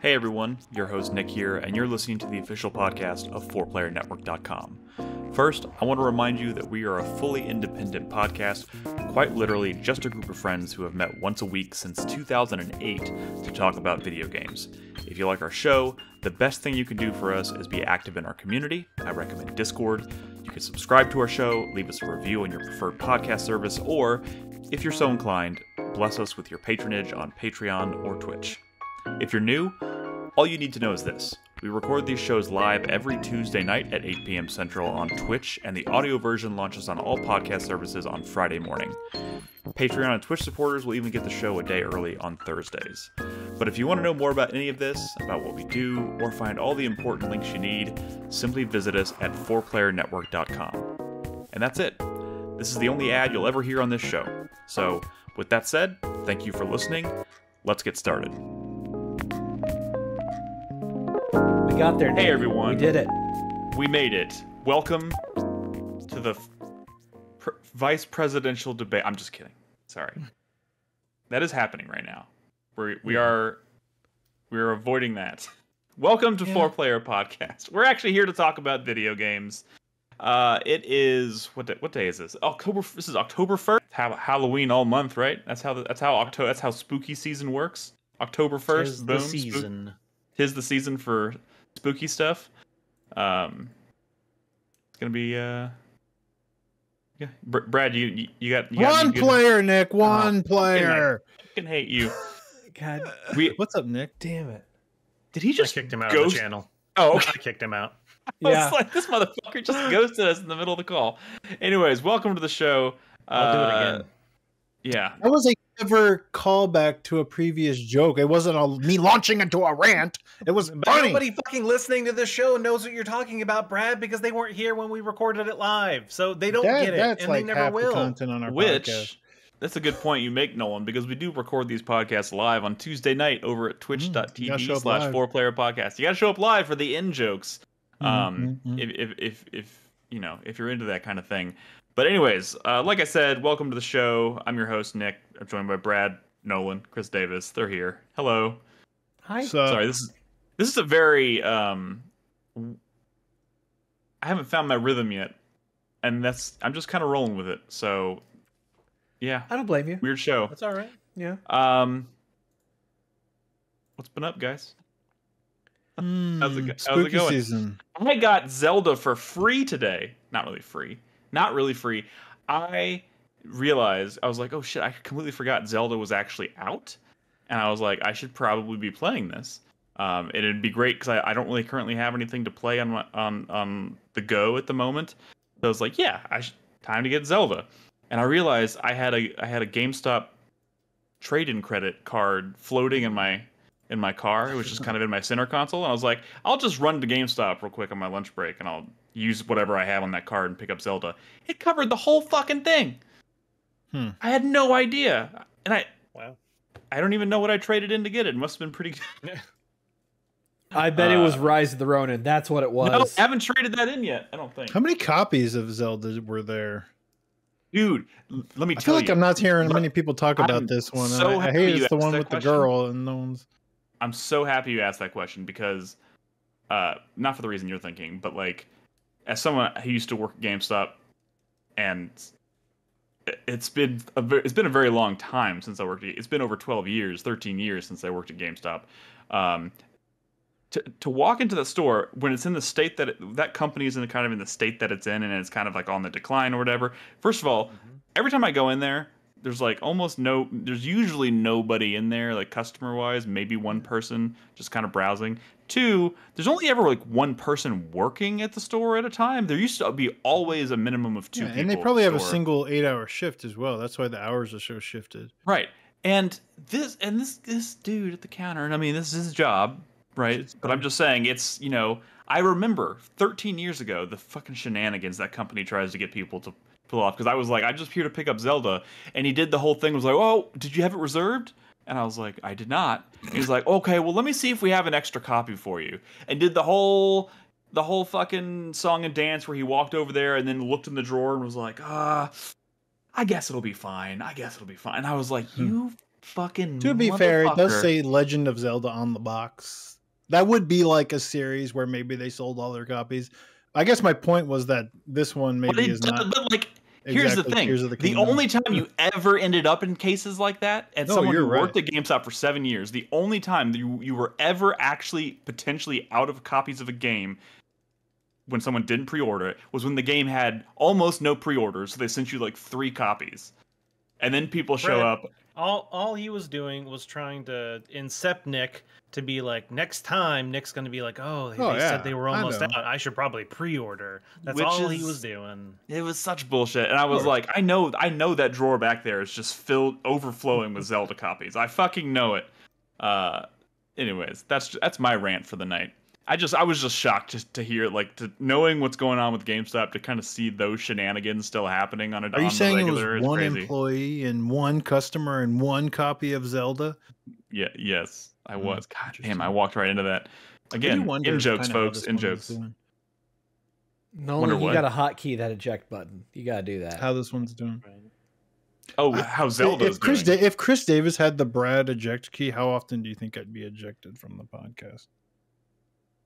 Hey everyone, your host Nick here, and you're listening to the official podcast of 4playernetwork.com. First, I want to remind you that we are a fully independent podcast, quite literally just a group of friends who have met once a week since 2008 to talk about video games. If you like our show, the best thing you can do for us is be active in our community. I recommend Discord. You can subscribe to our show, leave us a review on your preferred podcast service, or, if you're so inclined, bless us with your patronage on Patreon or Twitch. If you're new, all you need to know is this. We record these shows live every Tuesday night at 8 p.m. Central on Twitch, and the audio version launches on all podcast services on Friday morning. Patreon and Twitch supporters will even get the show a day early on Thursdays. But if you want to know more about any of this, about what we do, or find all the important links you need, simply visit us at 4playernetwork.com. And that's it. This is the only ad you'll ever hear on this show. So, with that said, thank you for listening. Let's get started. Got there. Hey everyone. We did it. We made it. Welcome to the pr- vice presidential debate. I'm just kidding. Sorry. That is happening right now. We we are we are avoiding that. Welcome to Yeah. Four Player Podcast. We're actually here to talk about video games. Uh, it is what day, what day is this? October. This is October first. Halloween all month, right? That's how the, that's how October. That's how spooky season works. October first. Boom. the spook- season. tis the season for spooky stuff. Um, it's gonna be uh, yeah. Br- Brad, you you, you got you got One good- player, Nick. One Oh, player. I can hate you. God We What's up, Nick? damn it. did he I just kicked him out ghost- of the channel. Oh, I kicked him out. I Yeah. was like, this motherfucker just ghosted us in the middle of the call. Anyways, welcome to the show. I'll do it Uh, again. Yeah, That was a clever callback to a previous joke. It wasn't a, me launching into a rant. It was But funny. nobody fucking listening to the show knows what you're talking about, Brad, because they weren't here when we recorded it live. So they don't That- get it, that's and like they never half the will. content on our which podcast. that's a good point you make, Nolan, because we do record these podcasts live on Tuesday night over at Mm, you twitch.tv show up slash four player podcast. You gotta show up live for the in jokes. Um Mhm, mhm. if, if if if you know, if you're into that kind of thing. But anyways, uh, like I said, welcome to the show. I'm your host, Nick. I'm joined by Brad, Nolan, Chris Davis. They're here. Hello. Hi. So, Sorry, this is this is a very um I haven't found my rhythm yet. And that's I'm just kind of rolling with it. So yeah, I don't blame you. weird show. That's all right. Yeah. Um What's been up, guys? mm, how's it go- how's it spooky going? season. I got Zelda for free today. Not really free. Not really free. I realized I was like, oh shit, I completely forgot Zelda was actually out, and I was like, I should probably be playing this. Um, it'd be great because I, I don't really currently have anything to play on my, on on the go at the moment. So I was like, yeah, I should, time to get Zelda. And I realized I had a I had a GameStop trade-in credit card floating in my in my car. Was just kind of in my center console, and I was like, I'll just run to GameStop real quick on my lunch break, and I'll use whatever I have on that card and pick up Zelda. It covered the whole fucking thing. Hmm. I had no idea, and I Wow. I don't even know what I traded in to get it. It must have been pretty. I bet it was Uh, Rise of the Ronin. That's what it was. no, I haven't traded that in yet. I don't think. How many copies of Zelda were there? Dude, let me tell you. I tell feel like you, I'm not hearing Look, many people talk about I'm this one. so I, I hate it's the one that with the girl and the one's. I'm so happy you asked that question because, uh, not for the reason you're thinking, but like, as someone who used to work at GameStop, and it- it's been a ve- it's been a very long time since I worked. At, it's been over 12 years, 13 years since I worked at GameStop. Um, to to walk into the store when it's in the state that it, that company is in the kind of in the state that it's in, and it's kind of like on the decline or whatever. First of all, every time I go in there, there's like almost no there's usually nobody in there like customer wise maybe one person just kind of browsing two there's only ever like one person working at the store at a time. There used to be always a minimum of two Yeah, people and they probably the have a single eight-hour shift as well. That's why the hours are so shifted. right. And this and this this dude at the counter and i mean this is his job right? But i'm just saying it's you know i remember 13 years ago the fucking shenanigans that company tries to get people to pull off. Because i was like i'm just here to pick up zelda. And he did the whole thing was like oh did you have it reserved and i was like i did not he was like okay well let me see if we have an extra copy for you and did the whole the whole fucking song and dance where he walked over there and then looked in the drawer and was like ah I guess it'll be fine. I guess it'll be fine. And I was like, Hmm. you fucking. To be fair, it does say Legend of Zelda on the box. That would be like a series where maybe they sold all their copies. I guess my point was that this one maybe is not. but like, here's the thing: Tears of the, the, only time you ever ended up in cases like that, and No, someone who right. worked at GameStop for seven years, the only time that you you were ever actually potentially out of copies of a game when someone didn't pre-order it was when the game had almost no pre-orders, so they sent you like three copies, and then people show Right. up. All all he was doing was trying to incept Nick to be like, next time Nick's going to be like, oh, they Oh, said they were almost know. out. I should probably pre-order. That's Which all he was doing. It was such bullshit, and I was like, I know, I know that drawer back there is just filled, overflowing with Zelda copies. I fucking know it. Uh, anyways, that's that's my rant for the night. I just, I was just shocked just to hear, like, to knowing what's going on with GameStop, to kind of see those shenanigans still happening on a. Are on you the saying it was one crazy. employee and one customer and one copy of Zelda? Yeah, yes, I Hmm, was. God damn. I walked right into that. I do Again, wonder in jokes, folks, in jokes. No, you what? got to hotkey that eject button. You got to do that. How this one's doing? Oh, how Zelda's if Chris doing. Da- if Chris Davis had the Brad eject key, how often do you think I'd be ejected from the podcast?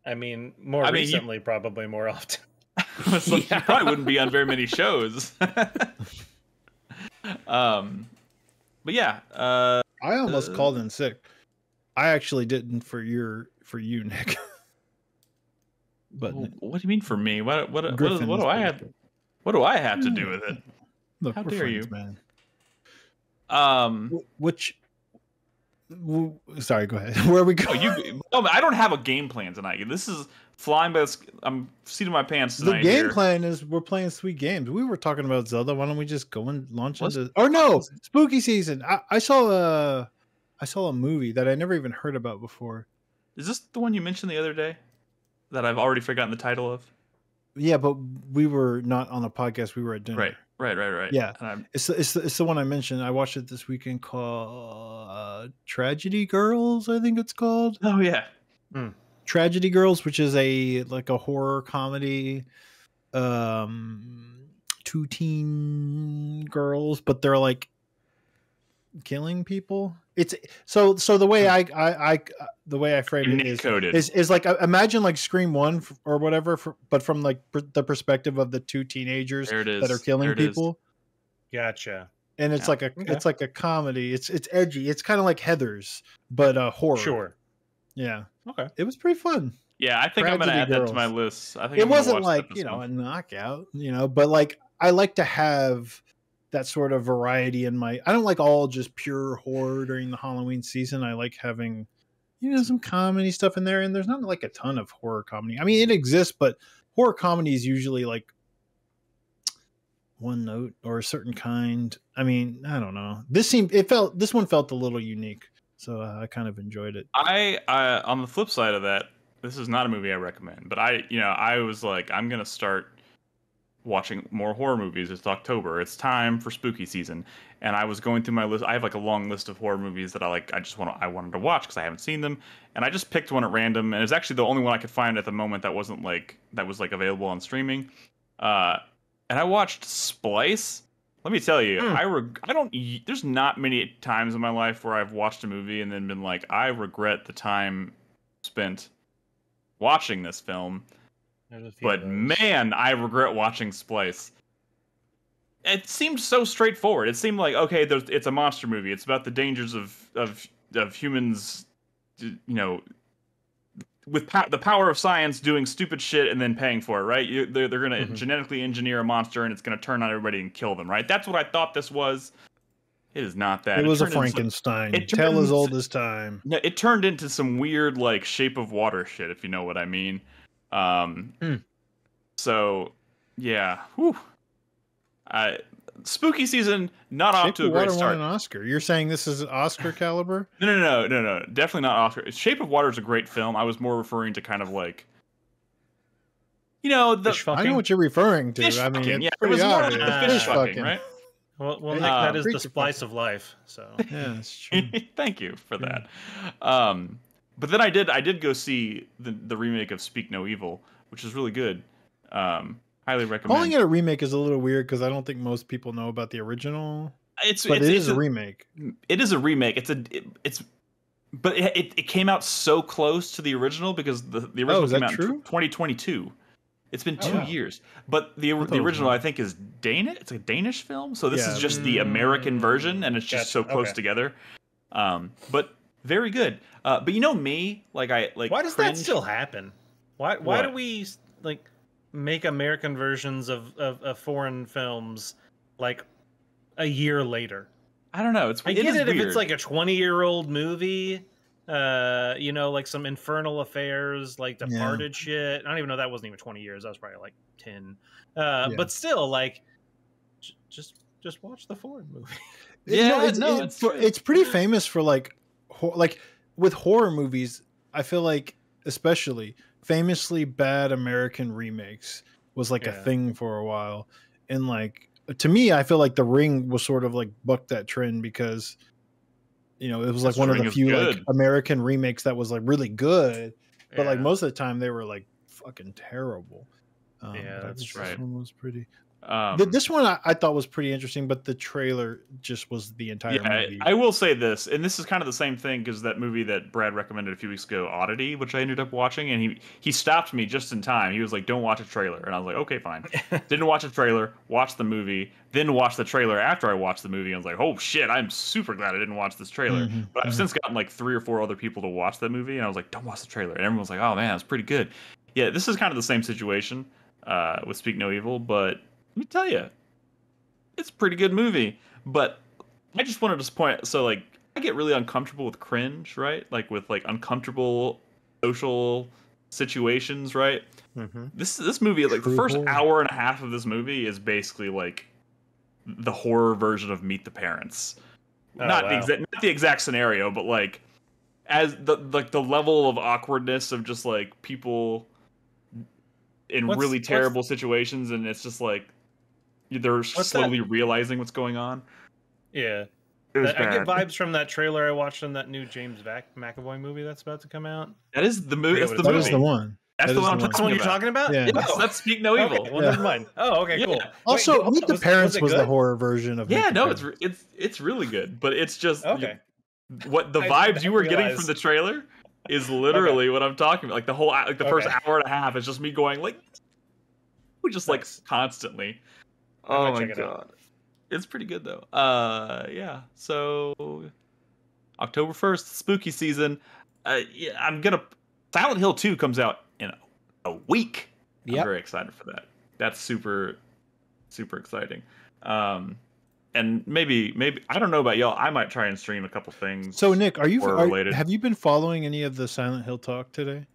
I mean, more I mean, you- recently, probably more often. It's like, You probably wouldn't be on very many shows. um, but yeah, uh, I almost Uh, called in sick. I actually didn't for your for you, Nick. but w- what do you mean for me? What what what, Griffin what is do I have? What do I have to do with it? Look, How dare friends, you. man? Um, Which, w- sorry, go ahead. Where are we oh, going? you. Oh, I don't have a game plan tonight. This is flying by. the I'm seating my pants the game here. plan is we're playing sweet games. We were talking about Zelda. Why don't we just go and launch What's- into? Or no, spooky season. I, I saw a, I saw a movie that I never even heard about before. Is this the one you mentioned the other day? That I've already forgotten the title of. Yeah, but we were not on a podcast. We were at dinner. Right, right, right, right. Yeah. And I'm, It's the- it's the, it's the one I mentioned. I watched it this weekend called uh, Tragedy Girls. I think it's called oh yeah. Tragedy Girls, which is a like a horror comedy. Um, two teen girls, but they're like killing people. It's so so the way I I, I the way I frame it is, is is is like uh, imagine like Scream One or whatever, for, but from like per, the perspective of the two teenagers there it is. that are killing There it is. people Gotcha. and it's Yeah. like a Okay. it's like a comedy. It's it's edgy. It's kind of like Heather's, but uh horror. Sure. Yeah. Okay. It was pretty fun. Yeah, I think I'm gonna Tragedy add that to my list. I think It I'm wasn't like you know month. a knockout, you know, but like I like to have that sort of variety in my. I don't like all just pure horror during the Halloween season. I like having you know some comedy stuff in there, and there's not like a ton of horror comedy. I mean, it exists, but horror comedy is usually like one note or a certain kind. I mean, I don't know. This seemed it felt this one felt a little unique, so uh, I kind of enjoyed it. I, I on the flip side of that, this is not a movie I recommend, but I, you know, I was like, I'm gonna start watching more horror movies. It's October. It's time for spooky season, and I was going through my list. I have like a long list of horror movies that I like. I just want to, I wanted to watch because I haven't seen them, and I just picked one at random, and it's actually the only one I could find at the moment that wasn't like that was like available on streaming. Uh, and I watched Splice. Let me tell you, Hmm. I reg- I don't. There's not many times in my life where I've watched a movie and then been like, I regret the time spent watching this film. But man, I regret watching Splice. It seemed so straightforward. It seemed like okay, there's it's a monster movie. It's about the dangers of of of humans, you know, with po- the power of science doing stupid shit and then paying for it, right? You, they're they're gonna Mhm. genetically engineer a monster and it's gonna turn on everybody and kill them, right? That's what I thought this was. It is not that. It was a turned into Frankenstein. it Tale as turns- old as time. no, it turned into some weird like shape of water shit, if you know what I mean. Um, Hmm. so yeah, whew. I spooky season not off Shape to a great Water won start. an Oscar. You're saying this is Oscar caliber? No, no, no, no, no, definitely not Oscar. Shape of Water is a great film. I was more referring to kind of like, you know, the Fish I know what you're referring to. fish I mean, fucking. Yeah, it was more like obvious. the fish fucking, right? Well, well Hey, Nick, that is the creature splice fucking. of life. So Yeah, it's true. Thank you for that. Um, but then I did I did go see the the remake of Speak No Evil, which is really good. Um, highly recommend. Calling it a remake is a little weird because I don't think most people know about the original. it's but it's, it it's is a remake. it is a remake. It's a it, it's but it, it, it came out so close to the original because the, the original Oh, is came that out true? in 2022. It's been Oh, two wow. years, but the thought the original. I think is Danish. It's a Danish film, so this Yeah. is just the American version, and it's just so close okay. together. Um, but very good. Uh, but you know me, like I like. Why does cringe- that still happen? Why why do we like make American versions of, of, of foreign films like a year later? I don't know. It's I it get is it if weird. it's like a 20 year old movie, uh, you know, like some Infernal Affairs, like Yeah. Departed shit. I don't even know that wasn't even 20 years. That was probably like 10. Uh, Yeah. but still, like, j- just just watch the foreign movie. Yeah, know, it's, no, it- it's it's pretty famous for like, hor- like with horror movies. I feel like, especially famously bad American remakes was like a thing for a while, and like to me, I feel like The Ring was sort of like bucked that trend because, you know, it was like one of the few like. American remakes that was like really good, but like most of the time they were like fucking terrible. Um, Yeah, that's this one was pretty. Um, this one I, I thought was pretty interesting, but the trailer just was the entire yeah, I, movie. I will say this, and this is kind of the same thing because that movie that Brad recommended a few weeks ago, Oddity, which I ended up watching, and he he stopped me just in time. He was like, "Don't watch a trailer," and I was like, "Okay, fine." Didn't watch a trailer, watched the movie, then watched the trailer after I watched the movie. and I was like, "Oh shit!" I'm super glad I didn't watch this trailer. Mhm, But I've mhm. since gotten like three or four other people to watch that movie, and I was like, "Don't watch the trailer," and everyone was like, "Oh man, it's pretty good." Yeah, this is kind of the same situation uh, with Speak No Evil, but let me tell you, it's a pretty good movie. But I just wanted to point so like I get really uncomfortable with cringe, right? Like with like uncomfortable social situations, right? Mhm. This this movie, like the first hour and a half of this movie is basically like the horror version of Meet the Parents. Oh, not the wow. exact not the exact scenario, but like as the like the level of awkwardness of just like people in What's- really terrible situations, and it's just like they're that? slowly realizing what's going on. Yeah. It was I I get vibes from that trailer I watched in that new James Vac- McAvoy movie that's about to come out. That is the movie. That's the That movie. is the one. That's that the is one I'm the one. That's one you're talking about? Yeah. Yes, Oh. that's Speak No Evil. Okay, well, Yeah. never mind. Oh, okay, Yeah. cool. Also, Wait, Meet the was- Parents was, was, the horror version of. Meet Yeah, the no, it's re- it's it's really good, but it's just Okay. what the vibes you were getting from the trailer is literally what I'm talking about. Like the whole like the first hour and a half is just me going like, we just like constantly. Oh my check it out. god, it's pretty good though. Uh, yeah. So October first, spooky season. Uh, yeah, I'm gonna. Silent Hill Two comes out in a, a week. I'm very excited for that. That's super, super exciting. Um, and maybe, maybe I don't know about y'all. I might try and stream a couple things. So Nick, are you are, have you been following any of the Silent Hill talk today?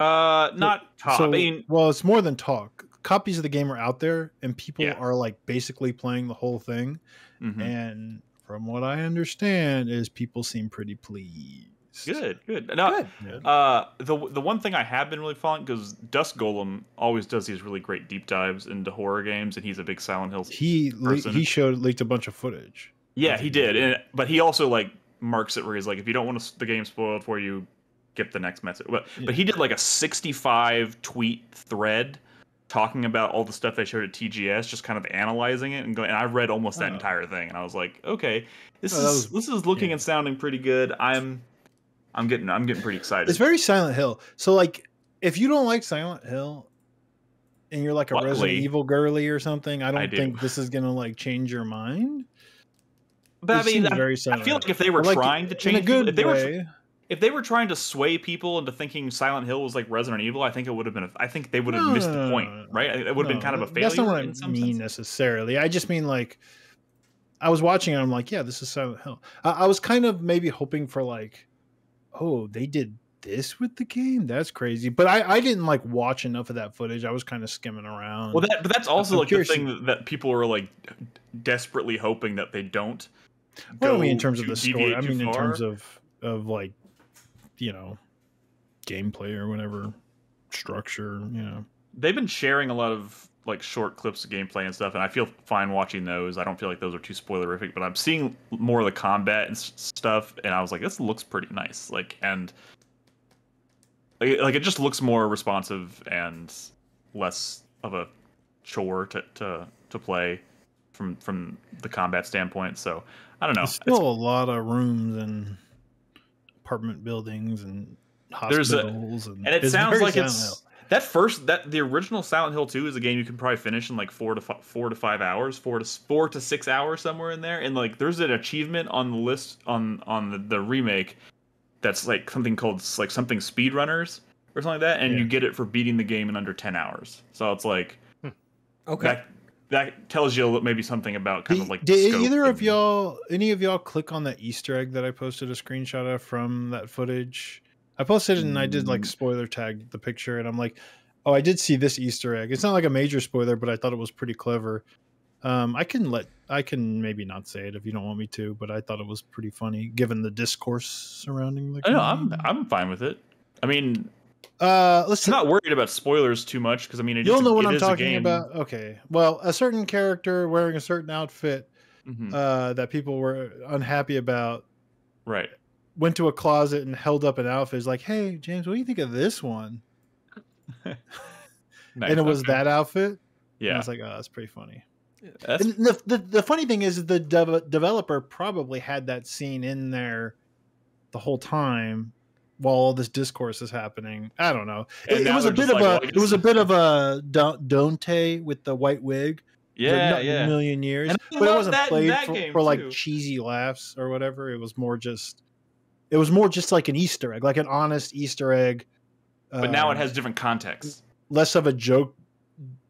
uh, not top. So, I mean, well, it's more than talk. Copies of the game are out there, and people Yeah. are like basically playing the whole thing. mhm. And from what I understand, is people seem pretty pleased. good, good. Now, Good. Uh, the the one thing I have been really following because Dusk Golem always does these really great deep dives into horror games, and he's a big Silent Hill. He le- person. he showed leaked a bunch of footage. yeah, he did, and, but he also like marks it where he's like, if you don't want to, the game spoiled for you, get the next message. But Yeah. but he did like a sixty five tweet thread talking about all the stuff they showed at TGS, just kind of analyzing it and going. And I read almost that Oh. entire thing, and I was like, okay, this Oh, is was- this is looking yeah. and sounding pretty good. I'm I'm getting I'm getting pretty excited. It's very Silent Hill. So like, if you don't like Silent Hill, and you're like a Resident Evil girly or something, I don't I do. think this is gonna like change your mind. but I mean, I, very I feel like if they were like, trying to change in a good if they were way. If they were trying to sway people into thinking Silent Hill was like Resident Evil, I think it would have been. A, I think they would have No, missed the point, no, no. right? It would have been kind of a failure. That's not what I mean sense. necessarily. I just mean like, I was watching and I'm like, yeah, this is Silent Hill. I, I was kind of maybe hoping for like, oh, they did this with the game. That's crazy. But I, I didn't like watch enough of that footage. I was kind of skimming around. Well, that but that's also I'm like the thing that, people are like desperately hoping that they don't. Well, I go mean, in terms of the story. I mean, in terms of of like, you know, gameplay or whatever structure. You know, they've been sharing a lot of like short clips of gameplay and stuff, and I feel fine watching those. I don't feel like those are too spoilerific, but I'm seeing more of the combat and s- stuff, and I was like, this looks pretty nice. Like, and like, like it just looks more responsive and less of a chore to to to play from from the combat standpoint. So I don't know. There's still a lot of rooms and apartment buildings and There's a- hospitals, and, and it sounds like Silent it's Hill. that first that the original Silent Hill 2 is a game you can probably finish in like four to five, four to five hours, four to four to six hours somewhere in there. And like there's an achievement on the list on on the, the remake that's like something called like something speedrunners or something like that, and Yeah. you get it for beating the game in under ten hours. So it's like hmm. Okay. that that tells you a maybe something about kind of like did either of y'all any of y'all click on that easter egg that i posted a screenshot of from that footage i posted it and i did like Mm. spoiler tag the picture and i'm like oh i did see this easter egg it's not like a major spoiler but i thought it was pretty clever um i can let i can maybe not say it if you don't want me to but i thought it was pretty funny given the discourse surrounding the I know I'm. I'm fine with it. I mean, uh let's I'm not worried about spoilers too much because I mean, it is you'll a- know what it i'm talking about okay well a certain character wearing a certain outfit Mhm. uh that people were unhappy about right. went to a closet and held up an outfit. Is like, hey James, what do you think of this one? Nice, and it was okay. that outfit. And I Yeah, was like, oh, that's pretty funny. that's And the, the the funny thing is, the dev- developer probably had that scene in there the whole time while all this discourse is happening. I don't know. It, it was a bit of like, a well, it was a bit of a Donte with the white wig. yeah, not yeah. A million years, And but it wasn't that played that for, for like cheesy laughs or whatever. It was more just. It was more just like an Easter egg, like an honest Easter egg. But now it um, has different contexts. less of a joke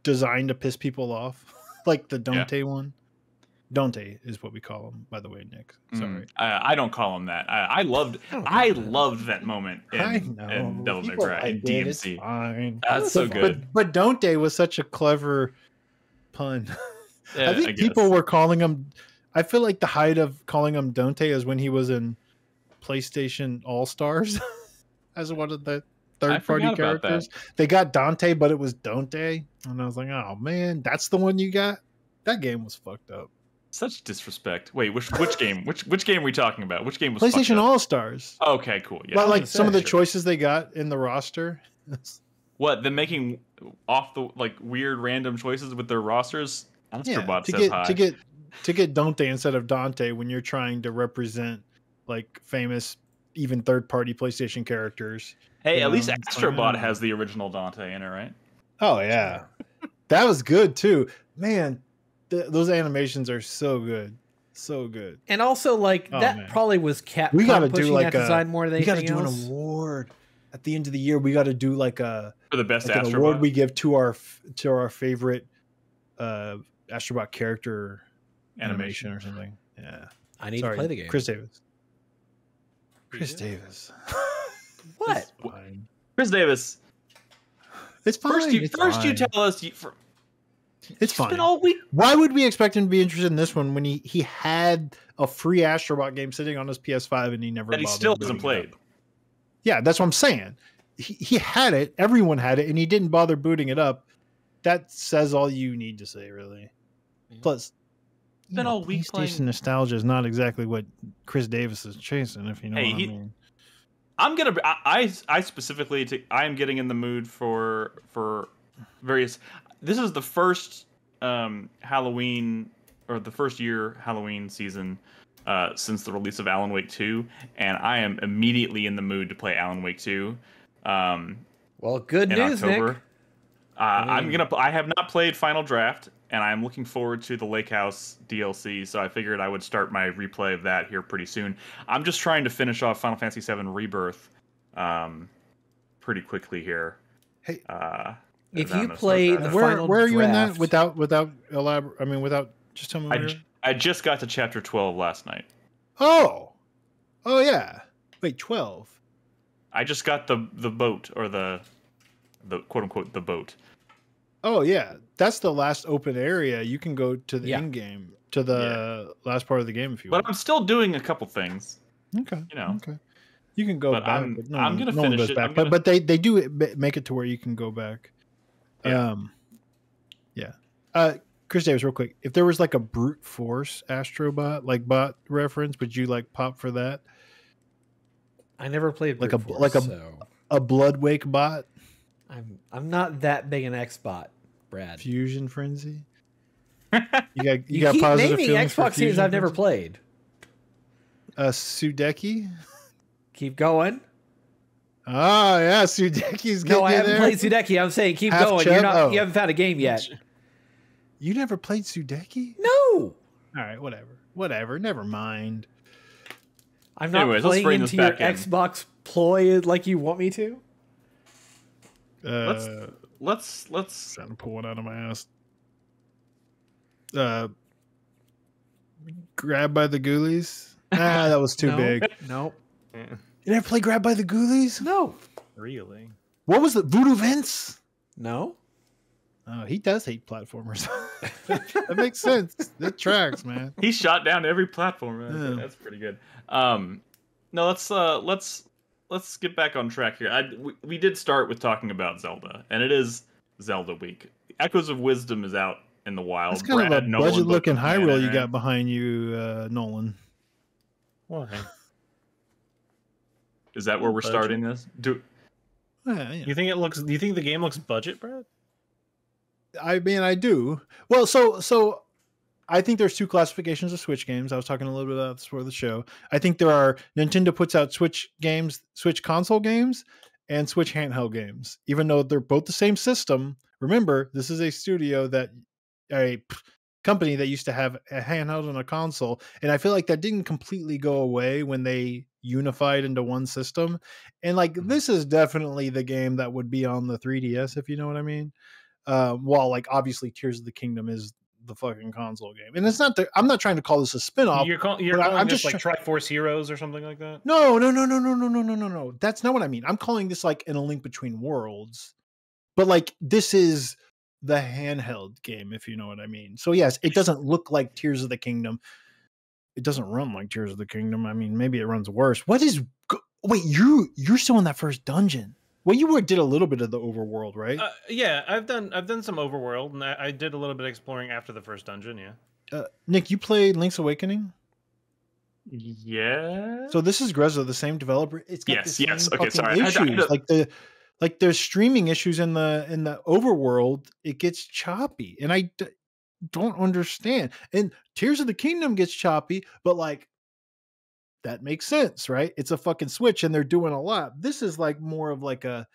designed to piss people off, like the Dante one. Dante is what we call him, by the way, Nick. Sorry. Mm, I, I don't call him that. I, I loved I I loved that moment in, I know. in Devil May People Cry in DMC. fine. That's so good. But, but Dante was such a clever pun. Yeah, I think guess. people were calling him. I feel like the height of calling him Donte is when he was in PlayStation All Stars as one of the third party forgot about that. characters. They got Dante, but it was Dante, and I was like, oh man, that's the one you got. That game was fucked up. Such disrespect. Wait, which which game? Which which game are we talking about? Which game was PlayStation? All Stars. Okay, cool. Yeah. But like some of the say. choices they got in the roster. what? Them making off the like weird random choices with their rosters? Astrobot to says get hi. to get to get Donte instead of Dante when you're trying to represent like famous even third party PlayStation characters. hey, at least know, it's Astrobot fine. has the original Dante in it, right? Oh yeah. that was good too. Man, th- those animations are so good. So good. And also, like Oh, that man. probably was Capcom We gotta do, pushing like, that a- design more than We got to do else. an award at the end of the year. We got to do like a For the best like an award we give to our f- to our favorite uh Astrobot character animation, Animation. or something. Yeah. I need Sorry, to play the game. Chris Davis. Chris Davis. what? Chris Davis. It's fine. First, you it's first you tell us you, for, it's spent fine. all week. Why would we expect him to be interested in this one when he he had a free Astrobot game sitting on his PS5 and he never that he still hasn't played. Yeah, that's what I'm saying. He, he had it. Everyone had it, and he didn't bother booting it up. That says all you need to say, really. Yeah. Plus, you Been know, all week PlayStation playing- nostalgia is not exactly what Chris Davis is chasing. If you know Hey, what he- I mean. I'm gonna. I I, I specifically. To, I am getting in the mood for for various. This is the first um, Halloween or the first year Halloween season uh, since the release of Alan Wake 2, and I am immediately in the mood to play Alan Wake 2. Um, Well, good in news, October. Nick. Uh, I'm mean- gonna. I have not played Final Draft, and I'm looking forward to the Lake House DLC. So I figured I would start my replay of that here pretty soon. I'm just trying to finish off Final Fantasy VII Rebirth, um, pretty quickly here. Hey. uh, If you then play the where final where are you in that without without elaborate? I mean, without just tell me. I, Where j- I just got to chapter 12 last night. oh, oh yeah. Wait, twelve. I just got the the boat or the the quote unquote the boat. Oh yeah, that's the last open area. You can go to the Yeah. end game to the last part of the game if you But want. I'm still doing a couple things. okay, you know. okay. You can go But back. I'm- but no I'm gonna no finish it. Back. But gonna- but they they do make it to where you can go back. Yeah. Um, yeah. Uh, Chris Davis, real quick. If there was like a brute force Astrobot like bot reference, would you like pop for that? I never played Like a- Force, like a- so A Blood Wake bot I'm I'm not that big an X bot, Brad. fusion frenzy. You got you, You, got keep positive naming feelings for Xbox games Fusion I've never played. Uh, Sudeki. Keep going. Oh yeah, Sudeki's getting No, I haven't there. played Sudeki. I'm saying keep Half going. chub? You're not. Oh. You haven't found a game yet. You never played Sudeki? No, All right, whatever, whatever. Never mind. I'm not Anyways, let's playing bring this into your back in. Xbox ploy like you want me to. Uh, Let's- Let's let's trying to pull one out of my ass. Uh, grab by the ghoulies. Ah, that was too No. big. No, You never play grab by the ghoulies? no, Really? What was the Voodoo Vince? no. Oh, he does hate platformers. that makes sense. That tracks, man. he shot down every platform. man. Yeah. That's pretty good. Um, no, let's uh, let's let's get back on track here. I, we, we did start with talking about Zelda, and it is Zelda week. Echoes of Wisdom is out in the wild. That's kind of a Nolan budget looking book of Hyrule you got behind you, uh, Nolan. Why? Is that where we're Budget? starting this? Do Yeah, yeah. You think it looks? Do you think the game looks budget, Brad? I mean, I do. Well, so so I think there's two classifications of Switch games. I was talking a little bit about this for the show. I think there are Nintendo puts out Switch games, Switch console games, and Switch handheld games. Even though they're both the same system. Remember, this is a studio that a company that used to have a handheld and a console, and I feel like that didn't completely go away when they unified into one system. And like this is definitely the game that would be on the 3DS if you know what I mean uh, while like obviously Tears of the Kingdom is the fucking console game, and it's not. The, I'm not trying to call this a spin-off. you're call, you're calling I'm this just like Triforce Heroes or something like that. No, no, no, no, no, no, no, no, no, no. That's not what I mean. I'm calling this like in a link between worlds, but like this is the handheld game, if you know what I mean. So yes, it doesn't look like Tears of the Kingdom. It doesn't run like Tears of the Kingdom. I mean, maybe it runs worse. What is? Wait, you you're still in that first dungeon. Well, you were did a little bit of the overworld, right? Uh, yeah, I've done I've done some overworld, and I, I did a little bit of exploring after the first dungeon. Yeah. Uh, Nick, you played Link's Awakening. yeah. So this is Grezzo, the same developer. It's got Yes, the yes, okay, fucking sorry. I had to- I issues. Like the like there's streaming issues in the in the overworld. It gets choppy, and I d- don't understand. And Tears of the Kingdom gets choppy, but like that makes sense, right? It's a fucking Switch, and they're doing a lot. This is like more of like a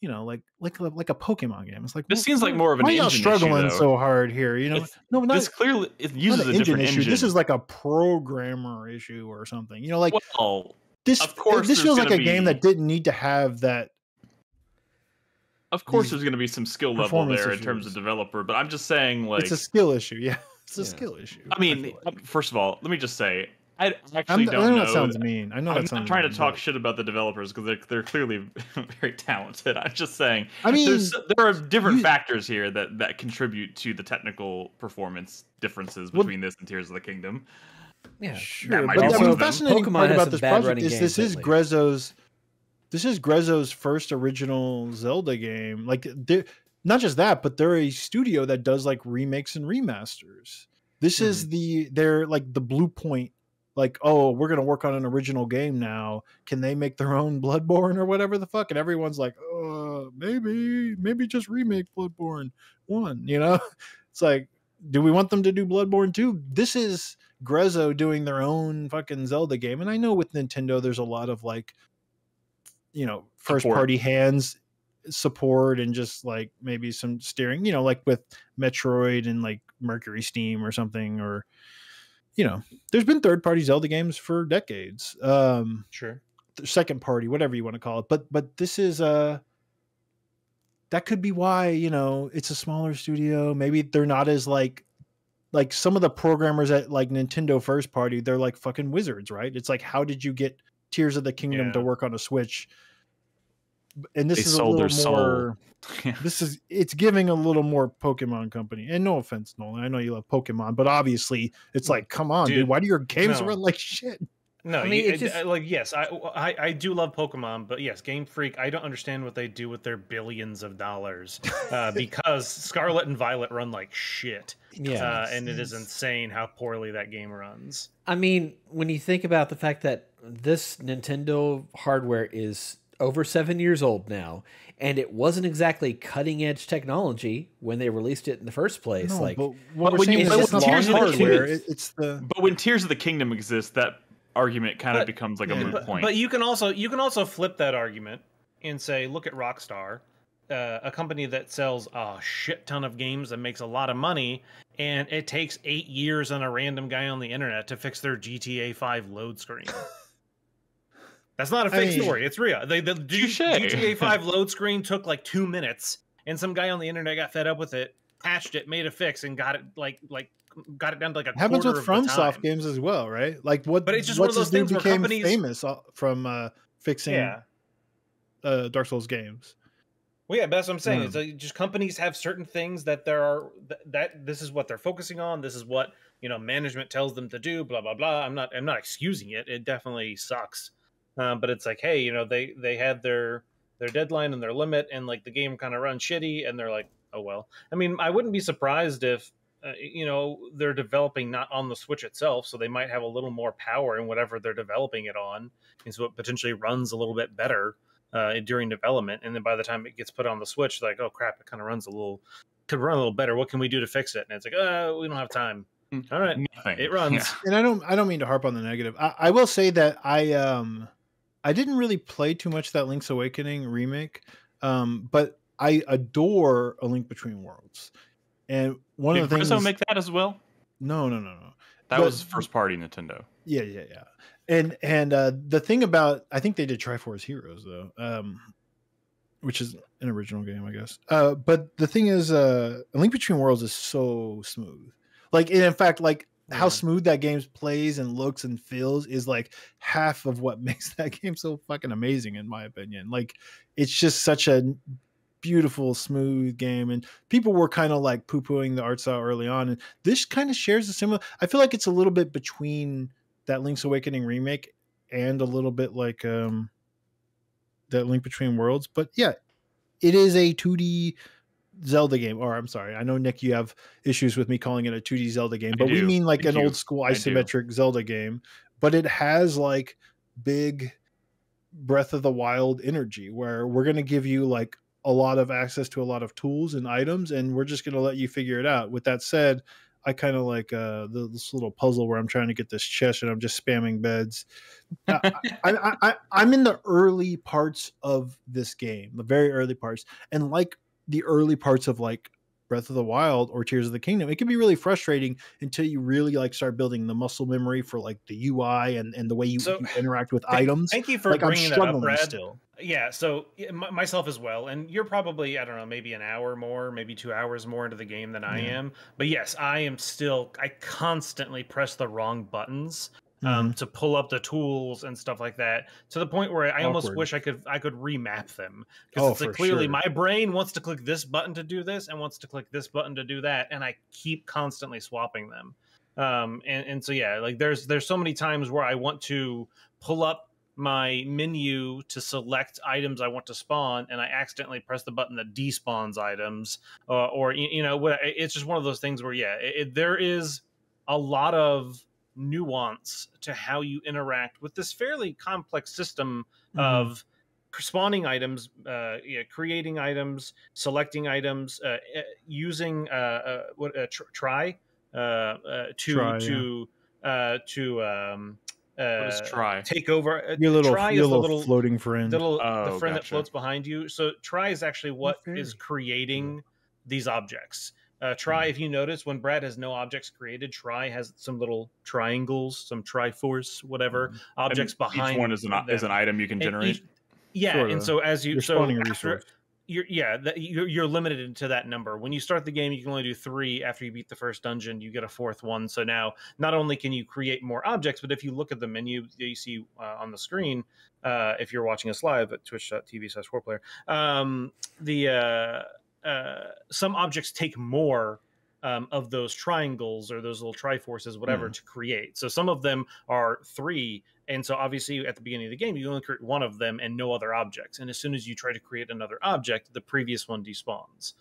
you know, like like like a Pokemon game. It's like This wh- seems like more of an why engine issue, struggling though. so hard here? You know, It's- no, not, this clearly it uses an a different issue. engine. This is like a programmer issue or something. You know, like well, this Of course this feels like a gonna game that didn't need to have that of course these there's going to be some skill level performance there in terms of developer, but I'm just saying like it's a skill issue yeah it's a Yeah. skill issue I mean, feel um, like. first of all, let me just say I I'm, actually I don't know know. that sounds mean I know I'm that not sounds trying to talk but- shit about the developers because they're they're clearly very talented. I'm just saying I mean there's there are different you- factors here that that contribute to the technical performance differences Well- between this and Tears of the Kingdom. Yeah. sure might but be I one mean, of the them. fascinating Pokemon part about this project is this is lately. Grezzo's this is Grezzo's first original Zelda game. Like they're not just that but they're a studio that does like remakes and remasters. This is Mm-hmm. the they're like the Bluepoint like oh we're gonna work on an original game now. Can they make their own bloodborne or whatever the fuck? And everyone's like uh maybe maybe just remake bloodborne one you know? It's like do we want them to do bloodborne 2 this is grezzo doing their own fucking zelda game and i know with nintendo there's a lot of like you know first Support. party hands support and just like maybe some steering you know like with metroid and like MercurySteam or something or you know there's been third party zelda games for decades um Sure. second party whatever you want to call it but but this is uh that could be why you know it's a smaller studio maybe they're not as like like some of the programmers at like nintendo first party they're like fucking wizards right it's like how did you get tears of the kingdom to work on a switch. And this They is a little more this is it's giving a little more pokemon company. And no offense nolan i know you love pokemon but obviously it's mm. like come on dude, Dude, why do your games no. run like shit No, I mean, you- it's just- like yes, I, I I do love Pokemon, but yes, Game Freak. I don't understand what they do with their billions of dollars uh, because Scarlet and Violet run like shit, Yeah. uh, and it is insane how poorly that game runs. I mean, when you think about the fact that this Nintendo hardware is over seven years old now, and it wasn't exactly cutting edge technology when they released it in the first place. No, like, but what But when you is play it's with not Tears of the hardware. Kingdom- it- It's the But when Tears of the Kingdom exists, that argument kind of becomes like a moot but, point. but you can also you can also flip that argument and say, look at Rockstar, uh, a company that sells a shit ton of games and makes a lot of money, and it takes eight years on a random guy on the internet to fix their GTA Five load screen. That's not a fake mean- story. It's real. They, the G- Touche. GTA Five load screen took like two minutes, and some guy on the internet got fed up with it, patched it, made a fix, and got it like like got it down to like a happens with FromSoft games as well, right? Like what? But it's just one of those things where became companies- famous uh, from uh, fixing Yeah. uh, Dark Souls games. Well, yeah, that's what I'm saying. Yeah. It's like just companies have certain things that there are that, that this is what they're focusing on. This is what you know management tells them to do. Blah blah blah. I'm not I'm not excusing it. It definitely sucks, uh, but it's like, hey, you know, they they had their their deadline and their limit, and like the game kind of runs shitty, and they're like, oh well. I mean, I wouldn't be surprised if. Uh, you know they're developing not on the switch itself so they might have a little more power in whatever they're developing it on and so it potentially runs a little bit better uh, during development, and then by the time it gets put on the Switch, like, oh crap, it kind of runs a little, could run a little better. What can we do to fix it? And it's like, oh we don't have time. Hmm. All right, Nothing. it runs. Yeah. and I don't I don't mean to harp on the negative. I, I will say that I um I didn't really play too much that Link's Awakening remake, um, but I adore A Link Between Worlds. And one Did of the things make that as well? no no no no. That But- was first party Nintendo. yeah yeah yeah. And and uh the thing about I think they did Triforce Heroes though um which is an original game I guess. Uh but the thing is uh A Link Between Worlds is so smooth. Like in fact like how smooth that game plays and looks and feels is like half of what makes that game so fucking amazing in my opinion. Like it's just such a beautiful smooth game and people were kind of like poo-pooing the art style early on and this kind of shares a similar i feel like it's a little bit between that link's awakening remake and a little bit like um that link between worlds but yeah it is a 2d zelda game or i'm sorry i know nick you have issues with me calling it a 2d zelda game but we mean like an old school isometric zelda game but it has like big breath of the wild energy where we're going to give you like a lot of access to a lot of tools and items and we're just going to let you figure it out. With that said i kind of like uh this little puzzle where i'm trying to get this chest and i'm just spamming beds. I, I, I, i'm in the early parts of this game the very early parts. And like the early parts of like breath of the wild or tears of the kingdom it can be really frustrating until you really like start building the muscle memory for like the ui and, and the way you, So, you interact with Thank- items Thank you for like i'm bringing that up, Brad. still Yeah, so m- myself as well, and you're probably I don't know maybe an hour more, maybe two hours more into the game than I Yeah. am. But yes, I am still. I constantly press the wrong buttons Mm-hmm. um, to pull up the tools and stuff like that to the point where I almost wish I could I could remap them because Oh, it's like clearly sure. my brain wants to click this button to do this and wants to click this button to do that, and I keep constantly swapping them. Um, and and so yeah, like there's there's so many times where I want to pull up my menu to select items I want to spawn, and I accidentally press the button that despawns items, uh, or you know, what it's just one of those things where yeah, it, it- there is a lot of nuance to how you interact with this fairly complex system Mhm. of spawning items, uh, yeah, creating items, selecting items, uh, uh, using uh, uh, what uh, tr- Tri uh, uh, to Tri, yeah. to uh, to um, uh, Tri? take over. Uh, your little Tri your is little, little floating friend the little the Oh, friend that floats behind you. So Tri is actually what fairy. is creating these objects. Uh, Tri, Hmm. if you notice, when Brad has no objects created, Tri has some little triangles, some Triforce, whatever Mm-hmm. objects And behind. Each one is an is an item you can And generate. each- yeah, Sorta. and so as you you're so spawning a after- resource you're yeah that, you're, you're limited to that number when you start the game you can only do three after you beat the first dungeon you get a fourth one so now not only can you create more objects but if you look at the menu that you see uh, on the screen uh, if you're watching us live at twitch.tv slash fourplayer, player um, the uh, some objects take more um, of those triangles or those little triforces, whatever, to create. So some of them are three, and so obviously at the beginning of the game you only create one of them and no other objects. And as soon as you try to create another object, the previous one despawns.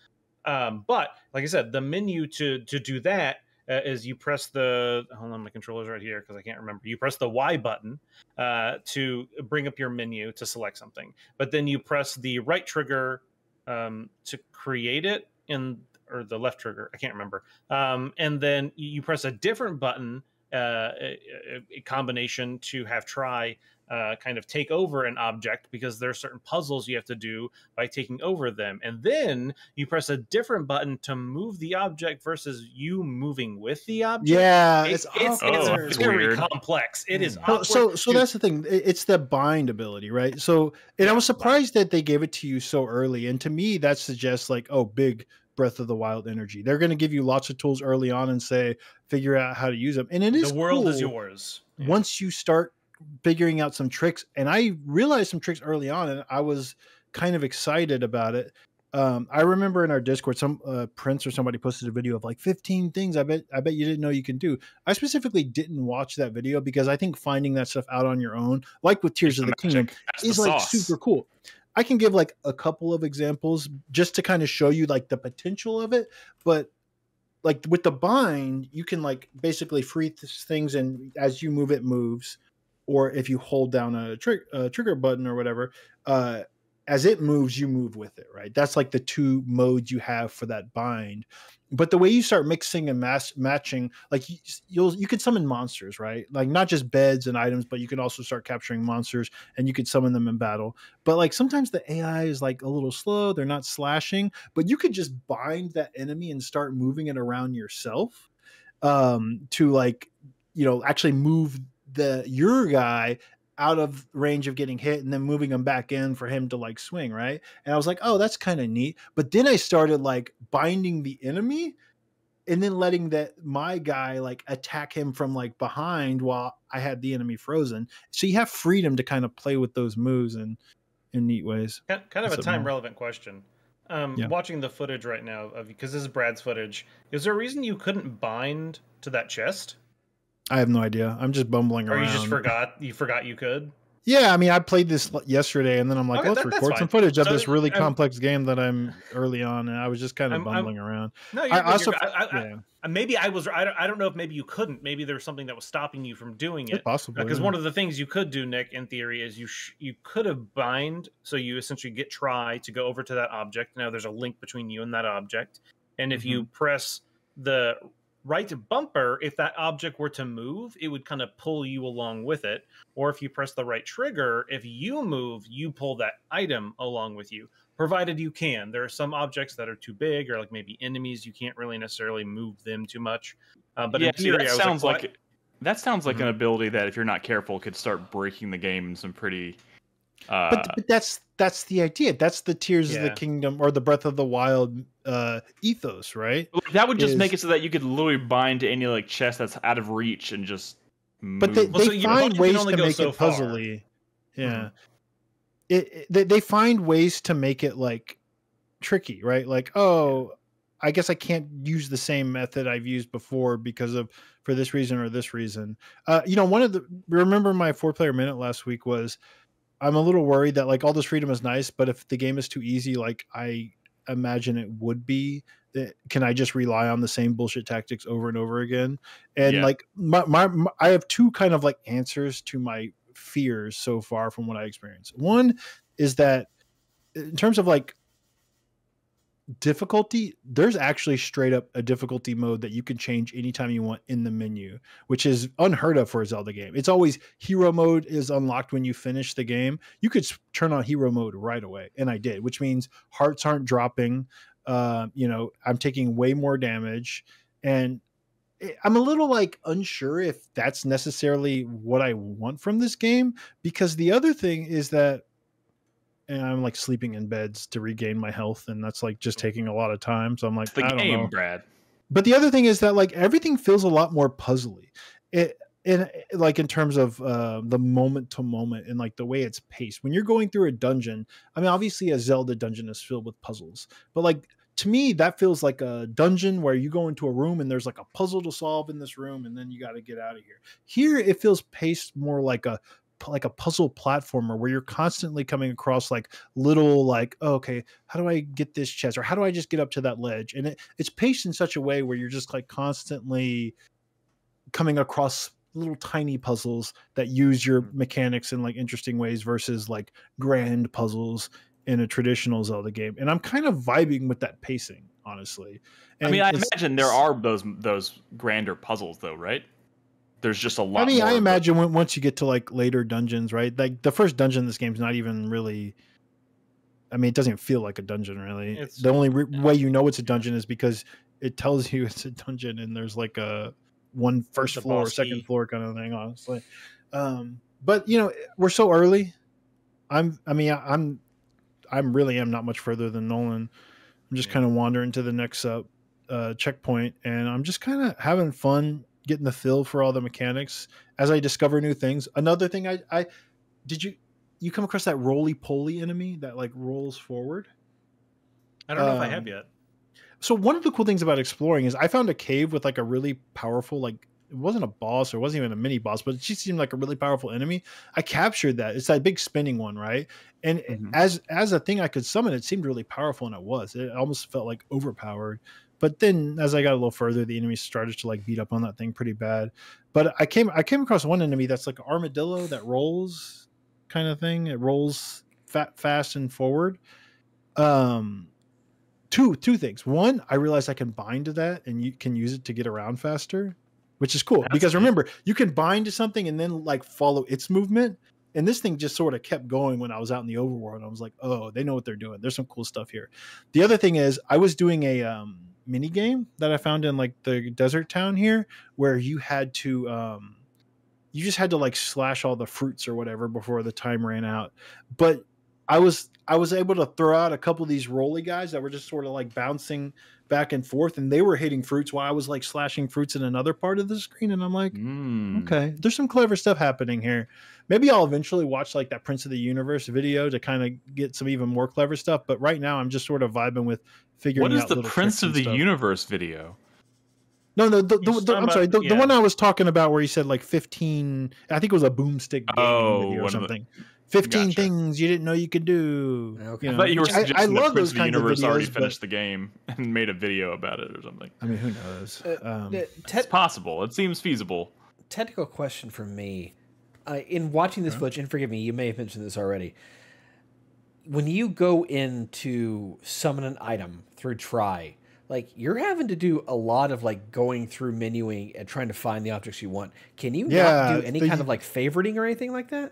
Um, but like I said, the menu to to do that uh, is you press the hold on, my controller's right here because I can't remember. You press the Y button uh, to bring up your menu to select something, but then you press the right trigger um, to create it in or the left trigger. I can't remember. Um, and then you press a different button, a, a combination to have Tri uh, kind of take over an object because there are certain puzzles you have to do by taking over them. And then you press a different button to move the object versus you moving with the object. Yeah, It- it's, it's, awkward. it's Oh, very weird. complex. It is Mm. So, so, so that's the thing. It's the bind ability, right? So, and I was surprised that they gave it to you so early. And to me, that suggests like, oh, big Breath of the Wild energy. They're going to give you lots of tools early on and say, figure out how to use them. And it is the world is yours. Yeah. once you start figuring out some tricks. And I realized some tricks early on, and I was kind of excited about it. Um, I remember in our Discord, some uh, Prince or somebody posted a video of like 15 things I bet I bet you didn't know you can do. I specifically didn't watch that video because I think finding that stuff out on your own, like with Tears of the Kingdom, That's is the like sauce. super cool. I can give like a couple of examples just to kind of show you like the potential of it, but like with the bind, you can like basically free th- things and as you move it moves or if you hold down a, a trigger button or whatever, uh as it moves, you move with it, right? That's like the two modes you have for that bind. But the way you start mixing and mass matching, like you, you'll you could summon monsters, right? Like not just beds and items, but you can also start capturing monsters and you could summon them in battle. But like sometimes the AI is like a little slow, they're not slashing, but you could just bind that enemy and start moving it around yourself um to like you know actually move the your guy out of range of getting hit and then moving him back in for him to like swing, right? And I was like, "Oh, that's kind of neat." But then I started like binding the enemy and then letting that my guy like attack him from like behind while I had the enemy frozen. So you have freedom to kind of play with those moves in in neat ways. Kind of a up, Mel? time relevant question. Um, Yeah. Watching the footage right now, of because this is Brad's footage, is there a reason you couldn't bind to that chest, I have no idea. I'm just bumbling or around. you just forgot? You forgot you could. Yeah, I mean, I played this yesterday, and then I'm like, Okay, let's that- record some footage of So, this really um, complex game that I'm early on, and I was just kind of I'm- I'm- bumbling around. No, you're, I also. I, I, maybe I was. I don't, I don't know if maybe you couldn't. Maybe there was something that was stopping you from doing it's it. possible. Because yeah. one of the things you could do, Nick, in theory, is you sh- you could have bind, so you essentially get try to go over to that object. Now there's a link between you and that object, and if you press the right bumper, if that object were to move, it would kind of pull you along with it. Or if you press the right trigger, if you move, you pull that item along with you. Provided you can. There are some objects that are too big, or like maybe enemies, you can't really necessarily move them too much. Uh, but yeah, in theory, that sounds like, like, that sounds like Mhm. an ability that if you're not careful could start breaking the game in some pretty. Uh, but, but that's that's the idea. That's the Tears of the Kingdom or the Breath of the Wild uh, ethos, right? That would just make it so that you could literally bind to any like chest that's out of reach and just. But they. Well, they your find ways to make so it far. puzzly. Yeah, Mhm. it, it they, they find ways to make it like tricky, right? Like, oh, I guess I can't use the same method I've used before because of for this reason or this reason. Uh, you know, one of the remember my four player minute last week was I'm a little worried that like all this freedom is nice, but if the game is too easy, like I imagine it would be, that can I just rely on the same bullshit tactics over and over again? And Yeah. like my, my, my I have two kind of like answers to my fears so far from what I experienced. One is that eh, in terms of like difficulty, there's actually straight up a difficulty mode that you can change anytime you want in the menu, which is unheard of for a Zelda game. It's always hero mode is unlocked when you finish the game. You could turn on hero mode right away, and I did, which means hearts aren't dropping. Uh, you know, I'm taking way more damage, and I'm a little like unsure if that's necessarily what I want from this game because the other thing is that and I'm like sleeping in beds to regain my health, and that's like just taking a lot of time. So I'm like, the I don't game, know. Brad. But the other thing is that like everything feels a lot more puzzly. It in like in terms of uh, the moment to moment and like the way it's paced. When you're going through a dungeon, I mean, obviously a Zelda dungeon is filled with puzzles, but like to me that feels like a dungeon where you go into a room and there's like a puzzle to solve in this room, and then you got to get out of here. Here it feels paced more like a like a puzzle platformer where you're constantly coming across like little like oh, okay how do i get this chest or how do i just get up to that ledge and it, it's paced in such a way where you're just like constantly coming across little tiny puzzles that use your Mm-hmm. mechanics in like interesting ways versus like grand puzzles in a traditional zelda game and i'm kind of vibing with that pacing honestly I mean, I imagine there are those those grander puzzles, though, right? There's just a lot. I mean, more I imagine when, once you get to like later dungeons, right? Like the first dungeon in this game's not even really. I mean, it doesn't feel like a dungeon, really. It's- the only re- way you know it's a dungeon is because it tells you it's a dungeon, and there's like a one first The floor, boss second key. floor kind of thing. Honestly, um, but you know, we're so early. I'm. I mean, I, I'm. I'm really am not much further than Nolan. I'm just Yeah. kind of wandering to the next uh, uh, checkpoint, and I'm just kind of having fun getting the feel for all the mechanics as I discover new things. Another thing I, I did you you come across that roly poly enemy that like rolls forward? I don't know if I have Um, yet. So one of the cool things about exploring is I found a cave with like a really powerful like it wasn't a boss or it wasn't even a mini boss, but it just seemed like a really powerful enemy. I captured that. It's that big spinning one, right? And Mhm. as as a thing I could summon, it seemed really powerful, and it was. It almost felt like overpowered. But then as I got a little further, the enemies started to like beat up on that thing pretty bad. But I came I came across one enemy that's like an armadillo that rolls kind of thing. It rolls fat fast and forward. Um two two things. One, I realized I can bind to that and you can use it to get around faster, which is cool. That's because neat. remember, you can bind to something and then like follow its movement. And this thing just sort of kept going when I was out in the overworld. I was like, oh, they know what they're doing. There's some cool stuff here. The other thing is I was doing a um mini game that I found in like the desert town here where you had to um you just had to like slash all the fruits or whatever before the time ran out. But I was I was able to throw out a couple of these roly guys that were just sort of like bouncing back and forth and they were hitting fruits while I was like slashing fruits in another part of the screen and I'm like Mm. okay there's some clever stuff happening here maybe i'll eventually watch like that prince of the universe video to kind of get some even more clever stuff but right now i'm just sort of vibing with figuring What is out the Prince of the stuff. Universe video? no no the, the, the- i'm sorry the, about- the one i was talking about where he said like 15 i think it was a boomstick game Oh, video or one of the- something 15 Gotcha. things you didn't know you could do Okay. you I know, thought you were which I, I that love Prince those of the kinds of Universe already finished the game and made a video about it or something. i mean who knows Uh, um, te- It's possible. It seems feasible. technical question from me. Uh, in watching this footage, and forgive me, you may have mentioned this already. When you go in to summon an item through Tri, like you're having to do a lot of like going through menuing and trying to find the objects you want. Can you Yeah, not do any the- kind of like favoriting or anything like that?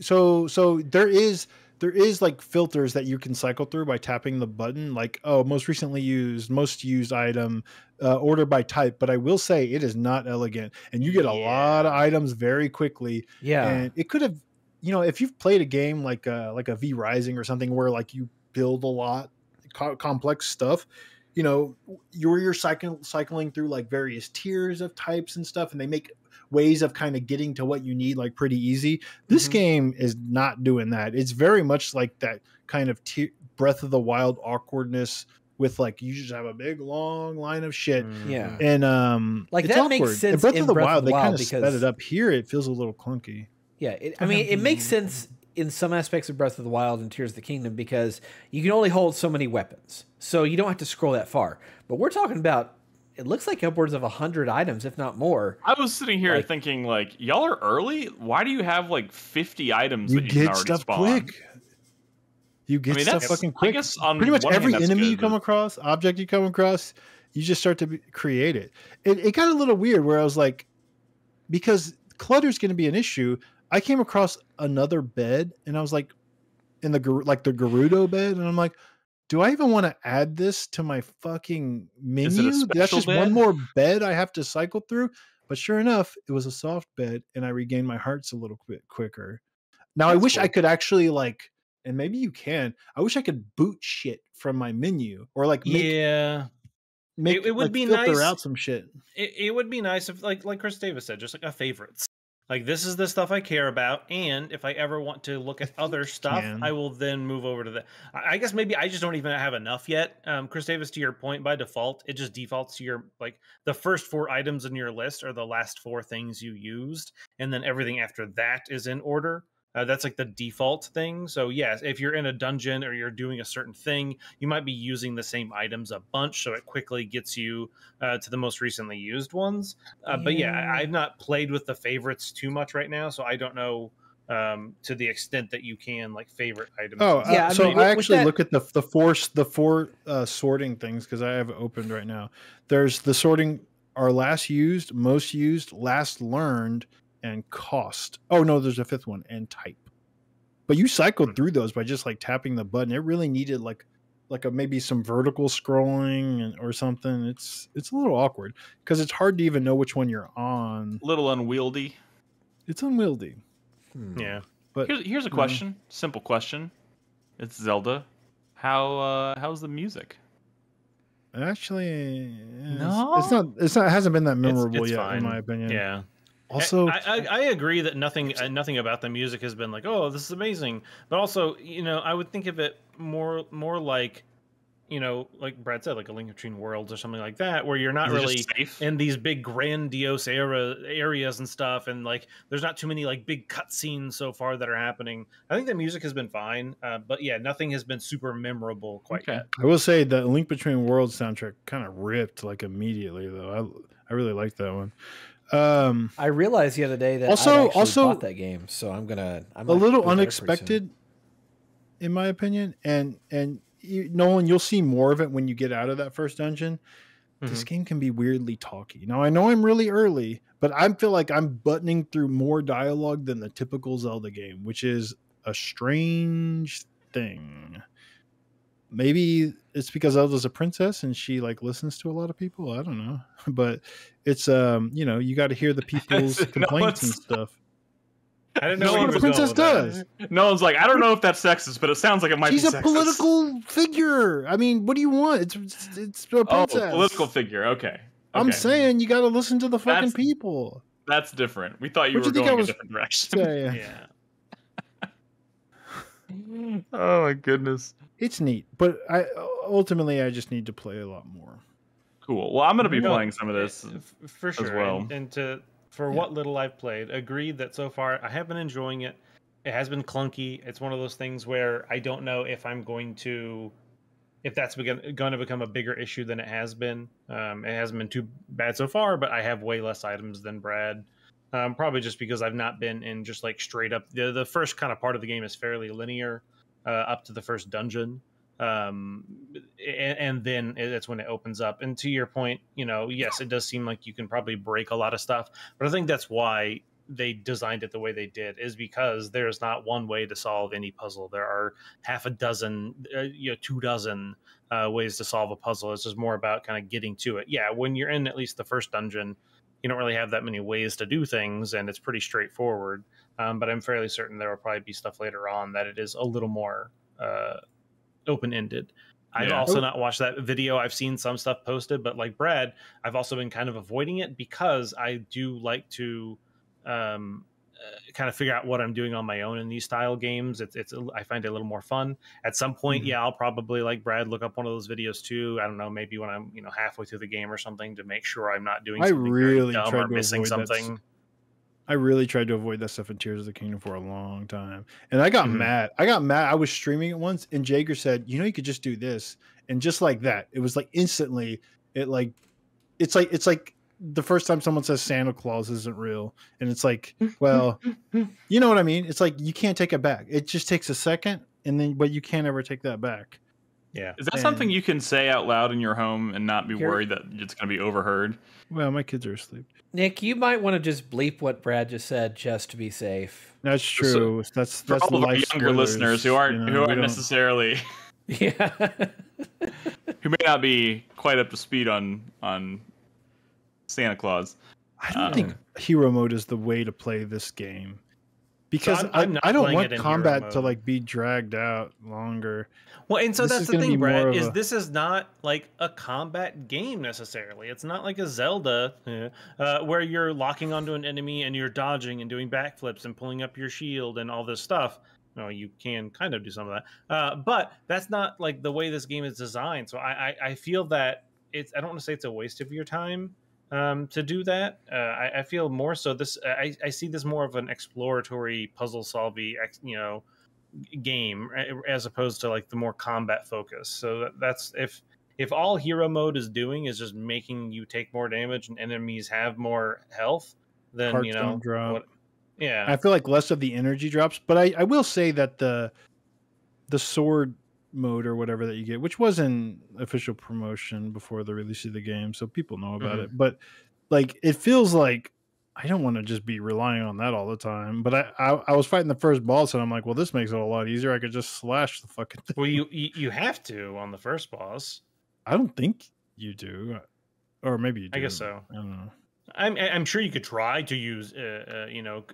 So so there is there is like filters that you can cycle through by tapping the button. Like oh most recently used most used item uh, order by type but i will say it is not elegant and you get a lot of items very quickly. Yeah. and it could have you know if you've played a game like uh like a v rising or something where like you build a lot co- complex stuff you know you're you're cycling cycling through like various tiers of types and stuff and they make ways of kind of getting to what you need like pretty easy this Mhm. game is not doing that it's very much like that kind of tier breath of the wild awkwardness with like you just have a big long line of shit Yeah. and um Like, it's that makes awkward. In sense breath in of the Breath of wild they kind Wild of sped it up here it feels a little clunky Yeah, it, I mean, it makes sense in some aspects of Breath of the Wild and Tears of the Kingdom because you can only hold so many weapons, so you don't have to scroll that far. But we're talking about it looks like upwards of hundred items, if not more. I was sitting here Like- thinking, like, y'all are early. Why do you have like 50 items you that you can get already stuff spawn? quick you get mean, stuff that's- fucking I quick guess on pretty much one hand every that's enemy you come but- across object you come across you just start to be, create it. it it got a little weird where i was like because clutter is going to be an issue i came across another bed and i was like in the Gar- like the Gerudo bed and i'm like do I even want to add this to my fucking it menu? That's just bed? one more bed I have to cycle through. But sure enough, it was a soft bed, and I regained my hearts a little bit quicker. Now I That's wish I could actually like, and maybe you can. I wish I could boot shit from my menu or like make yeah, make it would like, be filter nice- out some shit. it, it would be nice if like like Chris Davis said, just like a favorites. Like this is the stuff I care about, and if I ever want to look at other stuff, can. I will then move over to the. I I guess maybe I just don't even have enough yet. Um, Chris Davis, to your point, by default, it just defaults to your like the first four items in your list are the last four things you used, and then everything after that is in order. Uh, that's like the default thing. So yes, if you're in a dungeon or you're doing a certain thing, you might be using the same items a bunch, so it quickly gets you uh, to the most recently used ones. Uh, But yeah, Yeah. I- I've not played with the favorites too much right now, so I don't know um, to the extent that you can like favorite items. Oh, uh, Yeah, I so mean, with- I actually that- look at the the four the four uh, sorting things because I have it opened right now. There's the sorting are last used, most used, last learned, and cost. Oh no, there's a fifth one and type. But you cycled Hmm. through those by just like tapping the button. It really needed like like a maybe some vertical scrolling and, or something. It's it's a little awkward because it's hard to even know which one you're on. A little unwieldy. It's unwieldy. Hmm. yeah, But Here's, here's a question. Simple question. It's Zelda. How uh how's the music? actually, it's, No? it's not. It's not. It hasn't been that memorable it's yet, fine. in my opinion. yeah. Also, I, I, I agree that nothing uh, nothing about the music has been like, oh, this is amazing. But also, you know, I would think of it more more like, you know, like Brad said, like a Link Between Worlds or something like that, where you're not Is it really in these big grandiose era areas and stuff, and like there's not too many like big cutscenes so far that are happening. I think the music has been fine, uh, but yeah, nothing has been super memorable quite Okay. yet. I will say the Link Between Worlds soundtrack kind of ripped like immediately though. I I really like that one. Um, I realized the other day that Also- I also- bought that game, so I'm gonna. I a might little go get it pretty soon. unexpected, in my opinion, and and you, Nolan, you'll see more of it when you get out of that first dungeon. This game can be weirdly talky. Now I know I'm really early, but I feel like I'm buttoning through more dialogue than the typical Zelda game, which is a strange thing. Maybe it's because Zelda's a princess and she like listens to a lot of people. I don't know, but it's um you know you got to hear the people's No, complaints and stuff. I didn't know No where a princess does. No one's like, I don't know if that's sexist, but it sounds like it might She's be a sexist. political figure. I mean, what do you want? It's it's, it's a Oh, princess. political figure. Okay. I'm saying you got to listen to the fucking That's- people. that's different. We thought you What were you going a different direction. Say, Yeah. oh my goodness. It's neat, but I ultimately I just need to play a lot more. Cool. Well, I'm gonna be No, playing some of this. For sure. well. And, and to for Yeah. what little I've played, agreed that so far I have been enjoying it. It has been clunky. It's one of those things where I don't know if I'm going to, if that's going to become a bigger issue than it has been. Um, it hasn't been too bad so far, but I have way less items than Brad. Um, probably just because I've not been in just like straight up. The the first kind of part of the game is fairly linear, uh, up to the first dungeon. Um and, and then that's when it opens up. And to your point you know yes it does seem like you can probably break a lot of stuff but i think that's why they designed it the way they did is because there's not one way to solve any puzzle. There are half a dozen uh, you know two dozen uh, ways to solve a puzzle. It's just more about kind of getting to it. Yeah when you're in at least the first dungeon you don't really have that many ways to do things and it's pretty straightforward um, but i'm fairly certain there will probably be stuff later on that it is a little more uh, open ended. I've also not watched that video. I've seen some stuff posted, but like Brad, I've also been kind of avoiding it because I do like to um, kind of figure out what I'm doing on my own in these style games. It's it's I find it a little more fun. At some point, Mhm. yeah, I'll probably like Brad look up one of those videos too. I don't know, maybe when I'm you know halfway through the game or something to make sure I'm not doing I really dumb tried or to missing that something. I really tried to avoid that stuff in Tears of the Kingdom for a long time. And I got Mhm. mad. I got mad. I was streaming it once and Jager said, you know, you could just do this. And just like that, it was like instantly, it like, it's like, it's like the first time someone says Santa Claus isn't real. And it's like, well, you know what I mean? It's like, you can't take it back. It just takes a second and then, but you can't ever take that back. Yeah. Is that something you can say out loud in your home and not be Here- worried that it's gonna be overheard? Well, my kids are asleep. Nick, you might want to just bleep what Brad just said just to be safe. That's So- true. That's, For that's all of our younger spoilers, listeners who aren't you know, who we aren't don't- necessarily Yeah. who may not be quite up to speed on on Santa Claus. I don't Um, think hero mode is the way to play this game. because I'm- I, I'm not I don't want it in hero combat to like be dragged out longer. Well, and so This that's the thing, more Brad, is a- this is not like a combat game necessarily. It's not like a Zelda eh, uh, where you're locking onto an enemy and you're dodging and doing backflips and pulling up your shield and all this stuff. No, you can kind of do some of that, uh, but that's not like the way this game is designed. So I, I, I feel that it's. I don't want to say it's a waste of your time um, to do that. Uh, I, I feel more so this. I, I see this more of an exploratory puzzle solving, you know, game as opposed to like the more combat focus. So that- that's if if all hero mode is doing is just making you take more damage and enemies have more health, then Hearts you know what- yeah, I feel like less of the energy drops, but I, I will say that the the sword mode or whatever that you get, which was in official promotion before the release of the game, so people know about Mhm. it. But like it feels like I don't want to just be relying on that all the time. But I, I I was fighting the first boss and I'm like, well, this makes it a lot easier. I could just slash the fucking thing. well you you you have to on the first boss. I don't think you do, or maybe you do. I guess so. I don't know. I'm I'm sure you could try to use uh, uh, you know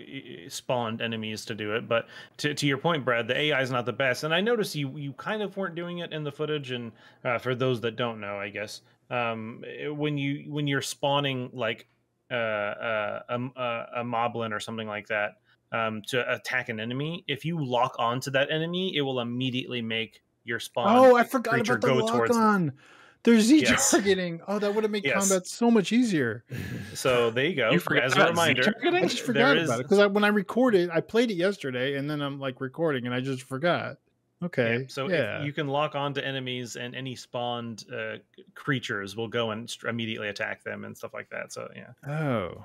spawned enemies to do it, but to, to your point, Brad, the AI is not the best. And I noticed you you kind of weren't doing it in the footage. And uh, for those that don't know, I guess um, eh, when you when you're spawning like uh, uh, a a, a moblin or something like that um, to attack an enemy, if you lock onto that enemy, it will immediately make your spawn. Oh, I forgot about the lock on. There's Z Yes. targeting. Oh, that would have made Yes. combat so much easier. So there you go. You forgot As a about reminder, Z-targeting? I just forgot is- about it because I, when I recorded, I played it yesterday, and then I'm like recording, and I just forgot. Okay, Yeah, So yeah, if you can lock on to enemies, and any spawned uh, creatures will go and st- immediately attack them and stuff like that. So yeah, oh,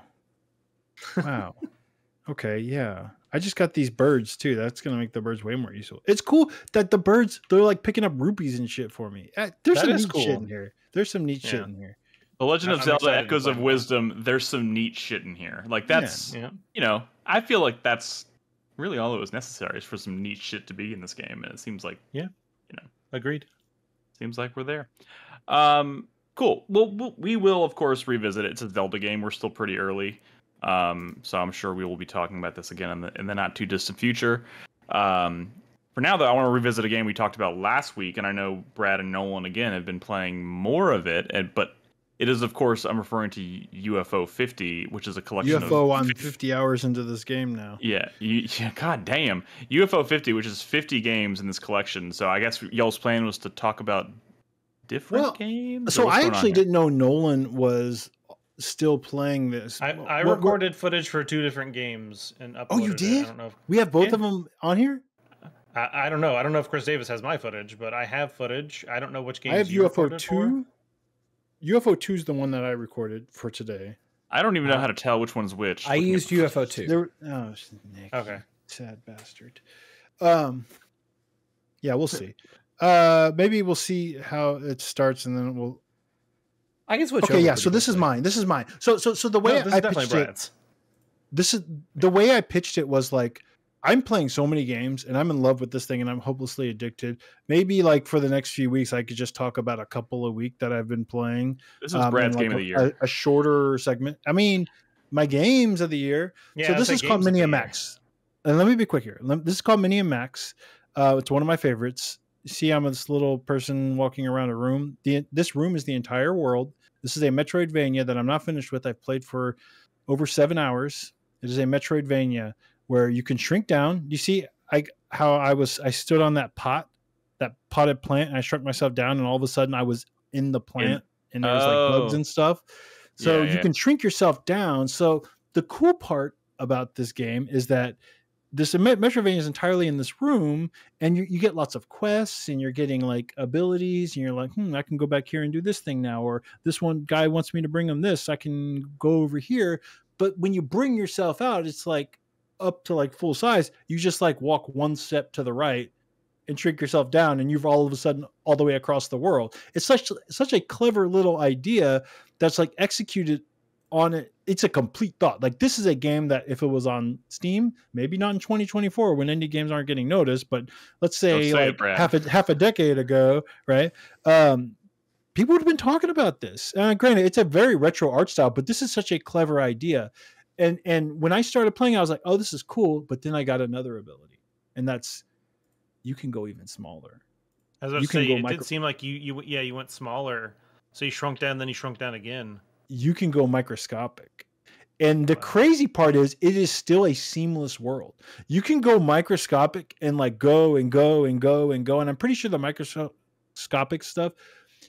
wow. okay, yeah. I just got these birds too. That's gonna make the birds way more useful. It's cool that the birds they're like picking up rupees and shit for me. Uh, There's That some is neat shit in here. There's some neat shit in here. The Legend of I'm Zelda Echoes of more. Wisdom, there's some neat shit in here. Like that's yeah. you know, I feel like that's really all that was necessary is for some neat shit to be in this game, and it seems like yeah you know Agreed. seems like we're there. Um, cool. Well, we'll- we will of course revisit it. It's a Zelda game. We're still pretty early, um, so I'm sure we will be talking about this again in the in the not too distant future. Um, for now, though, I want to revisit a game we talked about last week, and I know Brad and Nolan again have been playing more of it, and but. It is, of course, I'm referring to UFO 50, which is a collection of UFO on 50 hours into this game now. yeah, you, yeah, god damn. UFO 50, which is 50 games in this collection. So I guess y'all's plan was to talk about different Well, games. So I actually didn't know Nolan was still playing this. I, I What- what- recorded footage for two different games and uploaded Oh, you it. did? I don't know. If, We have both Yeah. of them on here. I, I don't know. I don't know if Chris Davis has my footage, but I have footage. I don't know which game. I have you UFO recorded for. two. UFO two is the one that I recorded for today. I don't even know Uh, how to tell which one's which. I used UFO two. There. Oh, Nick, Okay. sad bastard. Um, yeah, we'll see. Uh, maybe we'll see how it starts, and then we'll. I can switch. Okay, over yeah. So this is quickly. mine. This is mine. So, so, so the way No, this I pitched it, this is the way I pitched it was like I'm playing so many games and I'm in love with this thing and I'm hopelessly addicted. Maybe like for the next few weeks I could just talk about a couple a week that I've been playing. This is um, Brad's like, game of the year. A, a shorter segment. I mean, my games of the year. Yeah, so this is called games of the Mini. Max. And let me be quick here. This is called Mini Max. Uh, it's one of my favorites. See, I'm this little person walking around a room. The, this room is the entire world. This is a Metroidvania that I'm not finished with. I've played for over seven hours. It is a Metroidvania where you can shrink down. You see, I how I was I stood on that pot, that potted plant, and I shrunk myself down, and all of a sudden I was in the plant, and there was like bugs Oh. and stuff. So Yeah, you yeah. can shrink yourself down. So the cool part about this game is that this Met- Metroidvania is entirely in this room, and you, you get lots of quests, and you're getting like abilities, and you're like, hmm, I can go back here and do this thing now, or this one guy wants me to bring him this, I can go over here. But when you bring yourself out, it's like up to like full size. You just like walk one step to the right and shrink yourself down, and you've all of a sudden all the way across the world. It's such such a clever little idea that's like executed on it. It's a complete thought. Like this is a game that if it was on Steam, maybe not in 2024 when indie games aren't getting noticed, but let's say say like Brad. half a half a decade ago, right? Um, people would have been talking about this. Uh, granted, it's a very retro art style, but this is such a clever idea. and and when I started playing, I was like, oh, this is cool. But then I got another ability, and that's you can go even smaller. As I was about You to can say, go it micro- did seem like you, you, yeah, you went smaller. So you shrunk down, then you shrunk down again. You can go microscopic. And the Wow. crazy part is, it is still a seamless world. You can go microscopic and like go and go and go and go. And I'm pretty sure the microscopic stuff,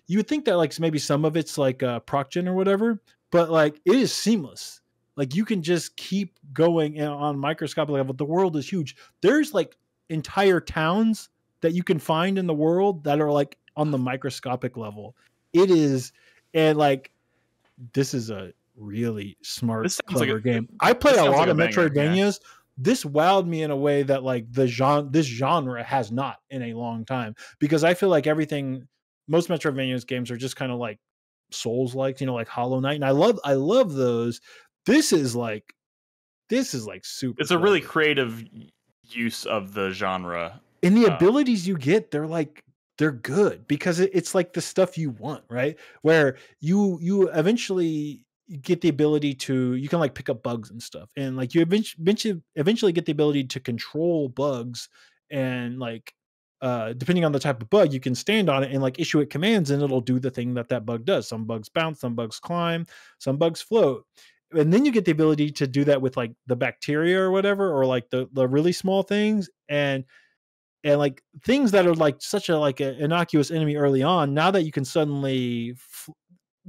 you would think that like maybe some of it's like uh, procgen or whatever, but like it is seamless. Like you can just keep going on microscopic level. The world is huge. There's like entire towns that you can find in the world that are like on the microscopic level. It is, and like this is a really smart, sounds like clever a- game. I play a lot like of banger, yeah. Metroidvanias. This wowed me in a way that like the genre, this genre has not in a long time because I feel like everything, most Metroidvanias games are just kind of like Souls like, you know, like Hollow Knight, and I love, I love those. This is like, this is like super. It's a really creative use of the genre. and the uh, abilities you get they're like they're good because it's like the stuff you want right? Where you you eventually get the ability to you can like pick up bugs and stuff and like you eventually eventually, get the ability to control bugs and like uh depending on the type of bug you can stand on it and like issue it commands and it'll do the thing that that bug does. Some bugs bounce some bugs climb some bugs float and then you get the ability to do that with like the bacteria or whatever or like the the really small things and and like things that are like such a like an innocuous enemy early on now that you can suddenly f-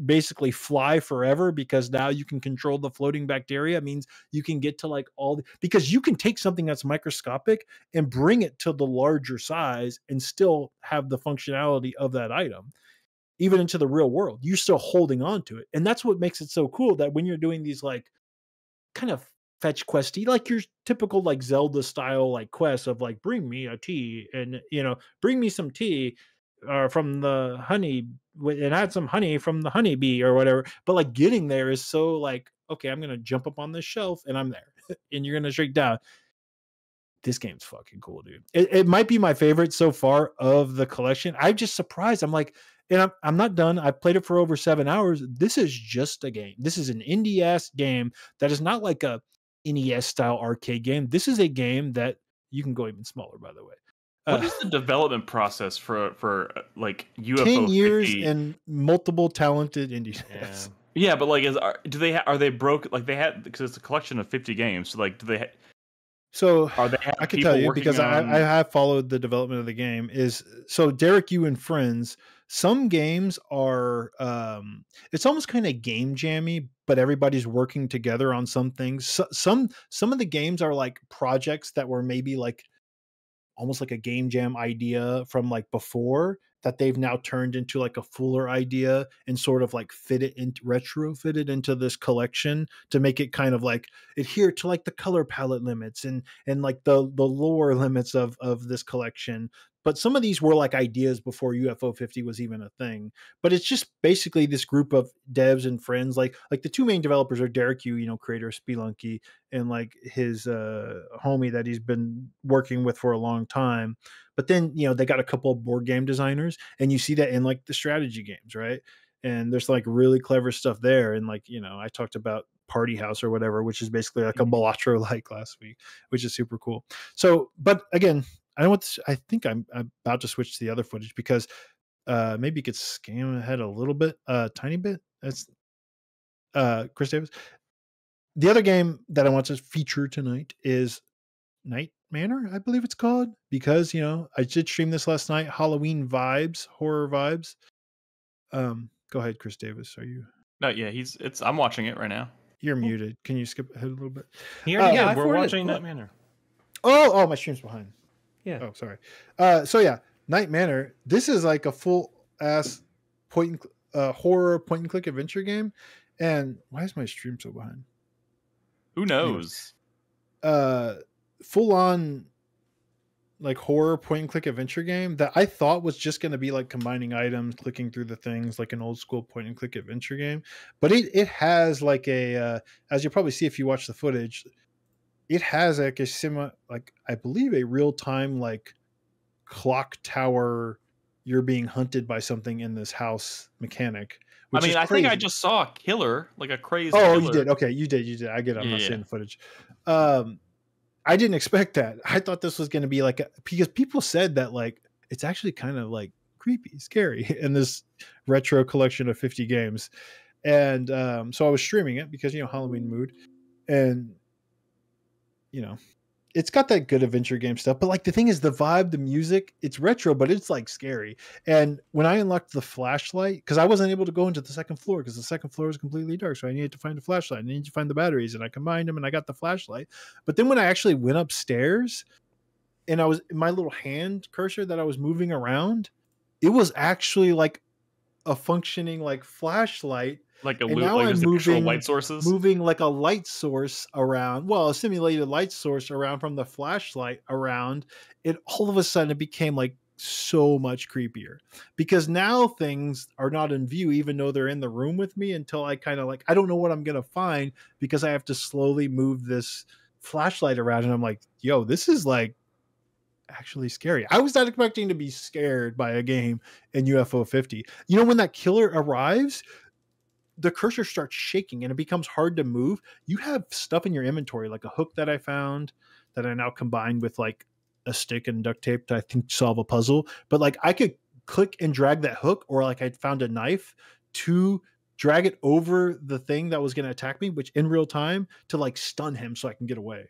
basically fly forever because now you can control the floating bacteria means you can get to like all the, because you can take something that's microscopic and bring it to the larger size and still have the functionality of that item even into the real world you're still holding on to it and that's what makes it so cool that when you're doing these like kind of fetch questy like your typical like zelda style like quest of like bring me a tea and you know bring me some tea uh, from the honey and add some honey from the honeybee or whatever but like getting there is so like okay i'm gonna jump up on this shelf and i'm there and you're gonna shrink down. This game's fucking cool dude. It, it might be my favorite so far of the collection. I'm just surprised. I'm like and I'm, I'm not done. I've played it for over seven hours. This is just a game. This is an indie ass game that is not like a nes style arcade game this is a game that you can go even smaller by the way What Uh, is the development process for for uh, like UFO 10 years 50? and multiple talented indie Yeah. devs. Yeah, but like, is are, do they ha- are they broke? Like they had because it's a collection of fifty games. So like, do they ha- so are they have I can tell you working because I, I have followed the development of the game. Is so Derek Yu and friends. Some games are um, it's almost kind of game jammy, but everybody's working together on some things. So, some some of the games are like projects that were maybe like almost like a game jam idea from like before that they've now turned into like a fuller idea and sort of like fit it into retrofit it into this collection to make it kind of like adhere to like the color palette limits and and like the the lore limits of of this collection but some of these were like ideas before UFO 50 was even a thing but it's just basically this group of devs and friends like like the two main developers are Derek Yu you know creator of Spelunky and like his uh homie that he's been working with for a long time but then you know they got a couple of board game designers and you see that in like the strategy games right? And there's like really clever stuff there and like you know i talked about party house or whatever which is basically like a Balatro like last week which is super cool. So but again i don't want to, i think I'm, I'm about to switch to the other footage because uh maybe you could scan ahead a little bit uh tiny bit that's uh chris davis the other game that i want to feature tonight is night manor i believe it's called because you know i did stream this last night halloween vibes horror vibes um go ahead chris davis are you no, yeah, he's it's. I'm watching it right now. you're muted can you skip ahead a little bit He already Uh, did. I We're watching look. Night Manor. oh oh my stream's behind Yeah. oh sorry uh so yeah night manor this is like a full ass point and cl- uh horror point and click adventure game and why is my stream so behind Who knows? uh full on like horror point and click adventure game that I thought was just going to be like combining items, clicking through the things like an old school point and click adventure game. But it it has like a uh, as you'll probably see if you watch the footage, it has like a similar like I believe a real time like clock tower you're being hunted by something in this house mechanic I mean, I think I just saw a killer, like a crazy. Oh, killer. you did. Okay, you did. You did. I get. It. I'm not seeing the footage. Um, I didn't expect that. I thought this was going to be like a, because people said that like it's actually kind of like creepy, scary in this retro collection of 50 games, and um, so I was streaming it because you know Halloween mood, and you know. It's got that good adventure game stuff, but like the thing is, the vibe, the music, it's retro, but it's like scary. And when I unlocked the flashlight, because I wasn't able to go into the second floor because the second floor was completely dark, so I needed to find a flashlight. I needed to find the batteries, and I combined them, and I got the flashlight. But then when I actually went upstairs, and I was my little hand cursor that I was moving around, it was actually like a functioning like flashlight like a And loot, now like I'm moving- light sources. moving like a light source around well a simulated light source around from the flashlight around it all of a sudden it became like so much creepier. Because now things are not in view even though they're in the room with me until i kind of like i don't know what i'm gonna find because i have to slowly move this flashlight around and i'm like yo this is like actually scary. I was not expecting to be scared by a game in ufo 50 you know when that killer arrives the cursor starts shaking and it becomes hard to move. You have stuff in your inventory, like a hook that I found that I now combined with like a stick and duct tape to I think solve a puzzle. But like I could click and drag that hook, or like I found a knife to drag it over the thing that was going to attack me, which in real time to like stun him so I can get away.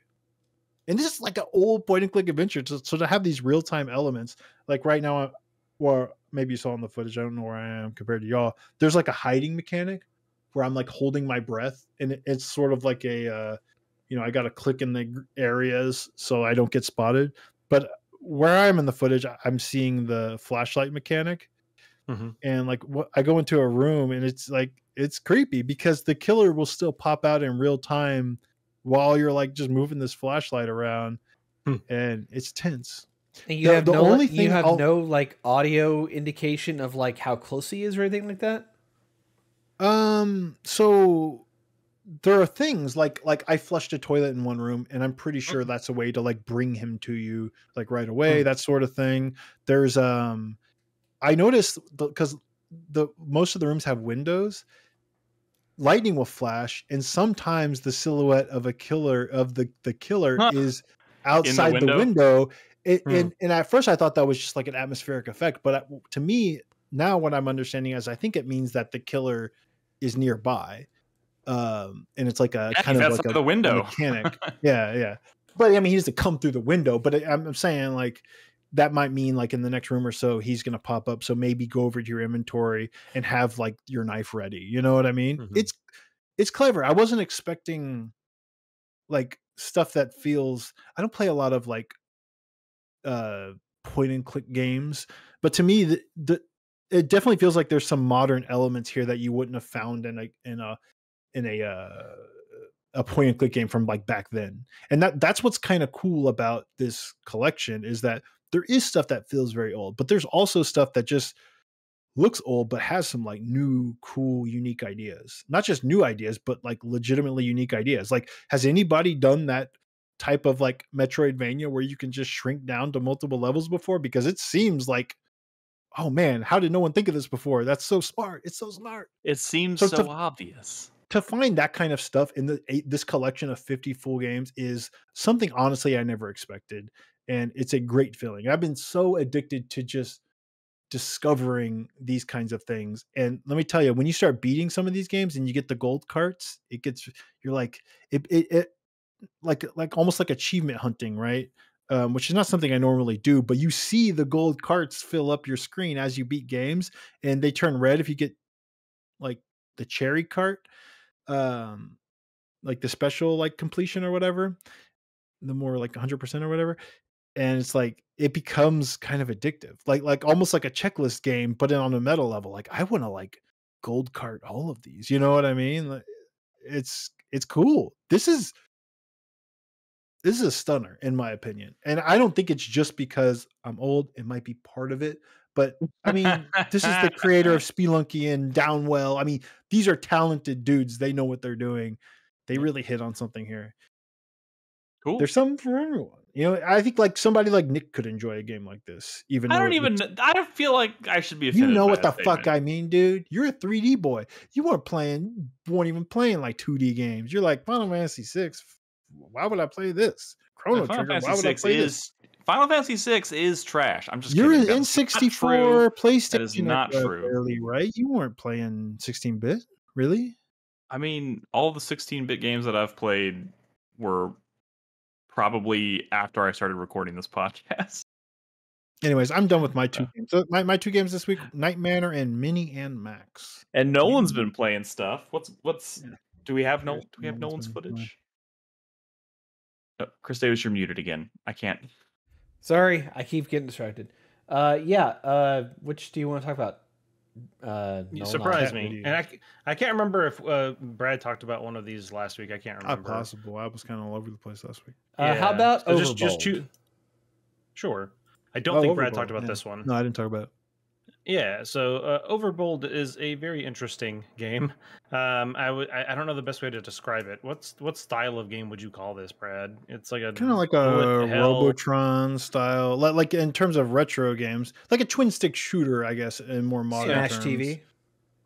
And this is like an old point and click adventure. So, so to have these real time elements, like right now, or maybe you saw in the footage, I don't know where I am compared to y'all. There's like a hiding mechanic where I'm like holding my breath, and it, it's sort of like a, uh, you know, I got to click in the areas so I don't get spotted. But where I am in the footage, I- I'm seeing the flashlight mechanic, Mhm. and like what I go into a room, and it's like it's creepy because the killer will still pop out in real time while you're like just moving this flashlight around, Hmm. and it's tense. And you The- have the no, only you thing have I'll- no like audio indication of like how close he is or anything like that. Um, so there are things like like I flushed a toilet in one room, and I'm pretty sure that's a way to like bring him to you like right away, Hmm. that sort of thing. There's um, I noticed because the most of the rooms have windows. Lightning will flash, and sometimes the silhouette of a killer of the the killer Huh. is outside the window? window. It, Hmm. and and at first I thought that was just like an atmospheric effect, but uh, to me now what I'm understanding is I think it means that the killer is nearby, um, and it's like a Yeah, kind of like a, the a window. mechanic. yeah, yeah. But I mean, he has to come through the window. But I- I'm, I'm saying like that might mean like in the next room or so he's gonna pop up. So maybe go over to your inventory and have like your knife ready. You know what I mean? Mhm. It's it's clever. I wasn't expecting like stuff that feels. I don't play a lot of like uh point and click games, but to me the, the it definitely feels like there's some modern elements here that you wouldn't have found in a in a in a uh, a point and click game from like back then. And that that's what's kind of cool about this collection is that there is stuff that feels very old, but there's also stuff that just looks old but has some like new cool unique ideas. Not just new ideas, but like legitimately unique ideas. Like has anybody done that type of like Metroidvania where you can just shrink down to multiple levels before because it seems like oh man, how did no one think of this before? That's so smart. It's so smart It seems So so, to- obvious. to find that kind of stuff in the eight, this collection of 50 full games is something honestly I never expected and it's a great feeling. I've been so addicted to just discovering these kinds of things and let me tell you when you start beating some of these games and you get the gold carts it gets you're like it it, it like like almost like achievement hunting right um, which is not something I normally do, but you see the gold carts fill up your screen as you beat games, and they turn red if you get like the cherry cart, um, like the special like completion or whatever, the more like 100% or whatever. And it's like it becomes kind of addictive, like like almost like a checklist game, but on a meta level. Like I want to like gold cart all of these. You know what I mean? Like, it's it's cool. This is this is a stunner in my opinion and i don't think it's just because i'm old it might be part of it but i mean this is the creator of spelunky and downwell i mean these are talented dudes they know what they're doing they really hit on something here Cool. there's something for everyone You know, I think like somebody like Nick could enjoy a game like this. Even I don't even. I don't feel like I should be. You know what the that fuck. I mean, dude. You're a 3D boy. You weren't playing, weren't even playing like 2D games. You're like Final Fantasy Six. Why would I play this? Chrono Final Trigger. Why Fantasy would I Six play is this? Final Fantasy Six is trash. I'm just You're kidding. an That's not N64. PlayStation. That is not era true. Barely, right? You weren't playing 16 bit, really? I mean, all the 16-bit games that I've played were probably after I started recording this podcast. Anyways, I'm done with my uh, two Yeah. games. So my, my two games this week: Night Manor and Mini and Max. And Nolan's been playing stuff. What's what's? Yeah. Do we have no? Do we have Nolan's Nolan's playing. footage? Oh, Chris Davis, you're muted again. I can't. Sorry, I keep getting distracted. Uh, yeah. Uh, which do you want to talk about? Uh, You Nolan? surprise me, videos. and I can't remember if uh, Brad talked about one of these last week. I can't Not remember. possible. I was kind of all over the place last week. Uh, how about so just just choo- Sure, I don't Oh, think Brad Overbold, talked about yeah. this one. No, I didn't talk about it. Yeah, so uh, Overbold is a very interesting game. Um, I I, I don't know the best way to describe it. What's what style of game would you call this, Brad? It's like a Kind of like a Robotron style, like, like in terms of retro games, like a twin stick shooter, I guess, in more modern Smash terms. TV.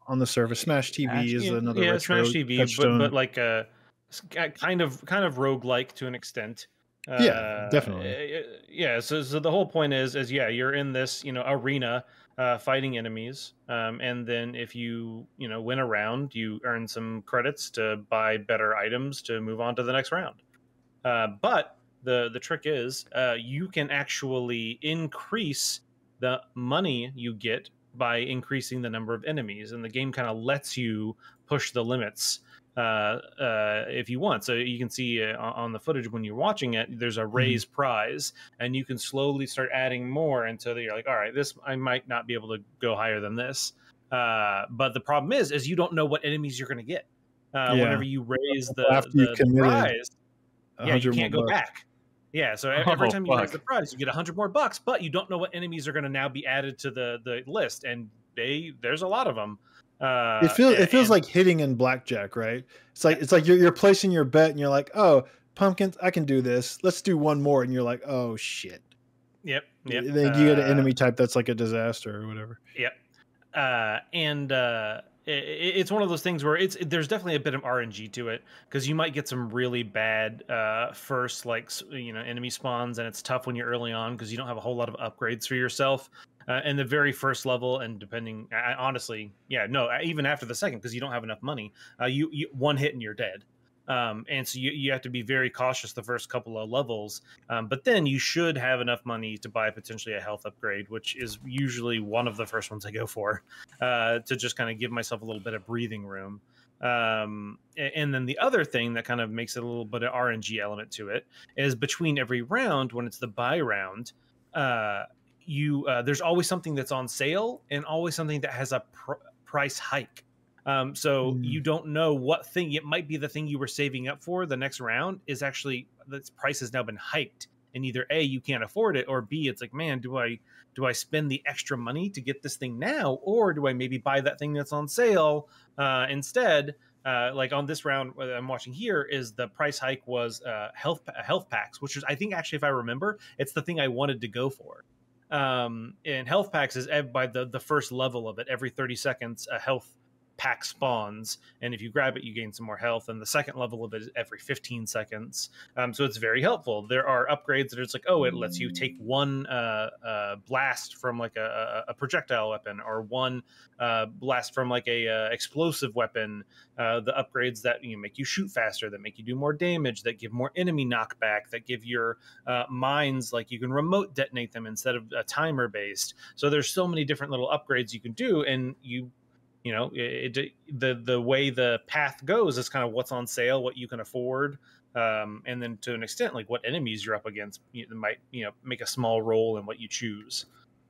on the surface. Smash TV Smash- is yeah, another yeah, retro Smash TV, but, touchstone. but like a s- ki- kind of kind of roguelike to an extent. Yeah, Uh, definitely. uh, Yeah, so so the whole point is is yeah, you're in this you know arena uh, fighting enemies, um, and then if you you know win a round, you earn some credits to buy better items to move on to the next round. Uh, but the the trick is uh, you can actually increase the money you get by increasing the number of enemies, and the game kind of lets you push the limits uh, uh, if you want. So you can see uh, on the footage when you're watching it, there's a raised prize, and you can slowly start adding more until you're like, all right, this I might not be able to go higher than this. Uh, but the problem is, is you don't know what enemies you're going to get uh, Yeah. whenever you raise the, After the, you've the prize. Yeah, you can't go bucks. back. Yeah, so every Oh, time you raise the prize, you get hundred more bucks, but you don't know what enemies are going to now be added to the the list, and they there's a lot of them. Uh, it feels it feels and- like hitting in blackjack, right? It's like it's like you're you're placing your bet and you're like, oh, pumpkins, I can do this. Let's do one more, and you're like, oh shit. yep, yep. And then you get an uh, enemy type that's like a disaster or whatever. uh, and uh, i i- it's one of those things where it's there's definitely a bit of RNG to it because you might get some really bad uh, first like you know enemy spawns, and it's tough when you're early on because you don't have a whole lot of upgrades for yourself. Uh, and the very first level, and depending, I- honestly, yeah, no, uh, even after the second, because you don't have enough money, uh, you, you one hit and you're dead. Um, and so you, you have to be very cautious the first couple of levels. Um, but then you should have enough money to buy potentially a health upgrade, which is usually one of the first ones I go for, uh, to just kind of give myself a little bit of breathing room. Um, and then the other thing that kind of makes it a little bit of RNG element to it is between every round, when it's the buy round, uh, you uh, there's always something that's on sale and always something that has a pr- price hike. Um, so Mm. you don't know what thing it might be the thing you were saving up for the next round is actually the price has now been hiked and either a you can't afford it or b it's like man do i do i spend the extra money to get this thing now or do i maybe buy that thing that's on sale uh, instead uh, like on this round i'm watching here is the price hike was uh, health health packs which is i think actually if i remember it's the thing i wanted to go for um and health packs is by the the first level of it. Every 30 seconds a health pack spawns and if you grab it you gain some more health and the second level of it is every 15 seconds. Um, so it's very helpful. There are upgrades that it's like oh it lets you take one uh, uh, blast from like a, a projectile weapon or one uh, blast from like a uh, explosive weapon. Uh, the upgrades that you know, make you shoot faster that make you do more damage that give more enemy knockback that give your uh, mines like you can remote detonate them instead of a timer based so there's so many different little upgrades you can do and you you know it, it, the the way the path goes is kind of what's on sale what you can afford um, and then to an extent like what enemies you're up against you might you know make a small role in what you choose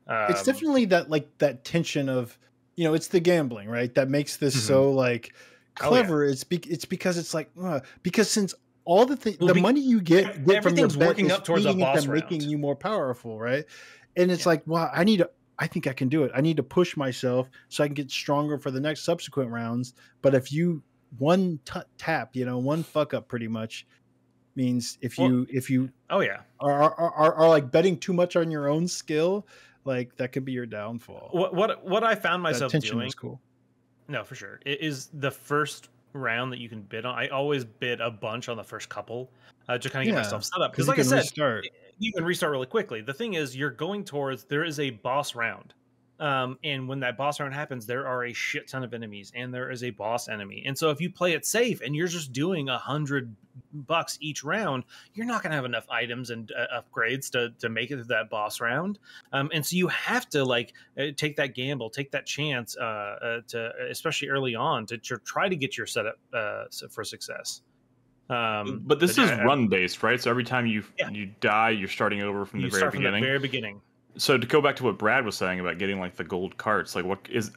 um, it's definitely that like that tension of you know it's the gambling right that makes this Mhm. so like Oh, yeah. clever it's be- it's because it's like uh, because since all the Well, the be- money you get, get everything's working is up towards a boss into making you more powerful right and it's Yeah. like wow i need to i think i can do it i need to push myself so i can get stronger for the next subsequent rounds but if you one t- tap you know one fuck up pretty much means if Well- you if you Oh yeah. are, are, are, are like betting too much on your own skill, like that could be your downfall. What what what I found myself doing is cool. No, for sure. It is the first round that you can bid on. I always bid a bunch on the first couple uh, to kind of get Yeah, myself set up. Because Because, like I said, restart. You can restart really quickly. The thing is, you're going towards there is a boss round. Um, and when that boss round happens, there are a shit ton of enemies, and there is a boss enemy. And so, if you play it safe and you're just doing a hundred bucks each round, you're not going to have enough items and uh, upgrades to to make it to that boss round. Um, and so, you have to like uh, take that gamble, take that chance, uh, uh, to especially early on to, to try to get your setup uh, for success. Um, but this is I- I- run based, right? So every time you Yeah. you die, you're starting over from you the very start from the beginning. very beginning. So to go back to what Brad was saying about getting like the gold carts, like what is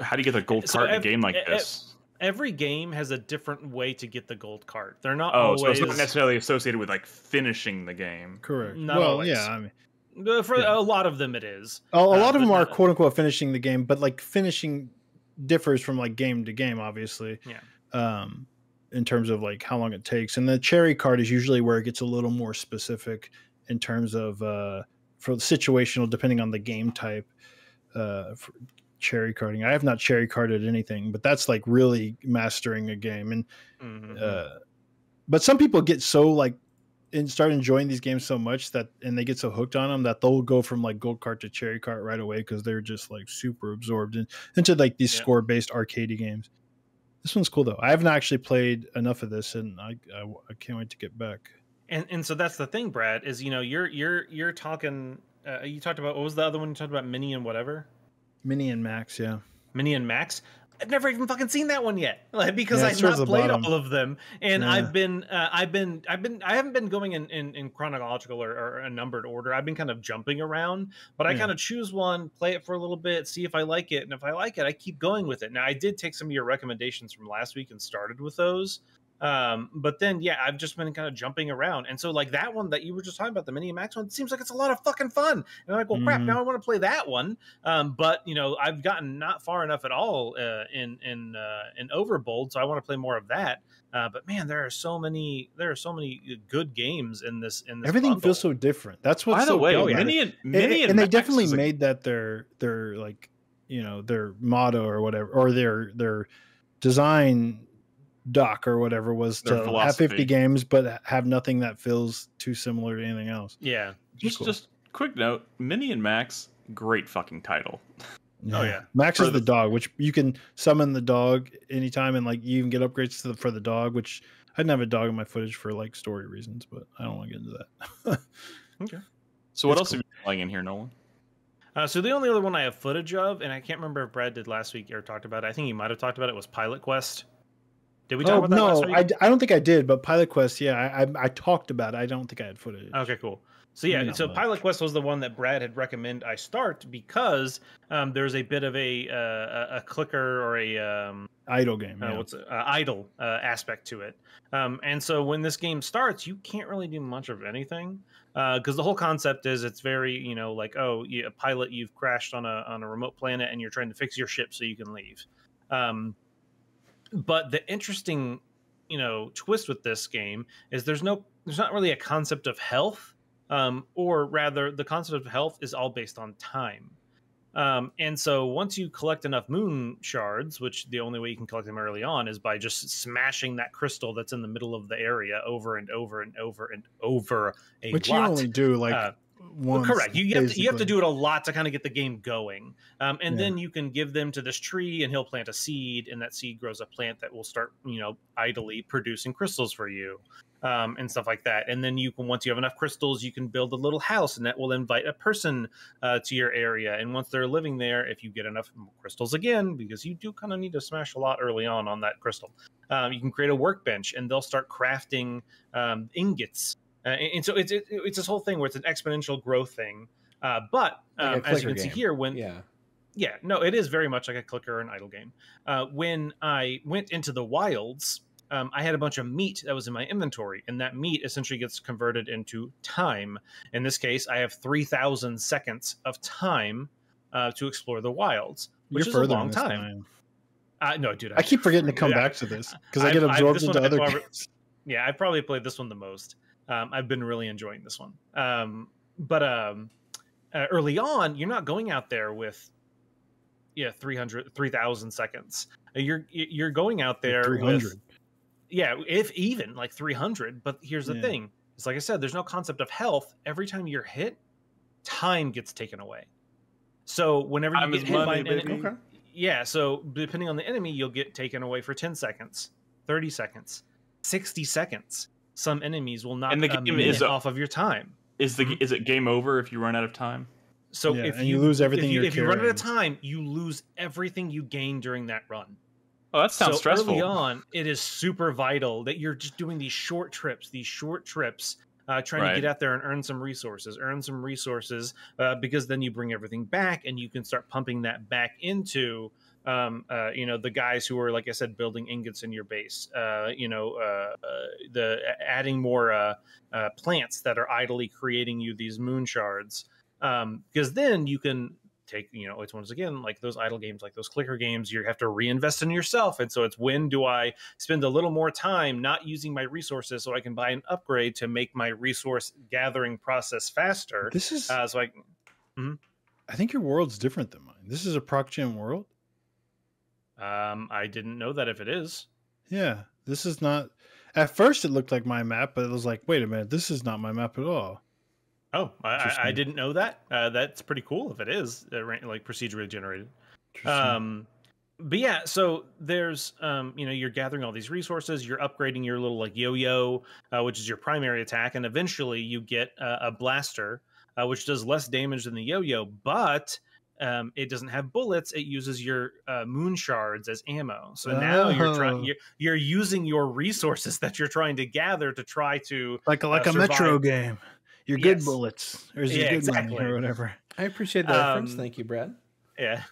how do you get the gold So cart in a game like e- e- this? every game has a different way to get the gold cart. They're not Oh, always so it's not necessarily associated with like finishing the game. Correct. Not well, always. yeah. I mean, Uh, for Yeah. a lot of them. It is. a, a Uh, lot of them are quote unquote finishing the game, but like finishing differs from like game to game, obviously. Yeah. Um, in terms of like how long it takes, and the cherry card is usually where it gets a little more specific in terms of uh, for situational, depending on the game type. Uh, for cherry carding, I have not cherry carded anything, but that's like really mastering a game, and Mhm. uh, but some people get so like and start enjoying these games so much that and they get so hooked on them that they'll go from like gold cart to cherry cart right away because they're just like super absorbed in, into like these Yeah. score based arcadey games this one's cool though i haven't actually played enough of this and i i, I can't wait to get back and and so that's the thing, Brad. Is you know you're you're you're talking. Uh, you talked about what was the other one? You talked about Mini and whatever. mini and max yeah Mini and Max. I've never even fucking seen that one yet, like because Yeah, I've not played bottom. all of them, and Yeah. I've been, uh, I've been, I've been, I haven't been going in in, in chronological or, or a numbered order. I've been kind of jumping around, but I Yeah. kind of choose one, play it for a little bit, see if I like it, and if I like it, I keep going with it. Now, I did take some of your recommendations from last week and started with those. Um, but then yeah, I've just been kind of jumping around. And so like that one that you were just talking about, the mini max one, seems like it's a lot of fucking fun. And I'm like, well crap, Mhm. now I want to play that one. Um, but you know, I've gotten not far enough at all uh, in in uh, in Overbold, so I want to play more of that. Uh, but man, there are so many there are so many good games in this in this. everything bundle. feels so different that's what's By the so way, cool about it. Mini and and, Mini and, and they Max definitely is a- made that their their like you know their motto or whatever or their their design doc or whatever was Their to have 50 games but have nothing that feels too similar to anything else Yeah. just cool. just quick note. Mini and Max, great fucking title. Oh, yeah. max For is the, the- dog which you can summon the dog anytime and like you even get upgrades to the, for the dog which i didn't have a dog in my footage for like story reasons but i don't want to get into that okay. So what It's else cool. have you playing in here, Nolan? Uh, so the only other one I have footage of, and I can't remember if Brad did last week or talked about it. I think he might have talked about it. Was Pilot Quest. Did we talk oh about that no last week? I, I don't think i did but pilot quest yeah I, I i talked about it i don't think i had footage Okay, cool. So yeah, not so much. Pilot Quest was the one that Brad had recommended I start because um, there's a bit of a uh, a- clicker or a um, idle game uh, yeah. what's it, uh, idle uh, aspect to it. Um, and so when this game starts, you can't really do much of anything because the whole concept is it's very you know like oh you, a pilot you've crashed on a on a remote planet and you're trying to fix your ship so you can leave. Um, but the interesting you know twist with this game is there's no there's not really a concept of health um, or rather the concept of health is all based on time. Um, and so once you collect enough moon shards which the only way you can collect them early on is by just smashing that crystal that's in the middle of the area over and over and over and over a which you lot. only do like Uh, well, once, correct. You, you have to you have to do it a lot to kind of get the game going, um, and Yeah. then you can give them to this tree, and he'll plant a seed, and that seed grows a plant that will start, you know, idly producing crystals for you, um, and stuff like that. And then you can once you have enough crystals, you can build a little house, and that will invite a person uh, to your area. And once they're living there, if you get enough crystals again, because you do kind of need to smash a lot early on on that crystal, um, you can create a workbench, and they'll start crafting um, ingots uh, and, and so it's it, it's this whole thing where it's an exponential growth thing. Uh, but Like um, as you clicker can see here, when Yeah. yeah, no, it is very much like a clicker or an idle game. Uh, when I went into the wilds, um, I had a bunch of meat that was in my inventory, and that meat essentially gets converted into time. In this case, I have three thousand seconds of time uh, to explore the wilds, which You're is a long in this than time. I. Uh, no, dude, I keep forgetting to come yeah, back to this because I get I've- I've- absorbed into other already- games. yeah, I've probably played this one the most. Um, I've been really enjoying this one. Um, but um, uh, early on, you're not going out there with yeah 300 3000 seconds. Uh, You're you're going out there Three with yeah, if even like 300. But here's the Yeah. thing: it's like I said, there's no concept of health. Every time you're hit, time gets taken away. So whenever you Time get is hit by money, an baby. enemy, Okay. yeah. So depending on the enemy, you'll get taken away for 10 seconds, 30 seconds, 60 seconds. Some enemies will knock And the game minute is a- off of your time. Is the Mhm. is it game over if you run out of time? So Yeah, if and you, you lose everything if you, you're if you run out of time, you lose everything you gain during that run. Oh, that sounds so stressful. early on, it is super vital that you're just doing these short trips, these short trips, uh, trying Right. to get out there and earn some resources, earn some resources, uh, because then you bring everything back and you can start pumping that back into, um, uh, you know, the guys who are, like I said, building ingots in your base. Uh, you know, uh, uh, the adding more uh, uh, plants that are idly creating you these moon shards, um, because then you can take you know it's once again like those idle games like those clicker games you have to reinvest in yourself and so it's when do i spend a little more time not using my resources so i can buy an upgrade to make my resource gathering process faster This is. uh, so i I think your world's different than mine. This is a proc gen world. Um i didn't know that if it is Yeah, this is not. At first, it looked like my map, but it was like, wait a minute, this is not my map at all. oh i, I, didn't know that uh, that's pretty cool if it is uh, like procedurally generated um but yeah so there's um you know you're gathering all these resources you're upgrading your little like yo-yo uh, which is your primary attack and eventually you get uh, a blaster uh, which does less damage than the yo-yo but um, it doesn't have bullets it uses your uh, moon shards as ammo so now you're trying Oh. you're, you're using your resources that you're trying to gather to try to like a, like uh, a Metro survive. game. Your good Yes. bullets, or is your Yeah, good exactly. money, or whatever. I appreciate the reference. Um, Thank you, Brad. yeah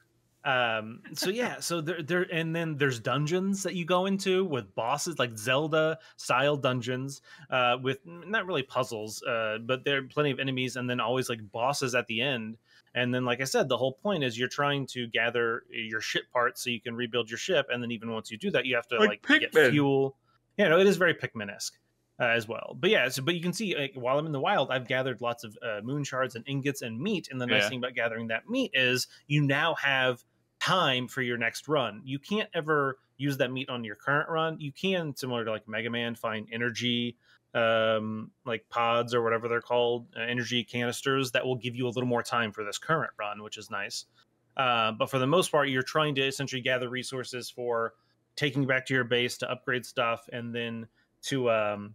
um so yeah so there there and then there's dungeons that you go into with bosses like zelda style dungeons uh with not really puzzles uh but there are plenty of enemies and then always like bosses at the end and then like i said the whole point is you're trying to gather your ship parts so you can rebuild your ship and then even once you do that you have to Like like, get fuel yeah no it is very pikmin-esque uh, as well. But yeah, so, but you can see like, while I'm in the wild, I've gathered lots of uh, moon shards and ingots and meat. And the nice Yeah. thing about gathering that meat is you now have time for your next run. You can't ever use that meat on your current run. You can, similar to like Mega Man, find energy um like pods or whatever they're called uh, energy canisters that will give you a little more time for this current run which is nice. Uh, but for the most part you're trying to essentially gather resources for taking back to your base to upgrade stuff and then to um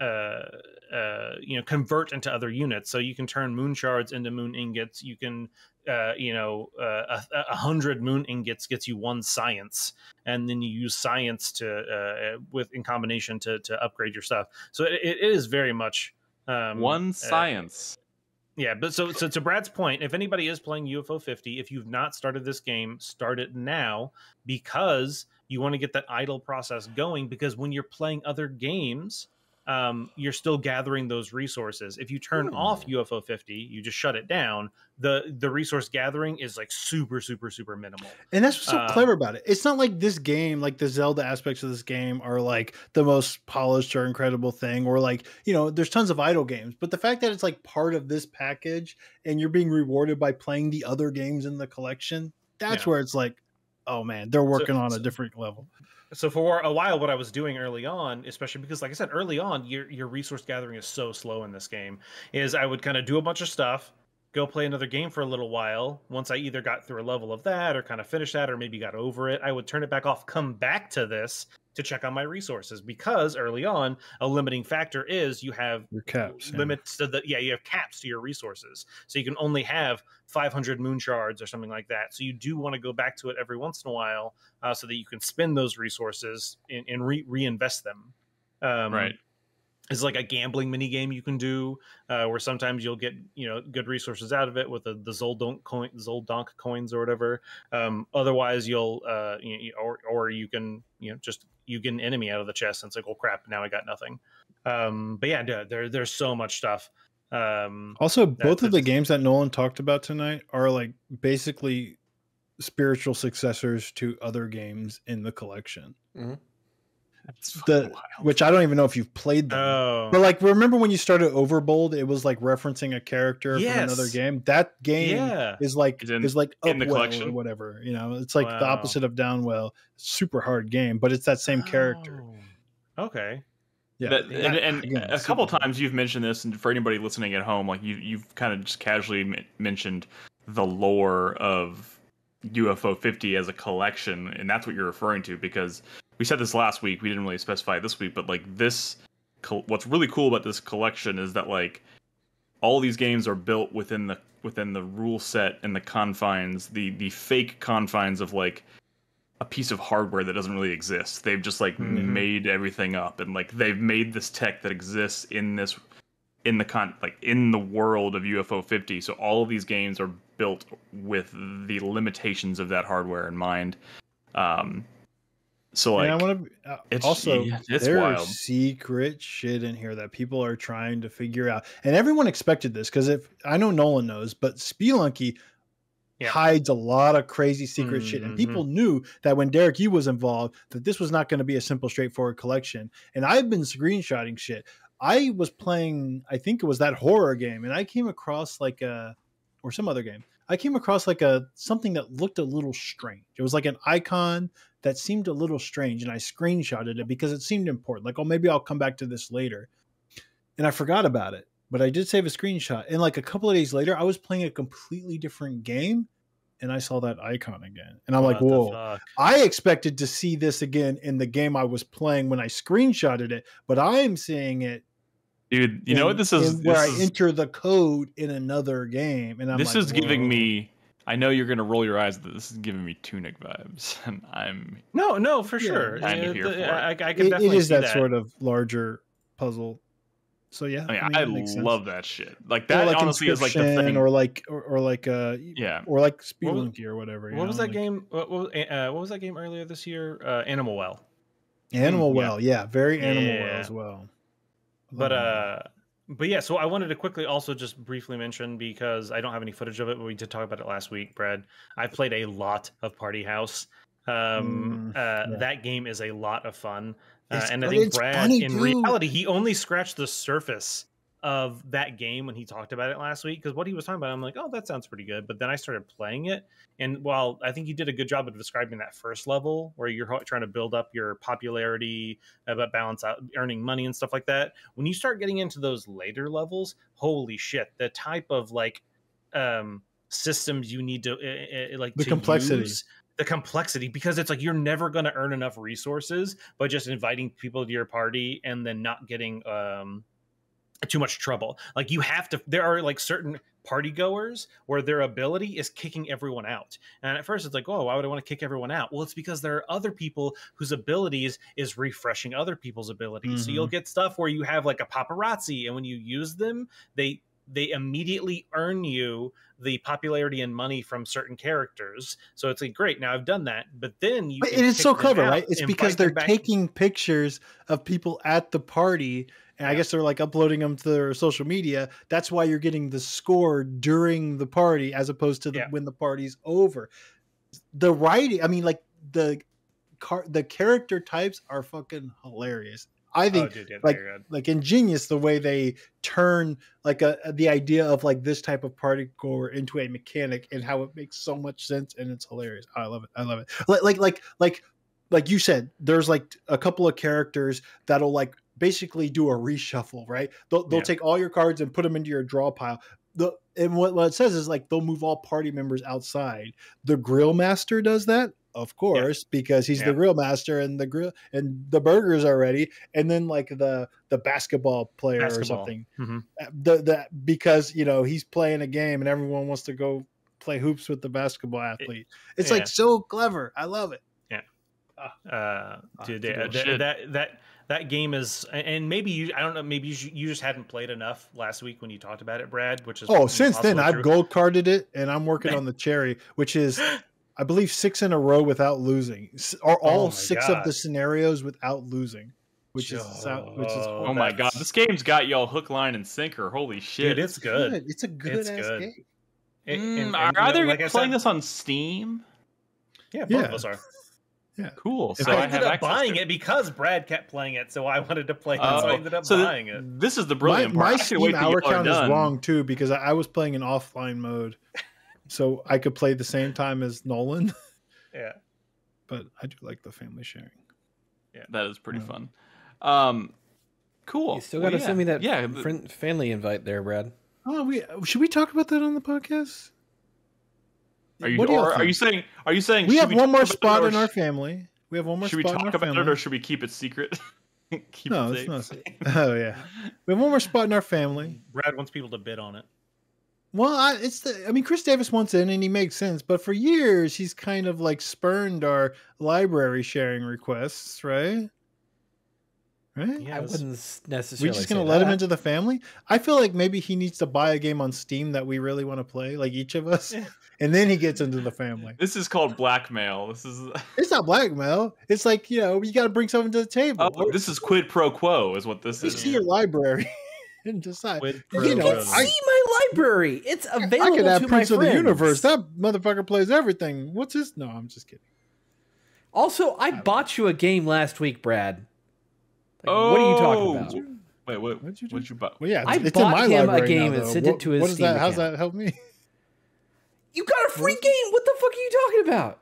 you know convert into other units. So you can turn moon shards into moon ingots. You can uh, you know uh, a, a hundred moon ingots gets you one science and then you use science to uh, with in combination to to upgrade your stuff. So it, it is very much um, One uh, science. yeah, but so so to Brad's point, if anybody is playing UFO 50, if you've not started this game, start it now because you want to get that idle process going because when you're playing other games, um, you're still gathering those resources. If you turn off UFO 50, you just shut it down. The the resource gathering is like super super super minimal. And that's what's so Um, clever about it. It's not like this game, like the Zelda aspects of this game, are like the most polished or incredible thing, or like, you know, there's tons of idle games. But the fact that it's like part of this package and you're being rewarded by playing the other games in the collection, that's Yeah. where it's like, oh man, they're working on so- a different level. So for a while what i was doing early on especially because like i said early on your your resource gathering is so slow in this game is i would kind of do a bunch of stuff go play another game for a little while. Once i either got through a level of that or kind of finished that or maybe got over it i would turn it back off come back to this to check on my resources because early on a limiting factor is you have Your caps. yeah. limits to the yeah you have caps to your resources so you can only have 500 moon shards or something like that so you do want to go back to it every once in a while uh, so that you can spend those resources and, and re- reinvest them um, right. it's like a gambling mini game you can do uh, where sometimes you'll get you know good resources out of it with the, the Zoldonk coin Zoldonk coins or whatever um, otherwise you'll uh, you, you- or or you can you know just you get an enemy out of the chest and it's like oh crap now I got nothing um, but yeah there, there there's so much stuff um, Also, both of the games that Nolan talked about tonight are like basically spiritual successors to other games in the collection. Mhm. That's the wild. which I don't even know if you've played them. Oh, But like, remember when you started Overbold? It was like referencing a character from another game. That game yeah. is like Is in- is like in the collection? or whatever. You know, it's like the opposite of Downwell. Super hard game, but it's that same character. Oh, Okay. Yeah, That- and, and again, a couple cool. times you've mentioned this, and for anybody listening at home, like you, you've kind of just casually m- mentioned the lore of UFO 50 as a collection, and that's what you're referring to because we said this last week. We didn't really specify this week, but like this, what's really cool about this collection is that like all these games are built within the within the rule set and the confines, the the fake confines of like a piece of hardware that doesn't really exist. They've just like Mhm. made everything up and like they've made this tech that exists in this in the con like in the world of UFO 50. So all of these games are built with the limitations of that hardware in mind. Um so like and I want to uh, it's also yeah, it's there's secret shit in here that people are trying to figure out, and everyone expected this because if I know Nolan knows, but Spelunky Yeah. hides a lot of crazy secret shit, and people knew that when Derek Yu was involved, that this was not going to be a simple, straightforward collection. And I've been screenshotting shit. I was playing, I think it was that horror game, and I came across like a or some other game. I came across like a something that looked a little strange. It was like an icon that seemed a little strange, and I screenshotted it because it seemed important. Like, oh, maybe I'll come back to this later. And I forgot about it, but I did save a screenshot. And like a couple of days later, I was playing a completely different game, and I saw that icon again, and I'm like, What the whoa. I expected to see this again in the game I was playing when I screenshotted it, but I'm seeing it. Dude, you know what this is in where this I is- enter the code in another game, and I'm this like, is giving whoa. me I know you're gonna roll your eyes, but this is giving me tunic vibes, and I'm No, no, for Yeah, sure. kinda Uh, here the- for it. I, I can It- definitely it is see that, sort of larger puzzle. So yeah, I mean, I, mean, I, it love that shit. Like Or that like honestly is like the thing. or like or, or like uh yeah, or like What Spelunky or whatever. you What was know, that like- game? What, what, was- uh, what was that game earlier this year? Uh, Animal Well. Animal Mm. Well, yeah, very Animal Well as well. But uh, but yeah. So I wanted to quickly also just briefly mention because I don't have any footage of it, but we did talk about it last week. Brad, I played a lot of Party House. Um, Mm, uh, yeah. That game is a lot of fun, uh, and I think Brad, in reality, he only scratched the surface of that game when he talked about it last week. Because what he was talking about, I'm like, oh, that sounds pretty good. But then I started playing it, and while I think he did a good job of describing that first level where you're trying to build up your popularity, about balance out earning money and stuff like that, when you start getting into those later levels, holy shit, the type of like um systems you need to uh, uh, like The to complexity. use, the complexity because it's like you're never going to earn enough resources by just inviting people to your party and then not getting um too much trouble. Like you have to there are like certain party goers where their ability is kicking everyone out. And at first it's like, "Oh, why would I want to kick everyone out?" Well, it's because there are other people whose abilities is refreshing other people's abilities. So you'll mm-hmm. get stuff where you have like a paparazzi and when you use them, they they immediately earn you the popularity and money from certain characters. So it's like great. Now I've done that, but then you But it is so clever, right? It's because they're taking pictures of people at the party, and I guess they're like uploading them to their social media. That's why you're getting the score during the party as opposed to the, Yeah. when the party's over. The writing, I mean, like the car, the character types are fucking hilarious. I Oh, think dude, yeah, like- like ingenious the way they turn like a the idea of like this type of party core into a mechanic and how it makes so much sense and it's hilarious. I love it. I love it. Like like like like like you said, there's like a couple of characters that'll like basically do a reshuffle, right? They'll they'll Yeah. take all your cards and put them into your draw pile. The and what, what it says is like they'll move all party members outside. The grill master does that, of course, because he's Yeah. the grill master and the grill and the burgers are ready. And then like the the basketball player or Basketball. something. Mhm. Uh, The the because you know he's playing a game and everyone wants to go play hoops with the basketball athlete. It's yeah. like so clever. I love it. Uh, dude, it's a yeah, that, that that that game is, and maybe you, I don't know, maybe you, you just hadn't played enough last week when you talked about it, Brad. Which is Oh, since then I've gold carded it and I'm working on the cherry, which is I believe six in a row without losing. S- Are Oh all my six of the scenarios without losing, which is so- which is Oh, Oh my god, this game's got y'all hook, line, and sinker. Holy shit! dude, it's good. It's a good It's ass good. game. And- Mm, and- are and, you know, either like playing said- this on Steam? Yeah, both Yeah. of us are. Cool. So I I, ended have up buying to it because Brad kept playing it, so I wanted to play it. Oh, so I ended up so th- buying it. This is the My, brilliant part. my Steam wait hour count is wrong too because I, I was playing in offline mode, so I could play the same time as Nolan. Yeah. But I do like the family sharing. Yeah, that is pretty Yeah. fun. Um, cool. You still got to yeah. send me that Yeah, th- friend, family invite there, Brad. Oh, we should we talk about that on the podcast? Are you What do y'all or are you saying? Are you saying We should have one more talk about it spot or in our family. We have one more Should we spot in talk our about family. it or should we keep it secret? keep no, it it's safe. not. Oh yeah, we have one more spot in our family. Brad wants people to bid on it. Well, I, it's the. I mean, Chris Davis wants in, and he makes sense. But for years, he's kind of like spurned our library sharing requests, right? Right. Yeah, I wouldn't necessarily. We're just gonna say let him into the family. I feel like maybe he needs to buy a game on Steam that we really want to play, like each of us, and then he gets into the family. This is called blackmail. This is It's not blackmail. It's like you know, you got to bring something to the table. oh, this is quid pro quo, is what this you is. see your library and decide. Quid You pro know, quo. See my library. It's available I could have to Prince of the. Universe. That motherfucker plays everything. What's his? No, I'm just kidding. Also, I bought you a game last week, Brad. Like, what are you talking Oh! about? Wait, what? What'd you do? What'd you buy? Well, yeah, I it's, it's bought in my him a game now, and though. sent it to his What does Steam that? How's that help me? You got a free game. What the fuck are you talking about?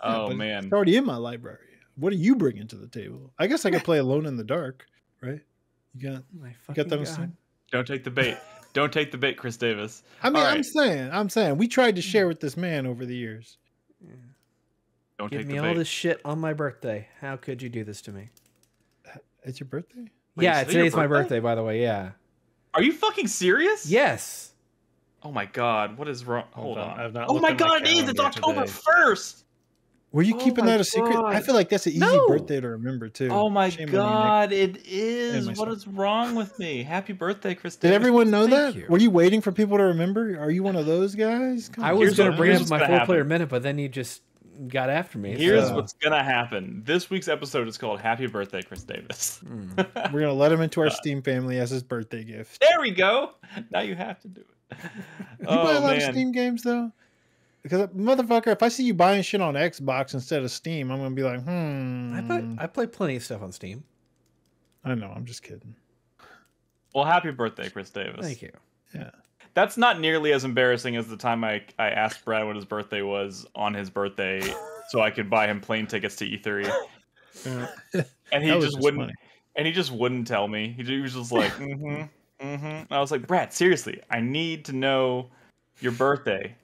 Oh but man. it's already in my library. What are you bringing to the table? I guess I could play Alone in the Dark, right? You got oh My you got that on God. Don't take the bait. Don't take the bait, Chris Davis. I mean, All I'm right. saying, I'm saying, we tried to share hmm. with this man over the years. Don't Give take me the all this shit on my birthday. How could you do this to me? It's your birthday. Wait, yeah, is today your today's my birthday? birthday, by the way. Yeah. Are you fucking serious? Yes. Oh my god, what is wrong? Hold Hold on, on. I've not Oh my at my god, it is. It's October today. first. Were you Oh keeping that a secret? I feel like that's an easy No. birthday to remember too. Oh my Shame on you, Nick. god, it is. And What myself. is wrong with me? Happy birthday, Chris. Did everyone know Thank that? you. Were you waiting for people to remember? Are you one of those guys? Come I was going to bring up my gonna four player happen. minute, but then you just got after me. Here's so- what's gonna happen. This week's episode is called "Happy Birthday, Chris Davis." Hmm. We're gonna let him into our Steam family as his birthday gift. there we go. Now you have to do it. You buy a oh lot of Steam games though? Because motherfucker, if I see you buying shit on Xbox instead of Steam, I'm gonna be like, hmm. I play, I play plenty of stuff on Steam. I know, I'm just kidding. well, happy birthday, Chris Davis. Thank you. Yeah. That's not nearly as embarrassing as the time I I asked Brad what his birthday was on his birthday, so I could buy him plane tickets to E3, and he just just wouldn't. funny. And he just wouldn't tell me. He he was just like, mm-hmm, mm-hmm. I was like, Brad, seriously, I need to know your birthday.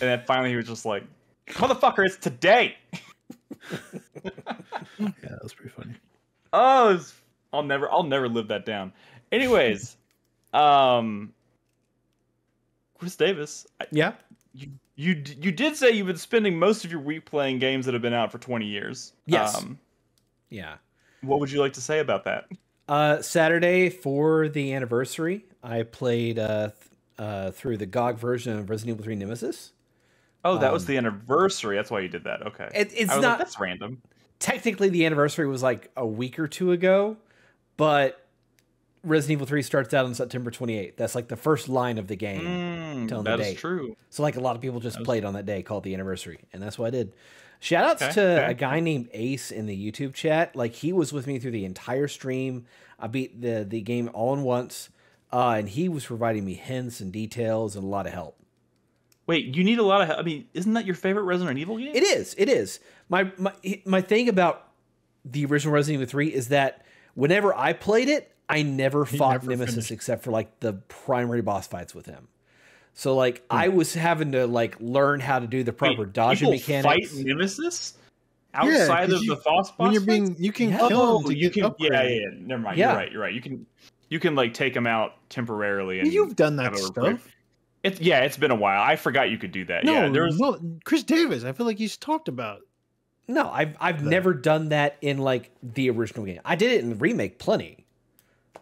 And then finally he was just like, motherfucker, it's today. Yeah, that was pretty funny. Oh, it's- I'll never, I'll never live that down. Anyways, um, Chris Davis, Yeah. you you you did say you've been spending most of your week playing games that have been out for 20 years. Yes. Um, Yeah. what would you like to say about that? Uh, Saturday for the anniversary, I played uh, th- uh, through the GOG version of Resident Evil 3 Nemesis. Oh, that was Um, the anniversary. That's why you did that. Okay. It, it's was not like, that's random. technically the anniversary was like a week or two ago, but Resident Evil 3 starts out on September 28th. That's like the first line of the game. Mm, telling the that is date. true. So like a lot of people just played on that day called the anniversary, and that's what I did. Shout outs Okay, to okay. a guy named Ace in the YouTube chat. Like he was with me through the entire stream. I beat the the game all in once, uh, and he was providing me hints and details and a lot of help. Wait, you need a lot of help. I mean, isn't that your favorite Resident Evil game? It is. It is. My my my thing about the original Resident Evil 3 is that whenever I played it, I never fought never Nemesis finished. except for like the primary boss fights with him. So like Hmm. I was having to like learn how to do the Wait, proper dodging people mechanics. Fight Nemesis outside 'cause of you- the boss boss When you're fights? being, you can Yeah. kill oh, you can. upgrade. Yeah, yeah, yeah. Never mind. Yeah. You're right. You're right. You can. You can like take them out temporarily. And You've done that have stuff. reprieve. It's yeah. It's been a while. I forgot you could do that. No, yeah. There was. no, Chris Davis. I feel like he's talked about. No, I've I've That. never done that in like the original game. I did it in the remake plenty.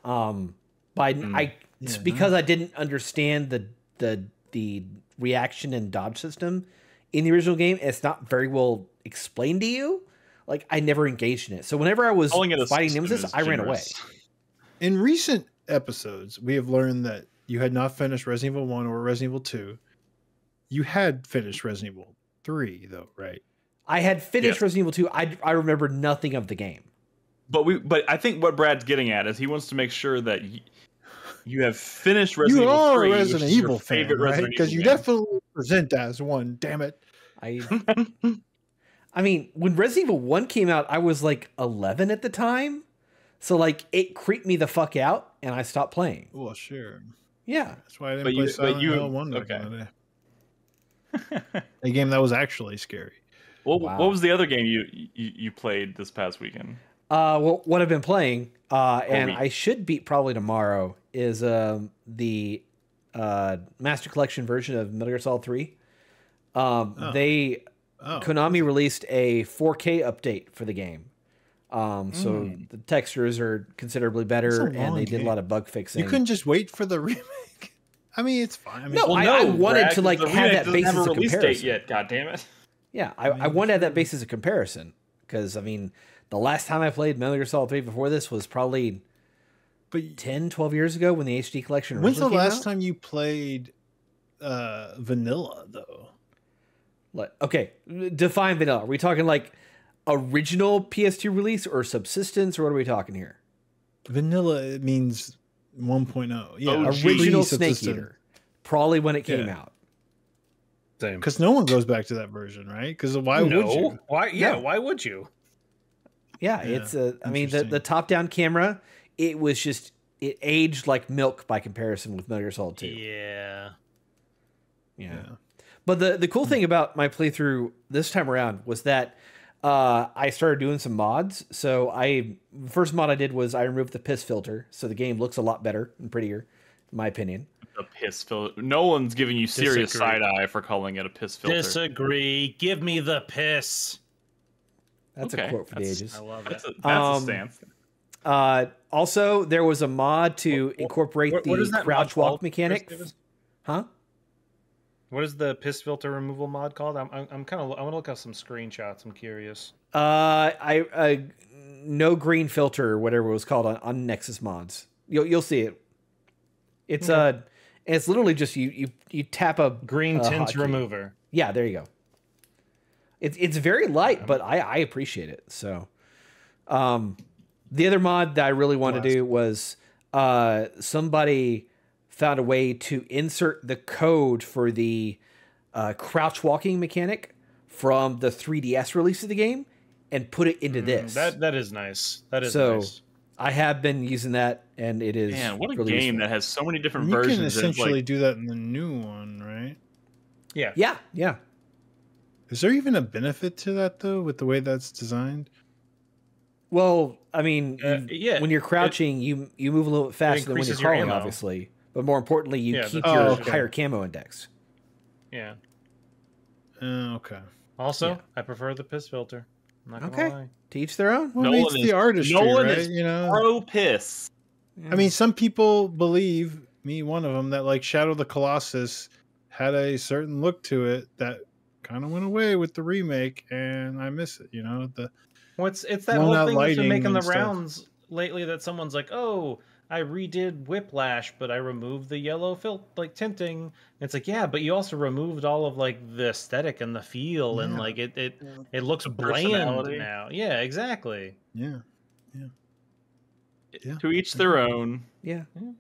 Um, but I, Mm. I Yeah, because I didn't understand the the the reaction and dodge system in the original game. It's not very well explained to you. Like I never engaged in it. So whenever I was calling it fighting Nemesis, I ran away. In recent episodes, we have learned that you had not finished Resident Evil 1 or Resident Evil 2. You had finished Resident Evil 3, though, right? I had finished Yes. Resident Evil 2. I I remember nothing of the game. But we, but I think what Brad's getting at is he wants to make sure that y- you have finished Resident you Evil are 3, a Resident Evil fan, favorite right? Because you game. definitely present as one. Damn it! I I mean, when Resident Evil 1 came out, I was like 11 at the time. So like it creeped me the fuck out and I stopped playing. Well, sure. Yeah. That's why I didn't But play you- but you- Hill One. back okay. in the day. a game that was actually scary. What, Wow. what was the other game you, you you played this past weekend? Uh, well, what I've been playing, uh, and. I should beat probably tomorrow, is um, the uh, Master Collection version of Metal Gear Solid 3. Um, Oh. They Oh, Konami released a 4K update for the game. Um, so Mm. the textures are considerably better, and they did a lot of bug fixing. you couldn't just wait for the remake. I mean, it's fine. I mean, No, it's- I- I wanted to, like, have that basis have of release date comparison. yet. God damn it! Yeah, I, I mean, wanted that basis of comparison because I mean, the last time I played Metal Gear Solid 3 before this was probably but 10, 12 years ago when the HD collection when's the came last out. time you played uh, vanilla though? Like, okay, define vanilla. Are we talking like original PS2 release or subsistence, or what are we talking here? Vanilla it means 1.0. Yeah, Oh, Original. Snake Eater, probably when it came Yeah. out. Same. Because no one goes back to that version, right? Because why no. would you? Why? Yeah. No. Why would you? Yeah, Yeah, it's a. I mean, the the top down camera, it was just it aged like milk by comparison with Metal Gear Solid 2. Yeah. yeah. Yeah. But the the cool thing about my playthrough this time around was that uh, I started doing some mods. So I first mod I did was I removed the piss filter, so the game looks a lot better and prettier, in my opinion. The piss filter. No one's giving you serious Disagree. side eye for calling it a piss filter. Disagree. Give me the piss. That's Okay, a quote for the ages. I love That's it. a, that's Um, a stance. Uh, also, there was a mod to What- incorporate What, what is the that crouch walk called, mechanic. Huh? What is the piss filter removal mod called? I'm, I'm, I'm kind of. I want to look at some screenshots. I'm curious. Uh, I uh, no green filter or whatever it was called on, on Nexus mods. You'll you'll see it. It's uh, it's literally just you you you tap a Green a tint hotkey. remover. Yeah, there you go. It's it's very light, but I I appreciate it. So, um, the other mod that I really wanted to do was uh somebody found a way to insert the code for the uh, crouch walking mechanic from the 3DS release of the game and put it into this. Mm, That that is nice. That is So, nice. I have been using that, and it is Man, what a really game useful. that has so many different You can versions. and it's essentially like, do that in the new one, right? Yeah. Yeah, yeah. Is there even a benefit to that though, with the way that's designed? Well, I mean, Uh, yeah, when you're it- crouching, you you move a little bit faster than when you're increases your crawling, obviously. But more importantly, you Yeah, keep that's- your Oh, okay. higher camo index. Yeah. Uh, okay. Also, Yeah. I prefer the piss filter. I'm not gonna Okay. lie. To each their own. Well, Nolan it's is- the artistry, Nolan right? is you know, pro piss. I mean, some people believe me, one of them, that like Shadow of the Colossus had a certain look to it that kind of went away with the remake, and I miss it. You know, the what's it's it's that Well, whole thing that's been making the stuff. rounds lately. That someone's like, "Oh, I redid Whiplash, but I removed the yellow fil like tinting." It's like, yeah, but you also removed all of like the aesthetic and the feel, and like it it it looks The bland now. Yeah, exactly. yeah, Yeah. To each their own. Yeah. Yeah.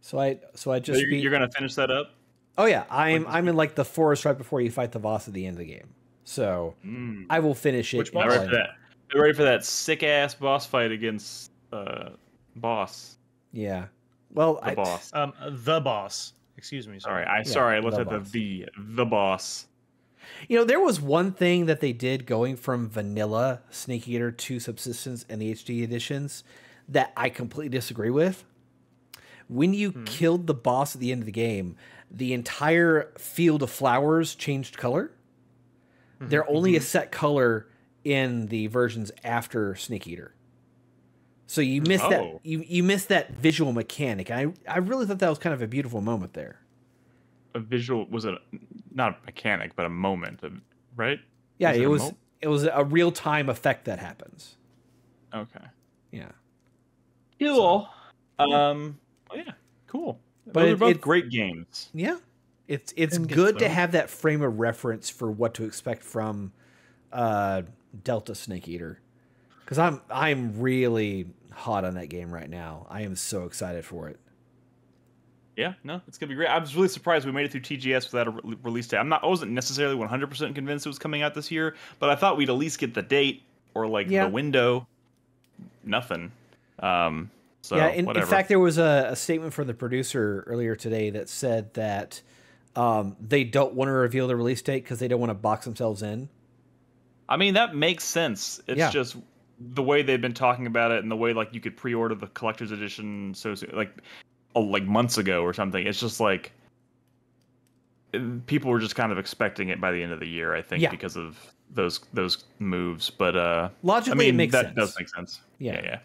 So I so I So just you're, beat. you're gonna finish that up. Oh yeah, I'm I'm in like the forest right before you fight the boss at the end of the game. So Mm. I will finish it. Which in boss? Ready like- for that. Get ready for that sick ass boss fight against uh boss. Yeah. Well, The I, boss. Um, the boss. Excuse me. Sorry, Sorry. I sorry I looked the at boss. the the the boss. You know, there was one thing that they did going from vanilla Snake Eater to Subsistence and the HD editions that I completely disagree with. When you killed the boss at the end of the game, the entire field of flowers changed color. They're only a set color in the versions after Snake Eater. So you missed Oh. that you, you missed that visual mechanic. I I really thought that was kind of a beautiful moment there. A visual was it not a mechanic, but a moment, of, right? Yeah, Was it it was mo- it was a real time effect that happens. Okay. Yeah. Cool. Um. oh, yeah. Cool. But But Those it- are both it- great games. Yeah. It's it's And get good to have that frame of reference for what to expect from uh, Delta Snake Eater because I'm I'm really hot on that game right now. I am so excited for it. Yeah, no, it's gonna be great. I was really surprised we made it through TGS without a re- release date. I'm not, I wasn't necessarily 100 percent convinced it was coming out this year, but I thought we'd at least get the date or like Yeah. the window. Nothing. Um, so yeah, in, in fact, there was a, a statement from the producer earlier today that said that um, they don't want to reveal the release date because they don't want to box themselves in. I mean, that makes sense. It's Yeah. just the way they've been talking about it and the way like you could pre-order the collector's edition so soon, like like months ago or something. It's just like people were just kind of expecting it by the end of the year, I think, Yeah. because of those those moves. But uh I Logically, mean, it makes that sense. does make sense. Yeah. yeah, yeah.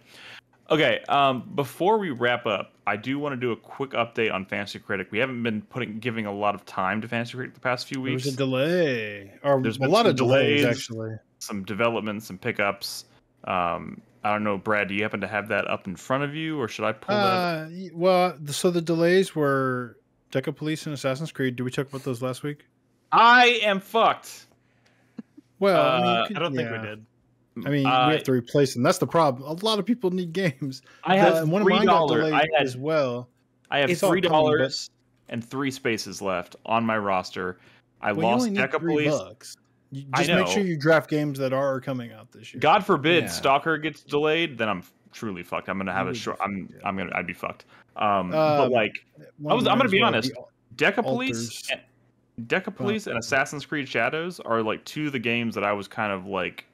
Okay, um, before we wrap up, I do want to do a quick update on Fantasy Critic. We haven't been putting giving a lot of time to Fantasy Critic the past few weeks. was a delay, or There's a lot of delays, delays. actually. some developments, some pickups. Um, I don't know, Brad. Do you happen to have that up in front of you, or should I pull that? Uh, y- well, so the delays were Deca Police and Assassin's Creed. Did we talk about those last week? I am fucked. Well, I, mean, Uh, could- I don't think we did. I mean, Uh, we have to replace them. That's the problem. A lot of people need games. I have and one of three mine got delayed I had as well. I have It's three dollars and three spaces left on my roster. I Well, lost Deca three Police. bucks. You just make sure you draft games that are coming out this year. God forbid Yeah. Stalker gets delayed, then I'm truly fucked. I'm gonna have a short. I'm yeah. I'm gonna I'd be fucked. Um, but Um, like I was I'm gonna be honest. the- Deca Police. Deca Police, and Assassin's Creed Shadows are like two of the games that I was kind of like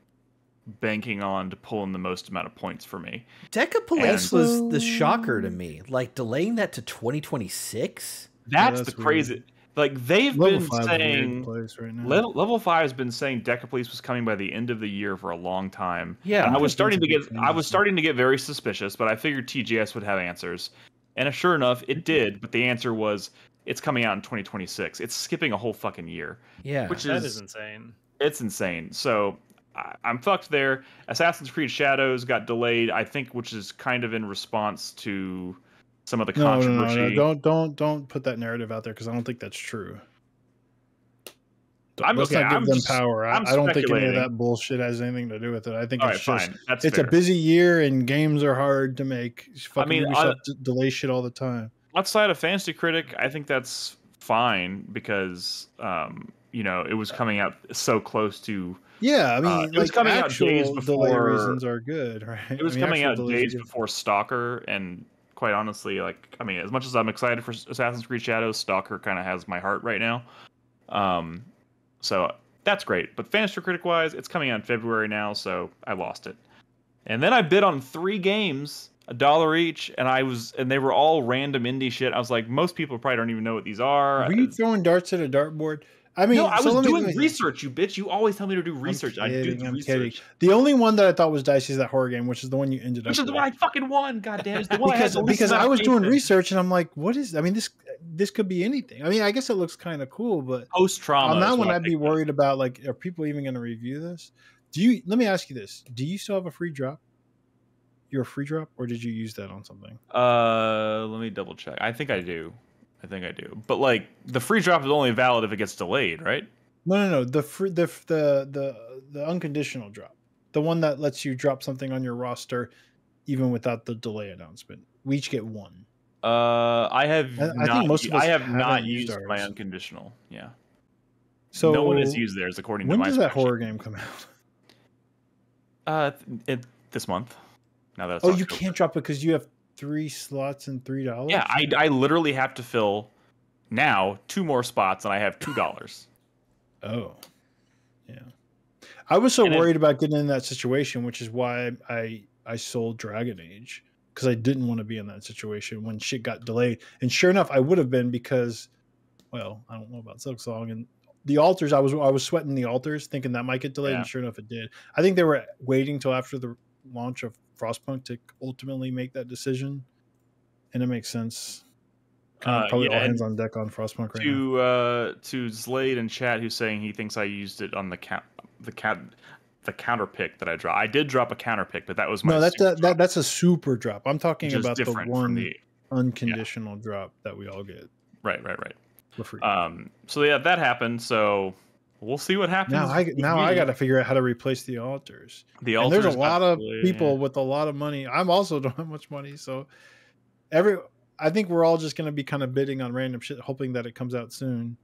banking on to pull in the most amount of points for me. Decapolice And- was the shocker to me. Like delaying that to 2026. That's, that's the crazy. weird. Like they've Level been five is a weird saying. place right now. Level, level five has been saying Decapolice was coming by the end of the year for a long time. Yeah. and I was starting to get big I was starting to get very suspicious, but I figured TGS would have answers. And sure enough, it did. But the answer was it's coming out in 2026. It's skipping a whole fucking year, Yeah. which That is is insane. it's insane. So I, I'm fucked there. Assassin's Creed Shadows got delayed, I think, which is kind of in response to some of the no, no, no, controversy. no, don't don't don't put that narrative out there because I don't think that's true. I'm- Let's okay, not give I'm them just- power. I, I'm don't think any of that bullshit has anything to do with it. I think All right, it's just fine. That's it's fair. a busy year and games are hard to make. Fucking mean, I- d- delay shit all the time. outside of Fantasy Critic, I think that's fine because um, you know it was coming out so close to. Yeah, I mean, Uh, it was like, coming out days before- reasons are good, right? It was I mean, coming out days before Stalker, and quite honestly, like I mean, as much as I'm excited for Assassin's Creed Shadows, Stalker kind of has my heart right now. Um, so that's great. But Fantasy Critic wise, it's coming out in February now, so I lost it. And then I bid on three games, a dollar each, and I was, and they were all random indie shit. I was like, most people probably don't even know what these are. Were you throwing darts at a dartboard? I mean, no, I so was doing me- research, you bitch. You always tell me to do research. I do kidding, the I'm research. kidding. The only one that I thought was dicey is that horror game, which is the one you ended Which up is the one I fucking won. God damn, it's the one I had because because I was doing in. research and I'm like, what is? I mean, this this could be anything. I mean, I guess it looks kind of cool, but Post trauma. on that one, I'd be worried about like, are people even going to review this? Do you? Let me ask you this: Do you still have a free drop? You're a free drop, or did you use that on something? Uh, let me double check. I think I do. I think I do. But like, the free drop is only valid if it gets delayed, right? No, no, no. The free, the the the the unconditional drop, the one that lets you drop something on your roster, even without the delay announcement. We each get one. Uh, I have I- I think most of us I have not used used my unconditional. Yeah. So no one has used theirs according to my. When does that horror game come out? Uh, it, this month. Now that it's Oh, you October. can't drop it because you have three slots and three dollars. Yeah, I, I literally have to fill now two more spots, and I have two dollars. Oh, yeah. I was so And it- worried about getting in that situation, which is why I I sold Dragon Age because I didn't want to be in that situation when shit got delayed. And sure enough, I would have been because, well, I don't know about Silksong and the Alters. I was I was sweating the Alters, thinking that might get delayed, Yeah. and sure enough, it did. I think they were waiting till after the launch of Frostpunk to ultimately make that decision, and it makes sense. Kind of Uh, probably yeah, all hands on deck on Frostpunk right now. to uh to Slade in chat who's saying he thinks I used it on the count the count the counter pick that I dropped. I did drop a counter pick, but that was my No, that's a, that, that's a super drop. I'm talking about the one the unconditional drop that we all get right, right, right. for free. Um, so yeah, that happened. So we'll see what happens. Now I now I got to figure out how to replace the Alters. the Alters. and there's a lot of people yeah. with a lot of money. I'm also don't have much money, so every I think we're all just going to be kind of bidding on random shit, hoping that it comes out soon.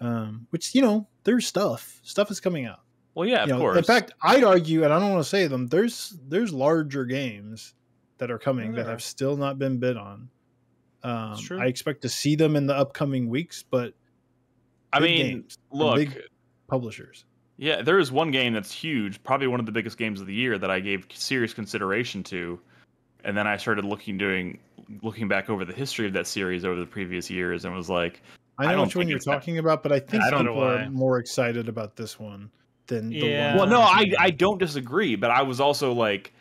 Um, which you know, there's stuff. Stuff is coming out. Well, yeah, of know, course. In fact, I'd argue, and I don't want to say them. There's there's larger games that are coming Yeah, that have still not been bid on. Um. I expect to see them in the upcoming weeks, but I mean, games look, big publishers. yeah, there is one game that's huge, probably one of the biggest games of the year that I gave serious consideration to, and then I started looking doing looking back over the history of that series over the previous years, and was like, I I know don't which one you're it's that- talking about, but I think I don't know people are more excited about this one than the Yeah. one. well, no, I I don't disagree, but I was also like,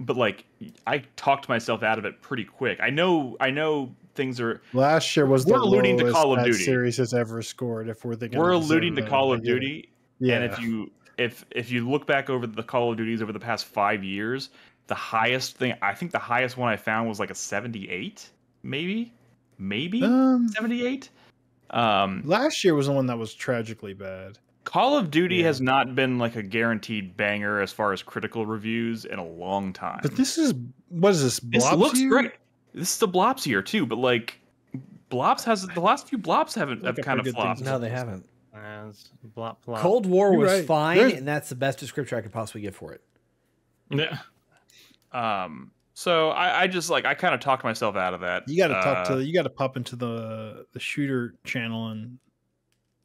but like I talked myself out of it pretty quick. I know, I know things are. Last year was We're the alluding to Call of that Duty. series has ever scored. If we're thinking, We're alluding to Call of. Duty, Yeah, and if you if if you look back over the Call of Duties over the past five years, the highest thing I think the highest one I found was like a seventy eight, maybe, maybe um, seventy eight. Um, last year was the one that was tragically bad. Call of Duty Yeah. has not been like a guaranteed banger as far as critical reviews in a long time. But this is what is this? this looks year? great. This is the Blops year too, but like Blops has the last few Blops haven't have kind of pretty good flopped. things. No, they haven't. As blop, blop. Cold War You're was right. fine, There's- and that's the best description I could possibly give for it. Yeah. Um, so I, I just like I kind of talked myself out of that. You got to talk Uh, to. You got to pop into the the shooter channel and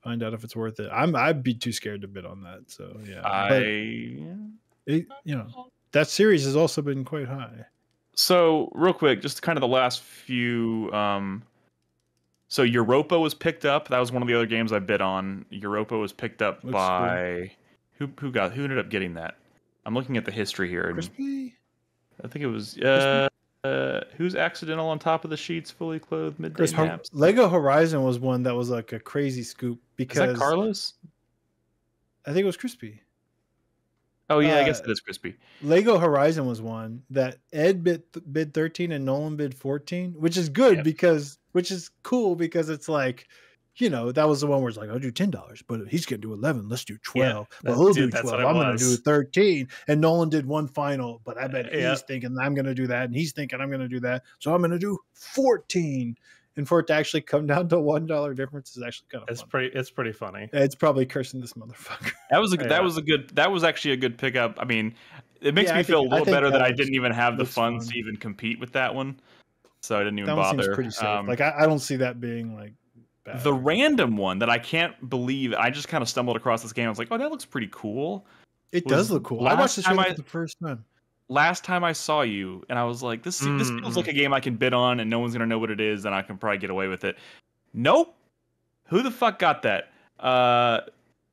find out if it's worth it. I'm. I'd be too scared to bid on that. So yeah. I But it, you know that series has also been quite high. So real quick, just kind of the last few. Um, so Europa was picked up. That was one of the other games I bid on. Europa was picked up Looks by who? Who got? Who ended up getting that? I'm looking at the history here, Crispy. I think it was uh, uh, who's accidental on top of the sheets, fully clothed midday Chris, naps. Lego Horizon was one that was like a crazy scoop Is because that Carlos? I think it was Crispy. Oh yeah, I guess uh, it is crispy. Lego Horizon was one that Ed bid bid 13 and Nolan bid 14, which is good Yep. because which is cool because it's like, you know, that was the one where it's like, I'll do ten dollars, but he's gonna do eleven. Let's do twelve. Yeah, well, he'll dude, do twelve. I'm gonna do thirteen. And Nolan did one final, but I bet Yeah. he's thinking I'm gonna do that, and he's thinking I'm gonna do that. So I'm gonna do fourteen. And for it to actually come down to one dollar difference is actually kind of It's fun. pretty. It's pretty funny. It's probably cursing this motherfucker. That was a Yeah. that was a good that was actually a good pickup. I mean, it makes Yeah, me I feel think- a I little better that that I didn't even have the funds fun. to even compete with that one, so I didn't even That bother. seems pretty safe. Um, like I, I don't see that being like bad. the random one that I can't believe I just kind of stumbled across this game. I was like, oh, that looks pretty cool. It was does look cool. I watched this time I- for the first time. Last time I saw you, and I was like, this this Mm, feels like a game I can bid on, and no one's gonna know what it is, and I can probably get away with it. Nope. Who the fuck got that? Uh,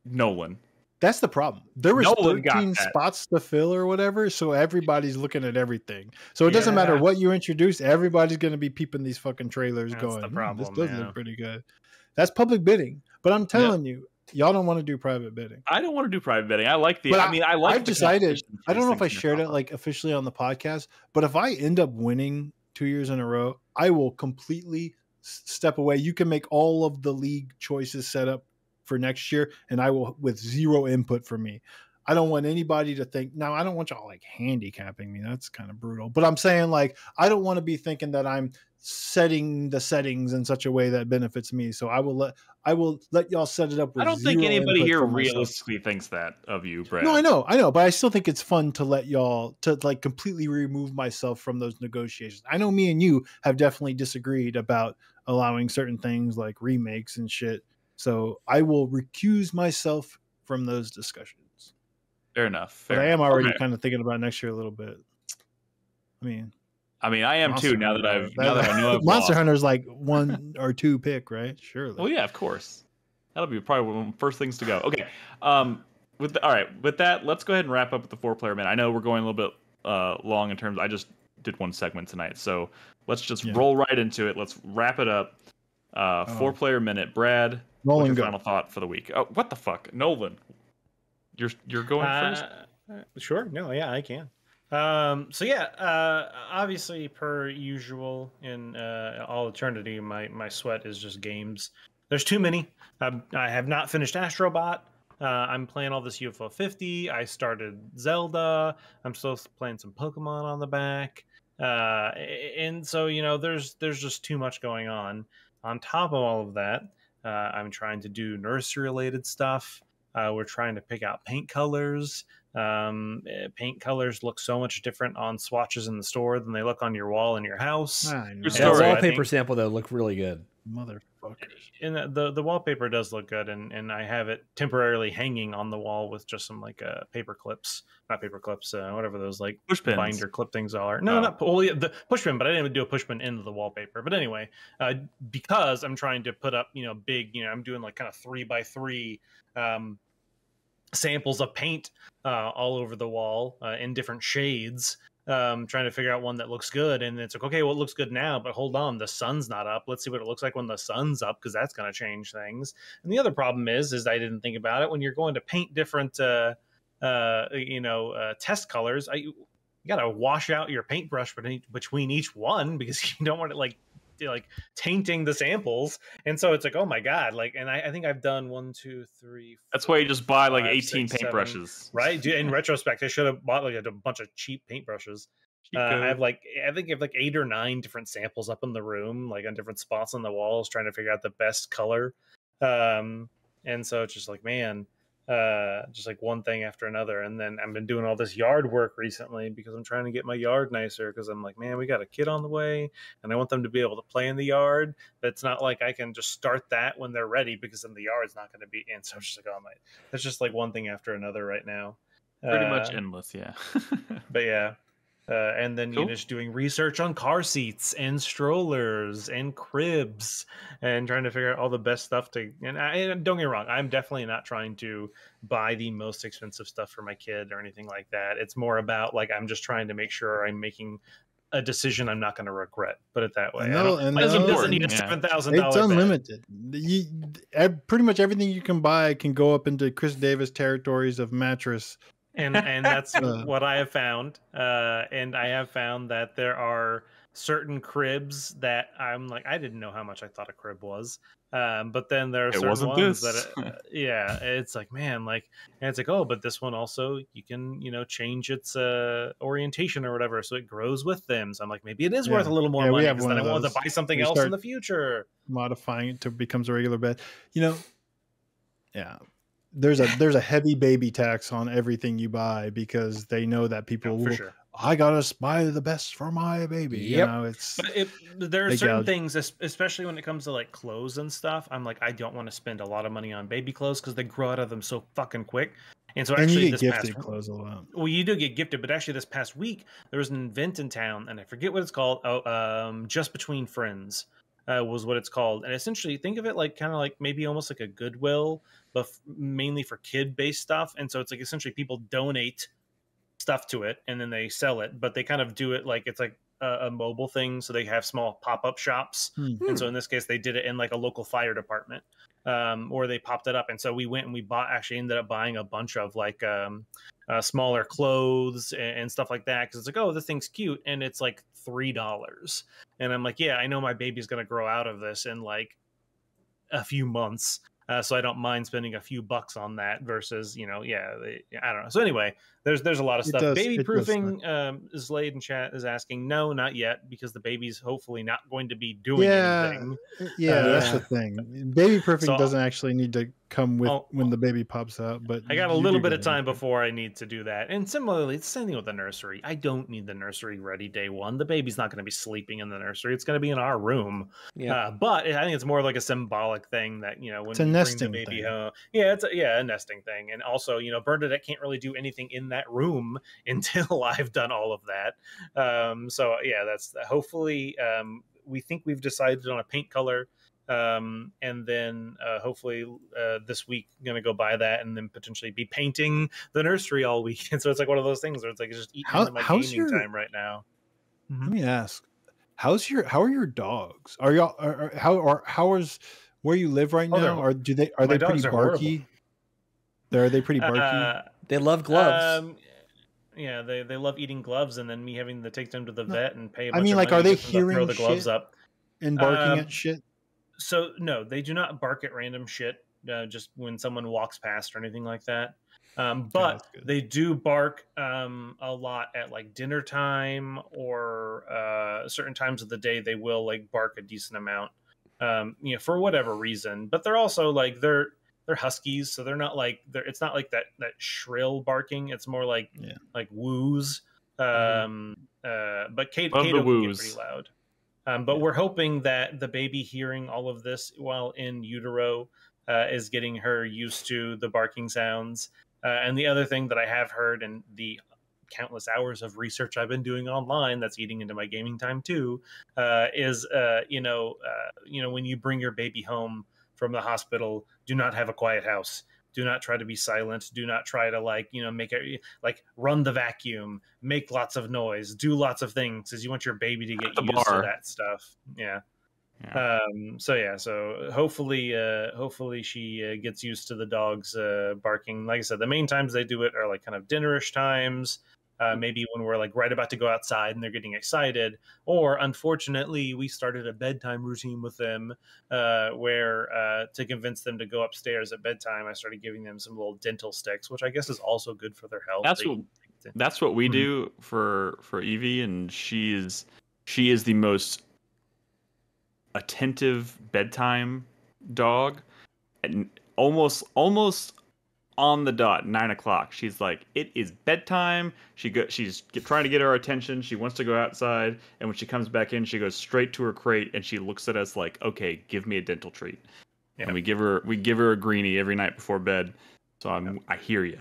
Nolan. That's the problem. There was Nolan got 13 spots to fill or whatever, so everybody's looking at everything. So it doesn't matter what you introduce, everybody's going to be peeping these fucking trailers That's going, the "Hmm, problem, this does yeah. look pretty good. That's public bidding. But I'm telling you, y'all don't want to do private bidding. I don't want to do private betting. I like the. But I mean, I like. I've decided, I don't know if I shared it like officially on the podcast, but if I end up winning two years in a row, I will completely step away. You can make all of the league choices set up for next year, and I will with zero input from me. I don't want anybody to think. Now, I don't want y'all like handicapping me. That's kind of brutal. But I'm saying like I don't want to be thinking that I'm setting the settings in such a way that benefits me. So I will let I will let y'all set it up. With I don't think anybody here from myself. realistically thinks that of you, Brad. No, I know, I know, but I still think it's fun to let y'all to like completely remove myself from those negotiations. I know me and you have definitely disagreed about allowing certain things like remakes and shit. So I will recuse myself from those discussions. Fair enough. But I am already Okay. kind of thinking about next year a little bit. I mean, I mean, I am Monster too. Now that I've now that I know I've Monster lost. Hunter's like one or two pick, right? Surely. Well, yeah, of course. That'll be probably one of the first things to go. Okay. Um. With the, all right. With that, let's go ahead and wrap up with the four player minute. I know we're going a little bit uh long in terms. I just did one segment tonight, so let's just Yeah. roll right into it. Let's wrap it up. Uh, Oh. four player minute. Brad, what's Nolan, your go. final thought for the week? Oh, what the fuck, Nolan? You're you're going first. Uh, sure. No. Yeah, I can. Um, so yeah, uh, obviously, per usual in uh, all eternity, my my sweat is just games. there's too many. Um, I have not finished Astro Bot. Uh, I'm playing all this UFO 50. I started Zelda. I'm still playing some Pokemon on the back. Uh, and so you know, there's there's just too much going on. On top of all of that, uh, I'm trying to do nursery related stuff. Uh, we're trying to pick out paint colors. Um, eh, paint colors look so much different on swatches in the store than they look on your wall in your house. I. Your That wallpaper sample though looked really good. Motherfuckers. and the, the the wallpaper does look good and and i have it temporarily hanging on the wall with just some like uh paper clips not paper clips uh whatever those like Push pins. binder clip things are no Oh. not well yeah, the push pin but i didn't even do a push pin into the wallpaper but anyway uh because i'm trying to put up you know big you know i'm doing like kind of three by three um samples of paint uh all over the wall uh, in different shades um trying to figure out one that looks good. And it's like okay well it looks good now but hold on the sun's not up. Let's see what it looks like when the sun's up because that's going to change things. And the other problem is is i didn't think about it. When you're going to paint different uh uh you know uh test colors i you gotta wash out your paintbrush between, between each one because you don't want it like like tainting the samples and so it's like oh my god like and i, I think i've done one two three That's why you just buy like five, 18 seven, paintbrushes. right Dude, in retrospect i should have bought like a, bunch of cheap paintbrushes uh, I have like I think I have like eight or nine different samples up in the room, like on different spots on the walls, trying to figure out the best color. Um, and so it's just like, man, uh, just like one thing after another. And then I've been doing all this yard work recently because I'm trying to get my yard nicer. Because I'm like, man, we got a kid on the way, and I want them to be able to play in the yard. But it's not like I can just start that when they're ready because then the yard's not going to be. in. so it's just like, oh my, that's just like one thing after another right now. Pretty much Uh, endless, yeah. but yeah uh, and then Cool. you know just doing research on car seats and strollers and cribs and trying to figure out all the best stuff to and, I, and don't get me wrong i'm definitely not trying to buy the most expensive stuff for my kid or anything like that it's more about like i'm just trying to make sure i'm making a decision i'm not going to regret put it that way And i don't and my kid that'll- doesn't need a seven thousand It's unlimited. You, pretty much everything you can buy can go up into Chris Davis territories of mattress. And and that's Uh. what I have found. Uh, and I have found that there are certain cribs that I'm like I didn't know how much I thought a crib was. Um, but then there are It certain ones this. that, uh, yeah, it's like man, like, and it's like, oh, but this one also you can you know change its uh orientation or whatever, so it grows with them. So I'm like, maybe it is worth a little more Yeah, money have because then I want to buy something We else in the future. modifying it to becomes a regular bed. You know, yeah. There's a there's a heavy baby tax on everything you buy because they know that people Yeah, will. sure. I gotta buy the best for my baby. You know, it's But it, there are certain gouge. things, especially when it comes to like clothes and stuff. I'm like, I don't want to spend a lot of money on baby clothes because they grow out of them so fucking quick. And so and actually, you get this gifted past clothes a lot. well, you do get gifted, but actually, this past week there was an event in town, and I forget what it's called. Oh, um, just between friends uh, was what it's called, and essentially, think of it like kind of like maybe almost like a Goodwill, but f- mainly for kid-based stuff. And so it's like essentially people donate stuff to it, and then they sell it, but they kind of do it like it's like a, a mobile thing, so they have small pop-up shops. Hmm. And so in this case, they did it in like a local fire department, um, or they popped it up. And so we went and we bought, actually ended up buying a bunch of like um, uh, smaller clothes and, and stuff like that. Cause it's like, oh, this thing's cute. And it's like $3. And I'm like, yeah, I know my baby's going to grow out of this in like a few months. Uh, so I don't mind spending a few bucks on that versus, you know, yeah, I don't know. So anyway, there's there's a lot of stuff. does- Baby proofing, um, Slade in chat is asking, no, not yet, because the baby's hopefully not going to be doing Yeah, anything. Yeah, that's the thing. Baby proofing So- doesn't actually need to come with I'll- when the baby pops out. But I got a little bit of it. time before I need to do that. And similarly, it's the same thing with the nursery. I don't need the nursery ready day one. The baby's not going to be sleeping in the nursery. It's going to be in our room. Yeah. Uh, but I think it's more like a symbolic thing that you know when It's a nesting bring the baby thing. home. Yeah, it's a, yeah a nesting thing. And also, you know, Bernadette can't really do anything in that room until I've done all of that. Um, so yeah, that's hopefully um, we think we've decided on a paint color um and then uh hopefully uh this week gonna go buy that and then potentially be painting the nursery all weekend so it's like one of those things where it's like it's just eating How- into my how's gaming your- time right now Let me ask, how's your how are your dogs? Are y'all are, are- how are how is where you live right Oh, they're- do they are they pretty are horrible. barky? They're, are they pretty barky? Uh, They love gloves. Um, yeah, they, they love eating gloves, and then me having to take them to the No, vet and pay. A I bunch mean, of like, money are they get them to throw hearing the gloves shit? up? and barking um, at shit? so no, they do not bark at random shit. Uh, just when someone walks past or anything like that. Um, but that's good. they do bark um, a lot at like dinner time or uh, certain times of the day. They will like bark a decent amount, um, you know, for whatever reason. But they're also like they're they're huskies, so they're not like they're. It's not like that that shrill barking. It's more like Yeah. like woos. Um, uh, but Kate, Kato can get pretty loud. Um, but we're hoping that the baby hearing all of this while in utero uh, is getting her used to the barking sounds. Uh, and the other thing that I have heard in the countless hours of research I've been doing online that's eating into my gaming time too uh, is uh, you know uh, you know when you bring your baby home from the hospital, do not have a quiet house. Do not try to be silent. Do not try to like you know make it like run the vacuum, make lots of noise, do lots of things because you want your baby to get used bar. to that stuff. Yeah. Yeah. Um, so yeah, so hopefully, uh, hopefully she uh, gets used to the dogs uh, barking. Like I said, the main times they do it are like kind of dinnerish times. Uh, maybe when we're like right about to go outside and they're getting excited, or unfortunately, we started a bedtime routine with them uh, where uh, to convince them to go upstairs at bedtime, I started giving them some little dental sticks, which I guess is also good for their health. That's They- what that's what we Mhm. do for for Evie, and she is she is the most attentive bedtime dog, and almost almost on the dot nine o'clock. She's like, it is bedtime. She go, she's get, trying to get our attention. She wants to go outside, and when she comes back in, she goes straight to her crate, and she looks at us like, okay, give me a dental treat. Yeah. And we give her we give her a greenie every night before bed. So I'm I hear you.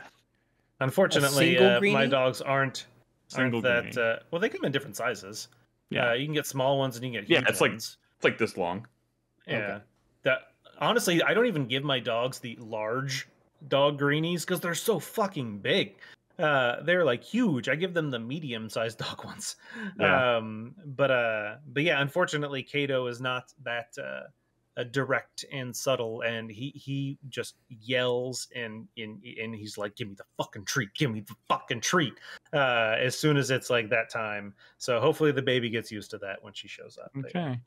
Unfortunately, uh, my dogs aren't Single aren't that. greenie. Uh, well, they come in different sizes. Yeah. Uh, you can get small ones and you can get Yeah, huge it's like- It's like this long. yeah. okay. That honestly, I don't even give my dogs the large dog greenies because they're so fucking big. Uh, they're like huge. I give them the medium-sized dog ones. Yeah. Um, but uh, but yeah, unfortunately, Kato is not that uh, uh, direct and subtle, and he he just yells and and and he's like, "Give me the fucking treat! Give me the fucking treat!" Uh, as soon as it's like that time. So hopefully, the baby gets used to that when she shows up. Okay.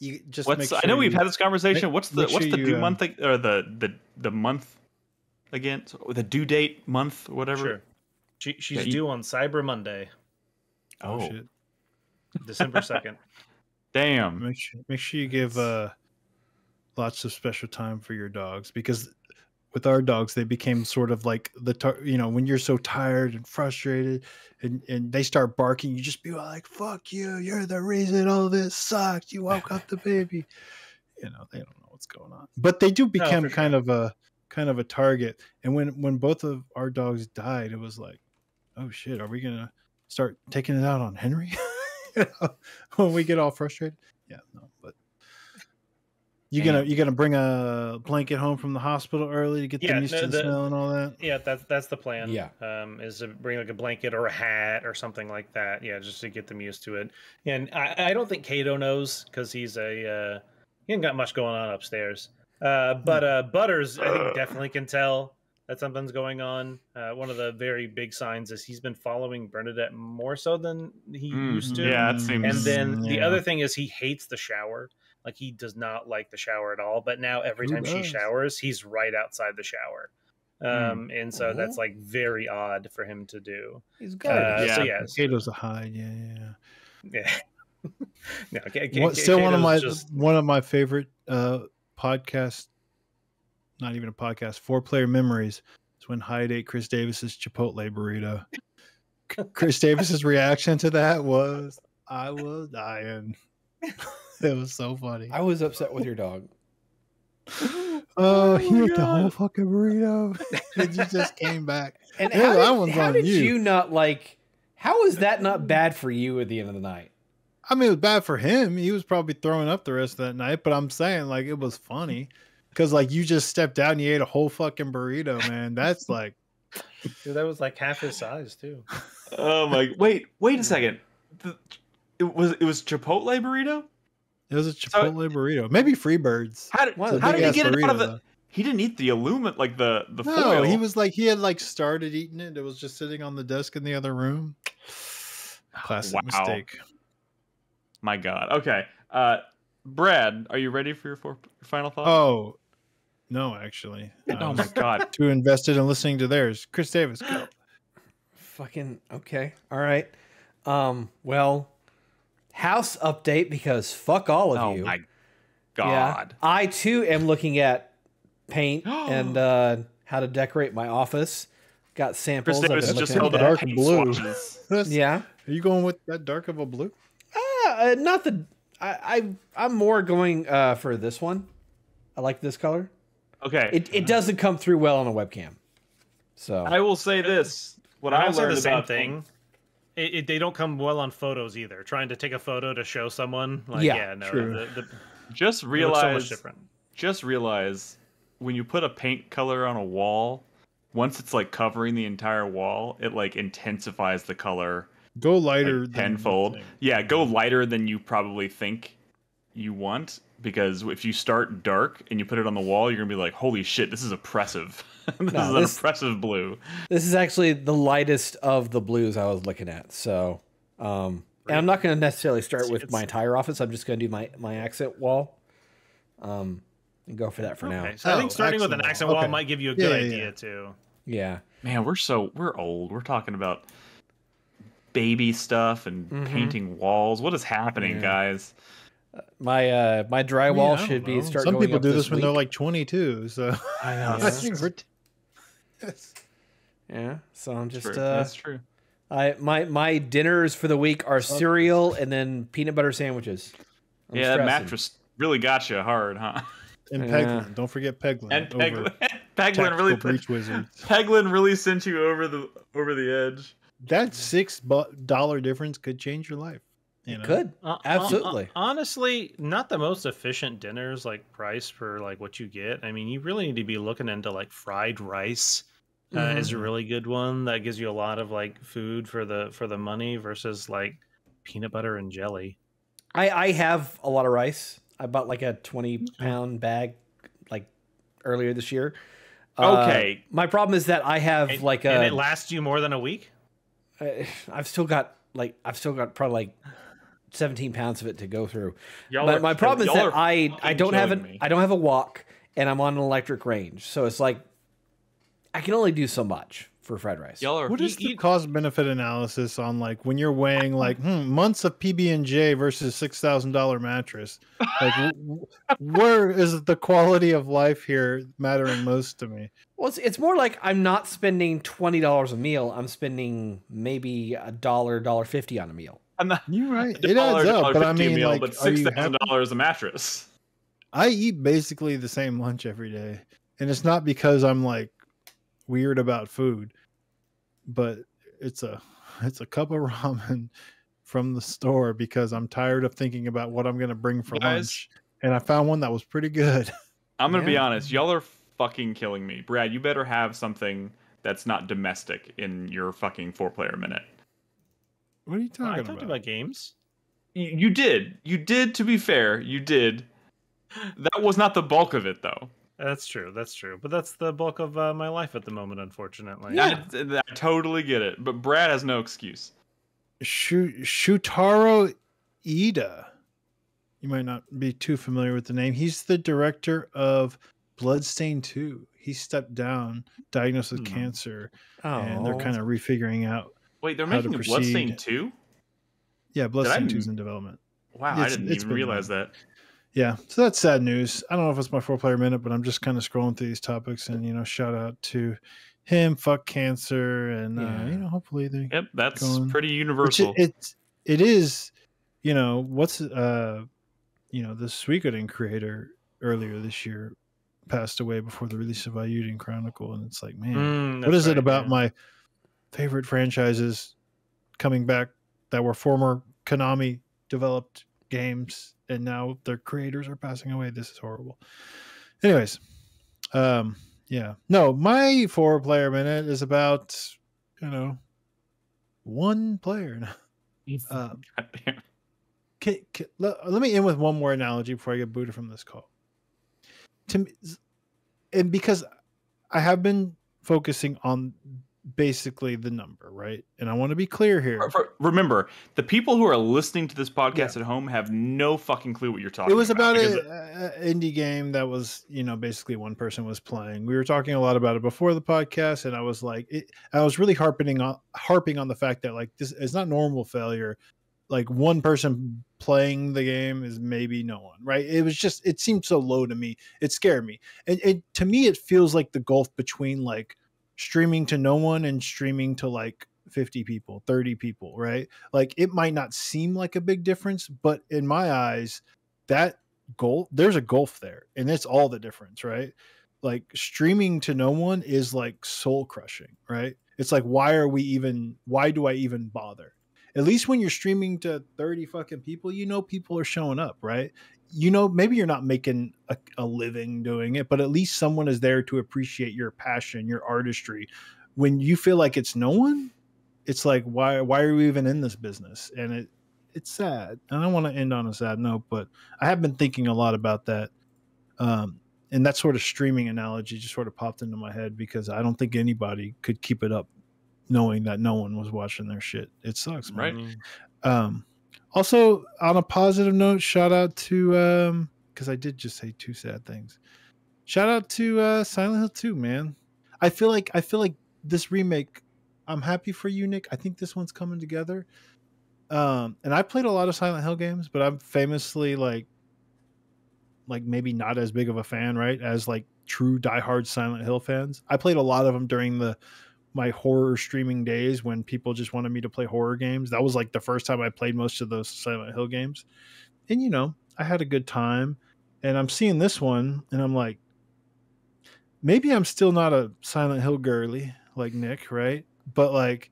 You just What's make I know sure we've had this conversation. make- what's the make what's sure the due uh, month or the the the month again? So, the due date month whatever. Sure. She, she's Yeah, you- due on Cyber Monday, Oh, Oh, shit. December second. damn. Make sure, make sure you give uh, lots of special time for your dogs because with our dogs they became sort of like the tar- you know when you're so tired and frustrated and and they start barking you just be like fuck you you're the reason all this sucks you woke up the baby. You know they don't know what's going on. But they do become sure. kind of a kind of a target. And when when both of our dogs died it was like oh shit are we gonna start taking it out on henry? You know, when we get all frustrated. Yeah no you gonna you gonna bring a blanket home from the hospital early to get Yeah, them used no, to the, the- smell and all that Yeah, that's that's the plan. Yeah. um, is to bring like a blanket or a hat or something like that. Yeah, just to get them used to it. And I, I don't think Kato knows because he's a uh, he ain't got much going on upstairs. Uh, but uh, Butters, I think definitely can tell that something's going on. Uh, one of the very big signs is he's been following Bernadette more so than he Mm, used to. yeah, that seems- And then the other thing is he hates the shower. Like he does not like the shower at all. But now every Who time she showers, he's right outside the shower. Um, and so that's Oh. like very odd for him to do. He's Uh, good. So Yeah. yeah, potatoes a hide yeah yeah, yeah. yeah. no, K- K- What- K- still one of my just one of my favorite uh podcast not even a podcast four player memories is when Hyde ate Chris Davis's Chipotle burrito. Chris Davis's reaction to that was I was dying. it was so funny. I was upset with your dog. Oh, oh he my ate the whole fucking burrito. and you just came back. And Yeah, how did, how did you. you. not like? How is that not bad for you at the end of the night? I mean, it was bad for him. He was probably throwing up the rest of that night, but I'm saying like it was funny because like you just stepped out and you ate a whole fucking burrito, man. That's like dude, that was like half his size too. Oh my! Wait, wait a second. The, it was it was Chipotle burrito. It was a Chipotle burrito, maybe Freebirds. How did, One of the how did he big-ass get it out of burrito, the? though. He didn't eat the aluminum like the the No, foil. he was like he had like started eating it. It was just sitting on the desk in the other room. Classic Wow. mistake. My God. Okay. Uh, Brad, are you ready for your, for, your final thought? Oh, no, actually. Oh my god. Too invested in listening to theirs. Chris Davis, go. Fucking okay. All right. Um. Well, house update because fuck all of Oh you. Oh my Yeah. god. I too am looking at paint and uh, how to decorate my office. Got samples. I've Davis been just held at up that. dark paint blue. Yeah. Are you going with that dark of a blue? Uh, not the. I, I I'm more going uh, for this one. I like this color. Okay. It it doesn't come through well on a webcam. So I will say this. What I I will say learned the same about thing. It, it, they don't come well on photos either. Trying to take a photo to show someone, like, Yeah, yeah, no, true. the, the, Just realize so different. just realize when you put a paint color on a wall, once it's like covering the entire wall, it like intensifies the color Go lighter than tenfold. you. Yeah, go lighter than you probably think you want because if you start dark and you put it on the wall, you're gonna be like, "Holy shit, this is oppressive! this No, is this- an oppressive blue." this is actually the lightest of the blues I was looking at. So, um, and I'm not going to necessarily start It's- with it's- my entire office. I'm just going to do my my accent wall. Um, and go for that for now. Okay, so I think Oh, starting with an accent accent wall. wall Okay. might give you a good yeah, idea yeah. too. Yeah. Man, we're so we're old. We're talking about baby stuff and Mhm. painting walls. What is happening, Yeah. guys? My uh my drywall mean, I don't should be know. start Some going people up do this when they're like 22. So I know. Yeah. I Yeah. So I'm just true. uh That's true. I my my dinners for the week are cereal and then peanut butter sandwiches. I'm yeah, that mattress really got you hard, huh? and Yeah. Peglin. Don't forget Peglin. And Peglin, Peglin really Breach Wizards. Peglin really sent you over the over the edge. That six dollar difference could change your life. You know? Good. Uh, uh, Absolutely. uh, honestly, not the most efficient dinners like price for like what you get. I mean, you really need to be looking into like fried rice. Uh, Mhm. is a really good one that gives you a lot of like food for the for the money versus like peanut butter and jelly. I I have a lot of rice. I bought like a 20 pound bag like earlier this year. Uh, Okay. my problem is that I have And, like and a it lasts you more than a week. I- I've still got like I've still got probably like 17 pounds of it to go through. Y'all But are my problem is that I I don't have an me. I don't have a wok and I'm on an electric range. So it's like I can only do so much for fried rice. Y'all are What is You- the cost benefit analysis on like when you're weighing like hmm, months of PB and J versus six thousand dollar mattress? Like, w- w- where is the quality of life here mattering most to me? Well, it's, it's more like I'm not spending twenty dollars a meal. I'm spending maybe a dollar, dollar fifty on a meal. I'm not You're right. a It dollar, adds up, dollar but I fifty mean, meal, like, but are six you thousand dollars a mattress. I eat basically the same lunch every day, and it's not because I'm like weird about food, but it's a it's a cup of ramen from the store because I'm tired of thinking about what I'm going to bring for Guys. lunch, and I found one that was pretty good. I'm gonna be honest. Y'all are fucking killing me, Brad. You better have something that's not domestic in your fucking four player minute. What are you talking I talking talked about? about games. You, you did. You did. To be fair, you did. That was not the bulk of it, though. That's true. That's true. But that's the bulk of uh, my life at the moment, unfortunately. I, I totally get it, but Brad has no excuse. Shu- Shutaro Iida. You might not be too familiar with the name. He's the director of Bloodstained 2. He stepped down, diagnosed with Hmm. cancer, Oh, and they're kind of refiguring out. Wait, they're How making Bloodstained two. Yeah, Bloodstained m- 2 is in development. Wow, It's- I didn't even been realize that. Yeah, so that's sad news. I don't know if it's my four player minute, but I'm just kind of scrolling through these topics and, you know, shout out to him, fuck cancer, and, uh, you know, hopefully they Yep, that's Going- pretty Which universal. it, it's it is you know what's uh you know the Suikoden creator earlier this year passed away before the release of Eiyuden Chronicle and it's like man Mm, what is it about yeah. my favorite franchises coming back that were former Konami developed games and now their creators are passing away. This is horrible. Anyways um yeah. No my four player minute is about you know one player uh, Goddamn. Ca- ca- let, let me end with one more analogy before I get booted from this call. To me, and because I have been focusing on basically the number, right? And I want to be clear here. Remember, the people who are listening to this podcast at home have no fucking clue what you're talking It was about because a, a indie game that was, you know, basically one person was playing. We were talking a lot about it before the podcast, and I was like, it, I was really harping on harping on the fact that like this is not normal failure. Like one person playing the game is maybe no one, right? It was just it seemed so low to me. It scared me. and it to me it feels like the gulf between like streaming to no one and streaming to like 50 people, 30 people, right? Like it might not seem like a big difference, but in my eyes, that goal there's a gulf there, and it's all the difference, right? Like streaming to no one is like soul crushing, right? It's like why are we even why do I even bother? At least when you're streaming to 30 fucking people, you know people are showing up, right? You know, maybe you're not making a, a living doing it, but at least someone is there to appreciate your passion, your artistry. When you feel like it's no one, it's like why why are we even in this business? And it it's sad. And I don't want to end on a sad note, but I have been thinking a lot about that. Um, and that sort of streaming analogy just sort of popped into my head because I don't think anybody could keep it up knowing that no one was watching their shit. It sucks, man. Right. Um, also, on a positive note, shout out to um, because I did just say two sad things. Shout out to uh, Silent Hill 2, man. I feel like I feel like this remake. I'm happy for you, Nick. I think this one's coming together. Um, and I played a lot of Silent Hill games, but I'm famously like, like maybe not as big of a fan, right? As like true diehard Silent Hill fans. I played a lot of them during the my horror streaming days when people just wanted me to play horror games. That was like the first time I played most of those Silent Hill games. And you know, I had a good time. And I'm seeing this one and I'm like maybe I'm still not a Silent Hill girly like Nick, right? But like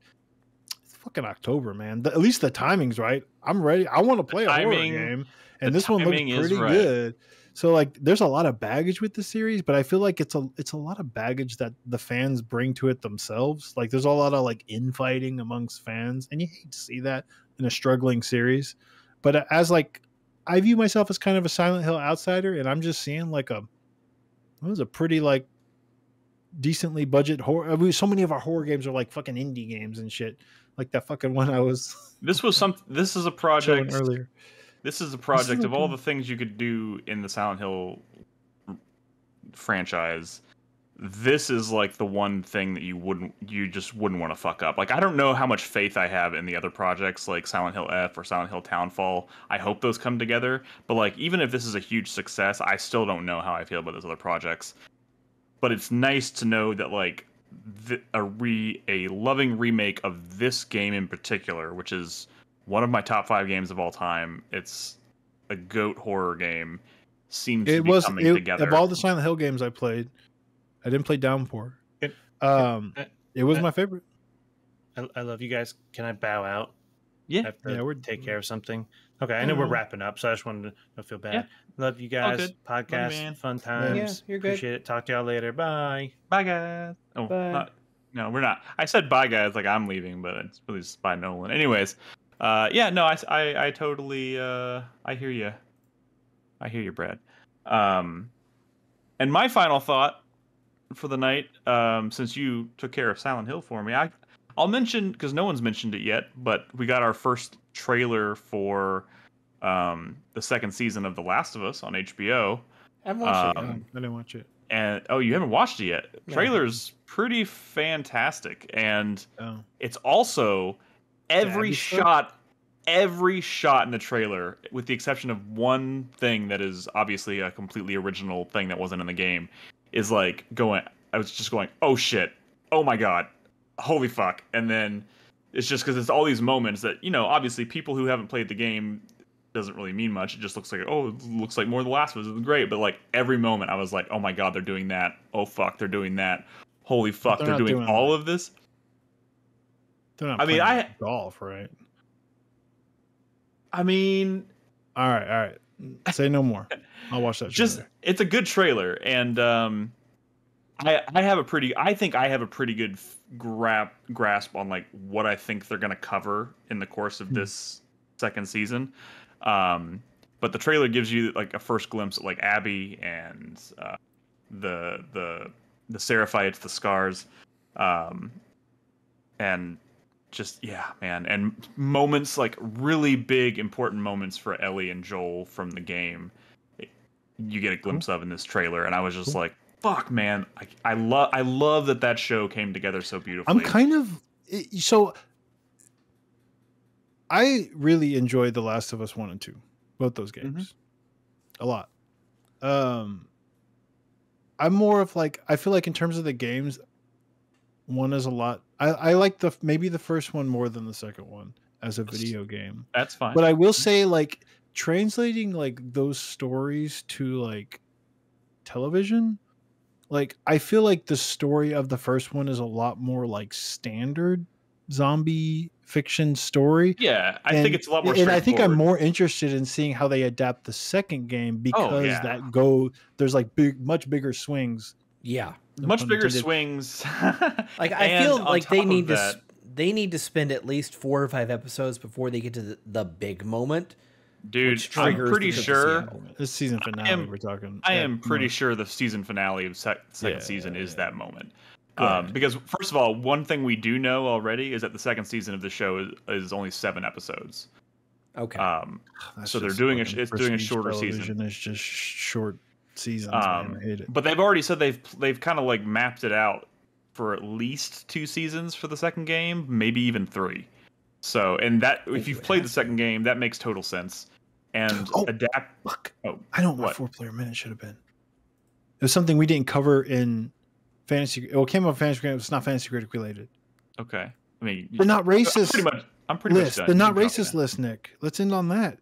it's fucking October, man. The- at least the timing's right. I'm ready. I want to play a timing- horror game. And this one looks pretty right. good. So like there's a lot of baggage with the series, but I feel like it's a it's a lot of baggage that the fans bring to it themselves. Like there's a lot of like infighting amongst fans, and you hate to see that in a struggling series. But uh, as like I view myself as kind of a Silent Hill outsider, and I'm just seeing like a it was a pretty like decently budget horror. I mean, so many of our horror games are like fucking indie games and shit. Like that fucking one I was this was some. This is a project. earlier. This is a project of all the things you could do in the Silent Hill franchise. This is like the one thing that you wouldn't, you just wouldn't want to fuck up. Like I don't know how much faith I have in the other projects like Silent Hill F or Silent Hill Townfall. I hope those come together. But like even if this is a huge success, I still don't know how I feel about those other projects. But it's nice to know that like th- a re a loving remake of this game in particular, which is one of my top five games of all time. It's a goat horror game. Seems to It be was coming it, together. of all the Silent Hill games I played. I didn't play Downpour. It- Um, uh, it was uh, my favorite. I, I love you guys. Can I bow out? yeah, I have Yeah, we're- take care of something. Okay, I know we're Mhm. wrapping up, so I just wanted to feel bad. Yeah. Love you guys. Podcast, fun times. you're good. Appreciate it. Talk to y'all later. Bye. bye guys. Oh, Bye. not- no, we're not. I said bye guys, like I'm leaving, but it's really just bye Nolan. Anyways, uh, yeah, no, I, I, I totally, uh, I hear you. I hear you, Brad. Um, and my final thought for the night, um, since you took care of Silent Hill for me, I, I'll mention because no one's mentioned it yet, but we got our first trailer for um, the second season of The Last of Us on HBO. I haven't watched it. Um, yet. I didn't watch it. And oh, you haven't watched it yet. No. Trailer's pretty fantastic, and Oh. it's also every shot, every shot in the trailer, with the exception of one thing that is obviously a completely original thing that wasn't in the game, is like going. I was just going, oh shit, oh my god, holy fuck, and then it's just because it's all these moments that you know, obviously people who haven't played the game doesn't really mean much. It just looks like oh, it looks like more than the last was great, but like every moment, I was like, oh my god, they're doing that. Oh fuck, they're doing that. Holy fuck, they're they're, doing, doing all of this. They're not I mean, I- golf, right? I mean, All right, all right. Say no more. I'll watch that. just trailer. it's a good trailer, and um, I I have a pretty I think I have a pretty good f- grab grasp on like what I think they're gonna cover in the course of Hmm. this second season. Um, but the trailer gives you like a first glimpse at like Abby and uh, the the the Seraphites, the scars. Um, and just yeah, man, and moments like really big important moments for Ellie and Joel from the game. You get a glimpse of in this trailer, and I was just like, "Fuck, man! I, I love I love that that show came together so beautifully." I'm kind of so. I really enjoyed The Last of Us one and two, both those games, a lot. Um, I'm more of like I feel like in terms of the games, one is a lot. I I like the maybe the first one more than the second one as a video game. That's fine. But I will say, like, translating like those stories to like television, like I feel like the story of the first one is a lot more like standard zombie fiction story. yeah, I And- think it's a lot more. And I think I'm more interested in seeing how they adapt the second game oh, because Oh, yeah. that go there's like big, much bigger swings. Yeah. much bigger intended. swings. Like I feel like they need to that- s- they need to spend at least four or five episodes before they get to the, the big moment. Dude, which I'm pretty the trip to sure. Seattle. This season finale am- we're talking. I am pretty most. sure the season finale of sec- second Yeah, season is yeah. that moment. Um, because first of all, one thing we do know already is that the second season of the show is, is only seven episodes. Okay. Um, so they're doing a- fucking it's doing a shorter season. It's just short seasons. um, I hate it. but they've already said they've they've kind of like mapped it out for at least two seasons for the second game, maybe even three. So, and that if you you've played the second game, that makes total sense. And Oh. adapt. Fuck. Oh, I know what four player minute should have been. It was something we didn't cover in fantasy. Well, it came up fantasy. It's not fantasy critic related. Okay. I mean, they're not I'm racist pretty much. I'm pretty list. much done. The You not racist list, Nick. Let's end on that.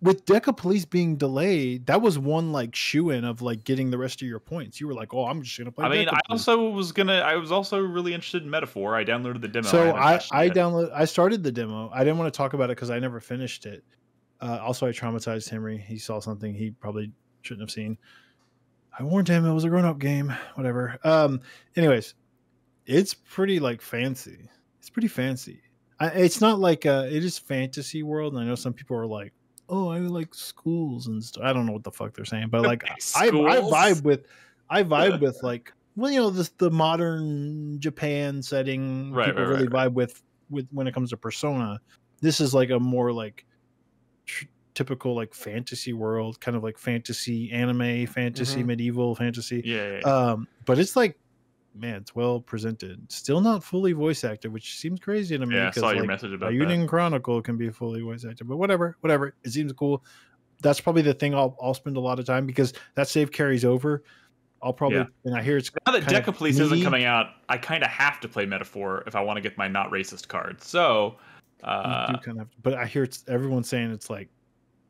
With Decapolice being delayed, that was one like shoe in of like getting the rest of your points. You were like, "Oh, I'm just gonna play." I mean, Deca I Police." also was gonna. I was also really interested in Metaphor. I downloaded the demo. so haven't I I download I started the demo. I didn't want to talk about it because I never finished it. Uh, also, I traumatized Henry. He saw something he probably shouldn't have seen. I warned him it was a grown up game. Whatever. Um. Anyways, it's pretty like fancy. It's pretty fancy. I, it's not like uh it is fantasy world, and I know some people are like, "Oh, I like schools and stuff." I don't know what the fuck they're saying, but like I, I vibe with I vibe with like well, you know, this the modern Japan setting. Right, people right, really right, vibe with with when it comes to Persona. This is like a more like tr- typical like fantasy world, kind of like fantasy anime, fantasy Mhm. medieval fantasy. Yeah, yeah, yeah. Um, but it's like, man, it's well presented. Still not fully voice acted, which seems crazy to me. Yeah, I saw your like, message about that. Eiyuden Chronicle can be fully voice acted, but whatever, whatever. It seems cool. That's probably the thing I'll I'll spend a lot of time because that save carries over. I'll probably Yeah. and I hear it's now that Decapolice isn't coming out, I kind of have to play Metaphor if I want to get my not racist card. So, you uh, do kind of, but I hear it's everyone's saying it's like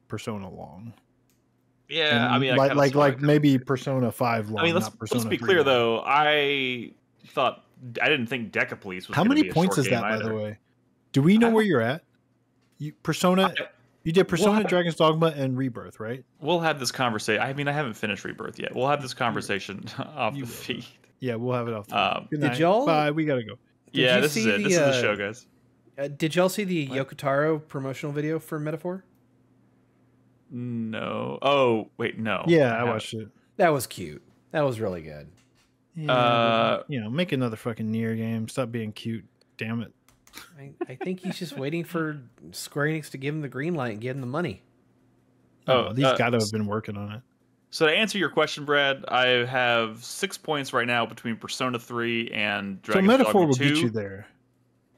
Persona long. Yeah, And I mean, like kinda like like maybe Persona Five long. I mean, let's not Persona let's be clear long. though. I thought I didn't think Deca Police was How many be a points short is that, game by the way? Do we know I where you're at? You Persona. I- You did Persona, have- Dragon's Dogma, and Rebirth, right? We'll have this conversation. I mean, I haven't finished Rebirth yet. We'll have this conversation off You the will. feed. Yeah, we'll have it off. the- Um, Good Did y'all- Bye. We gotta go. Did yeah, this is it. the, This is the uh, show, guys. Uh, did y'all see the What? Yoko Taro promotional video for Metaphor? No. Oh, wait, no. yeah, I haven't. watched it. That was cute. That was really good. Yeah, Uh, you know, make another fucking NieR game. Stop being cute. Damn it. I, I think he's just waiting for Square Enix to give him the green light and give him the money. Oh, Oh, these uh, got to have been working on it. So to answer your question, Brad, I have six points right now between Persona 3 and So metaphor Dogma will 2. get you there,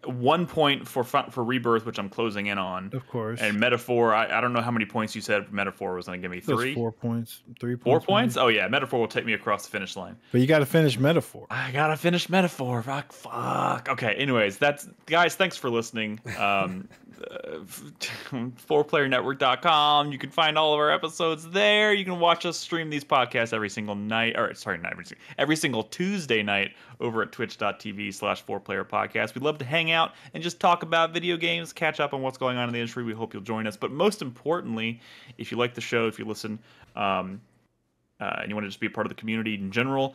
One point for for Rebirth, which I'm closing in on. of course. And Metaphor, I, I don't know how many points you said Metaphor was going to give me. Those Three? four points, three points. Four maybe. points? Oh, yeah. Metaphor will take me across the finish line. But you got to finish metaphor. I gotta finish metaphor. Fuck, fuck. Okay. Anyways, that's guys. Thanks for listening. Um, fourplayernetwork.com. You can find all of our episodes there. You can watch us stream these podcasts every single night, or sorry, not every single, every single Tuesday night over at twitch.tv slash fourplayer podcast. We'd love to hang out and just talk about video games, catch up on what's going on in the industry. We hope you'll join us. But most importantly, if you like the show, if you listen, um, uh, and you want to just be a part of the community in general,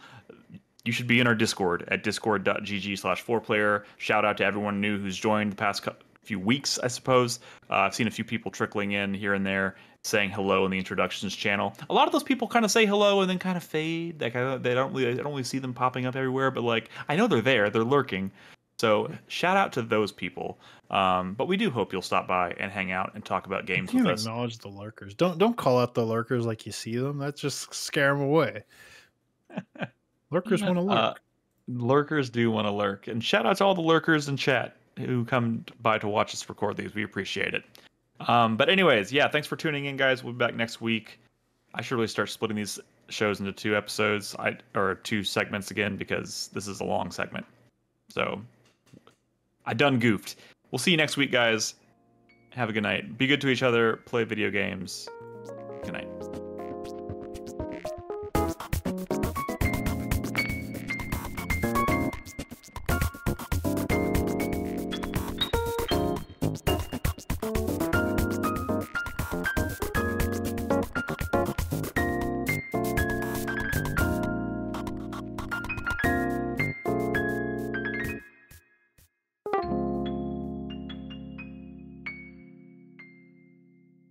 you should be in our Discord at discord.gg slash 4player. Shout out to everyone new who's joined the past few weeks, I suppose. Uh, I've seen a few people trickling in here and there saying hello in the introductions channel. A lot of those people kind of say hello and then kind of fade. Like I, they don't really, I don't really see them popping up everywhere, but like I know they're there, they're lurking. So shout out to those people. Um, but we do hope you'll stop by and hang out and talk about You games with us. acknowledge the lurkers. Don't don't call out the lurkers like you see them. That just scare them away. lurkers want to lurk. Uh, lurkers do want to lurk, and shout out to all the lurkers in chat who come by to watch us record these. We appreciate it. Um, but anyways, yeah, thanks for tuning in, guys. We'll be back next week. I should really start splitting these shows into two episodes, I or two segments again because this is a long segment. So I done goofed. We'll see you next week, guys. Have a good night. Be good to each other. Play video games. Good night.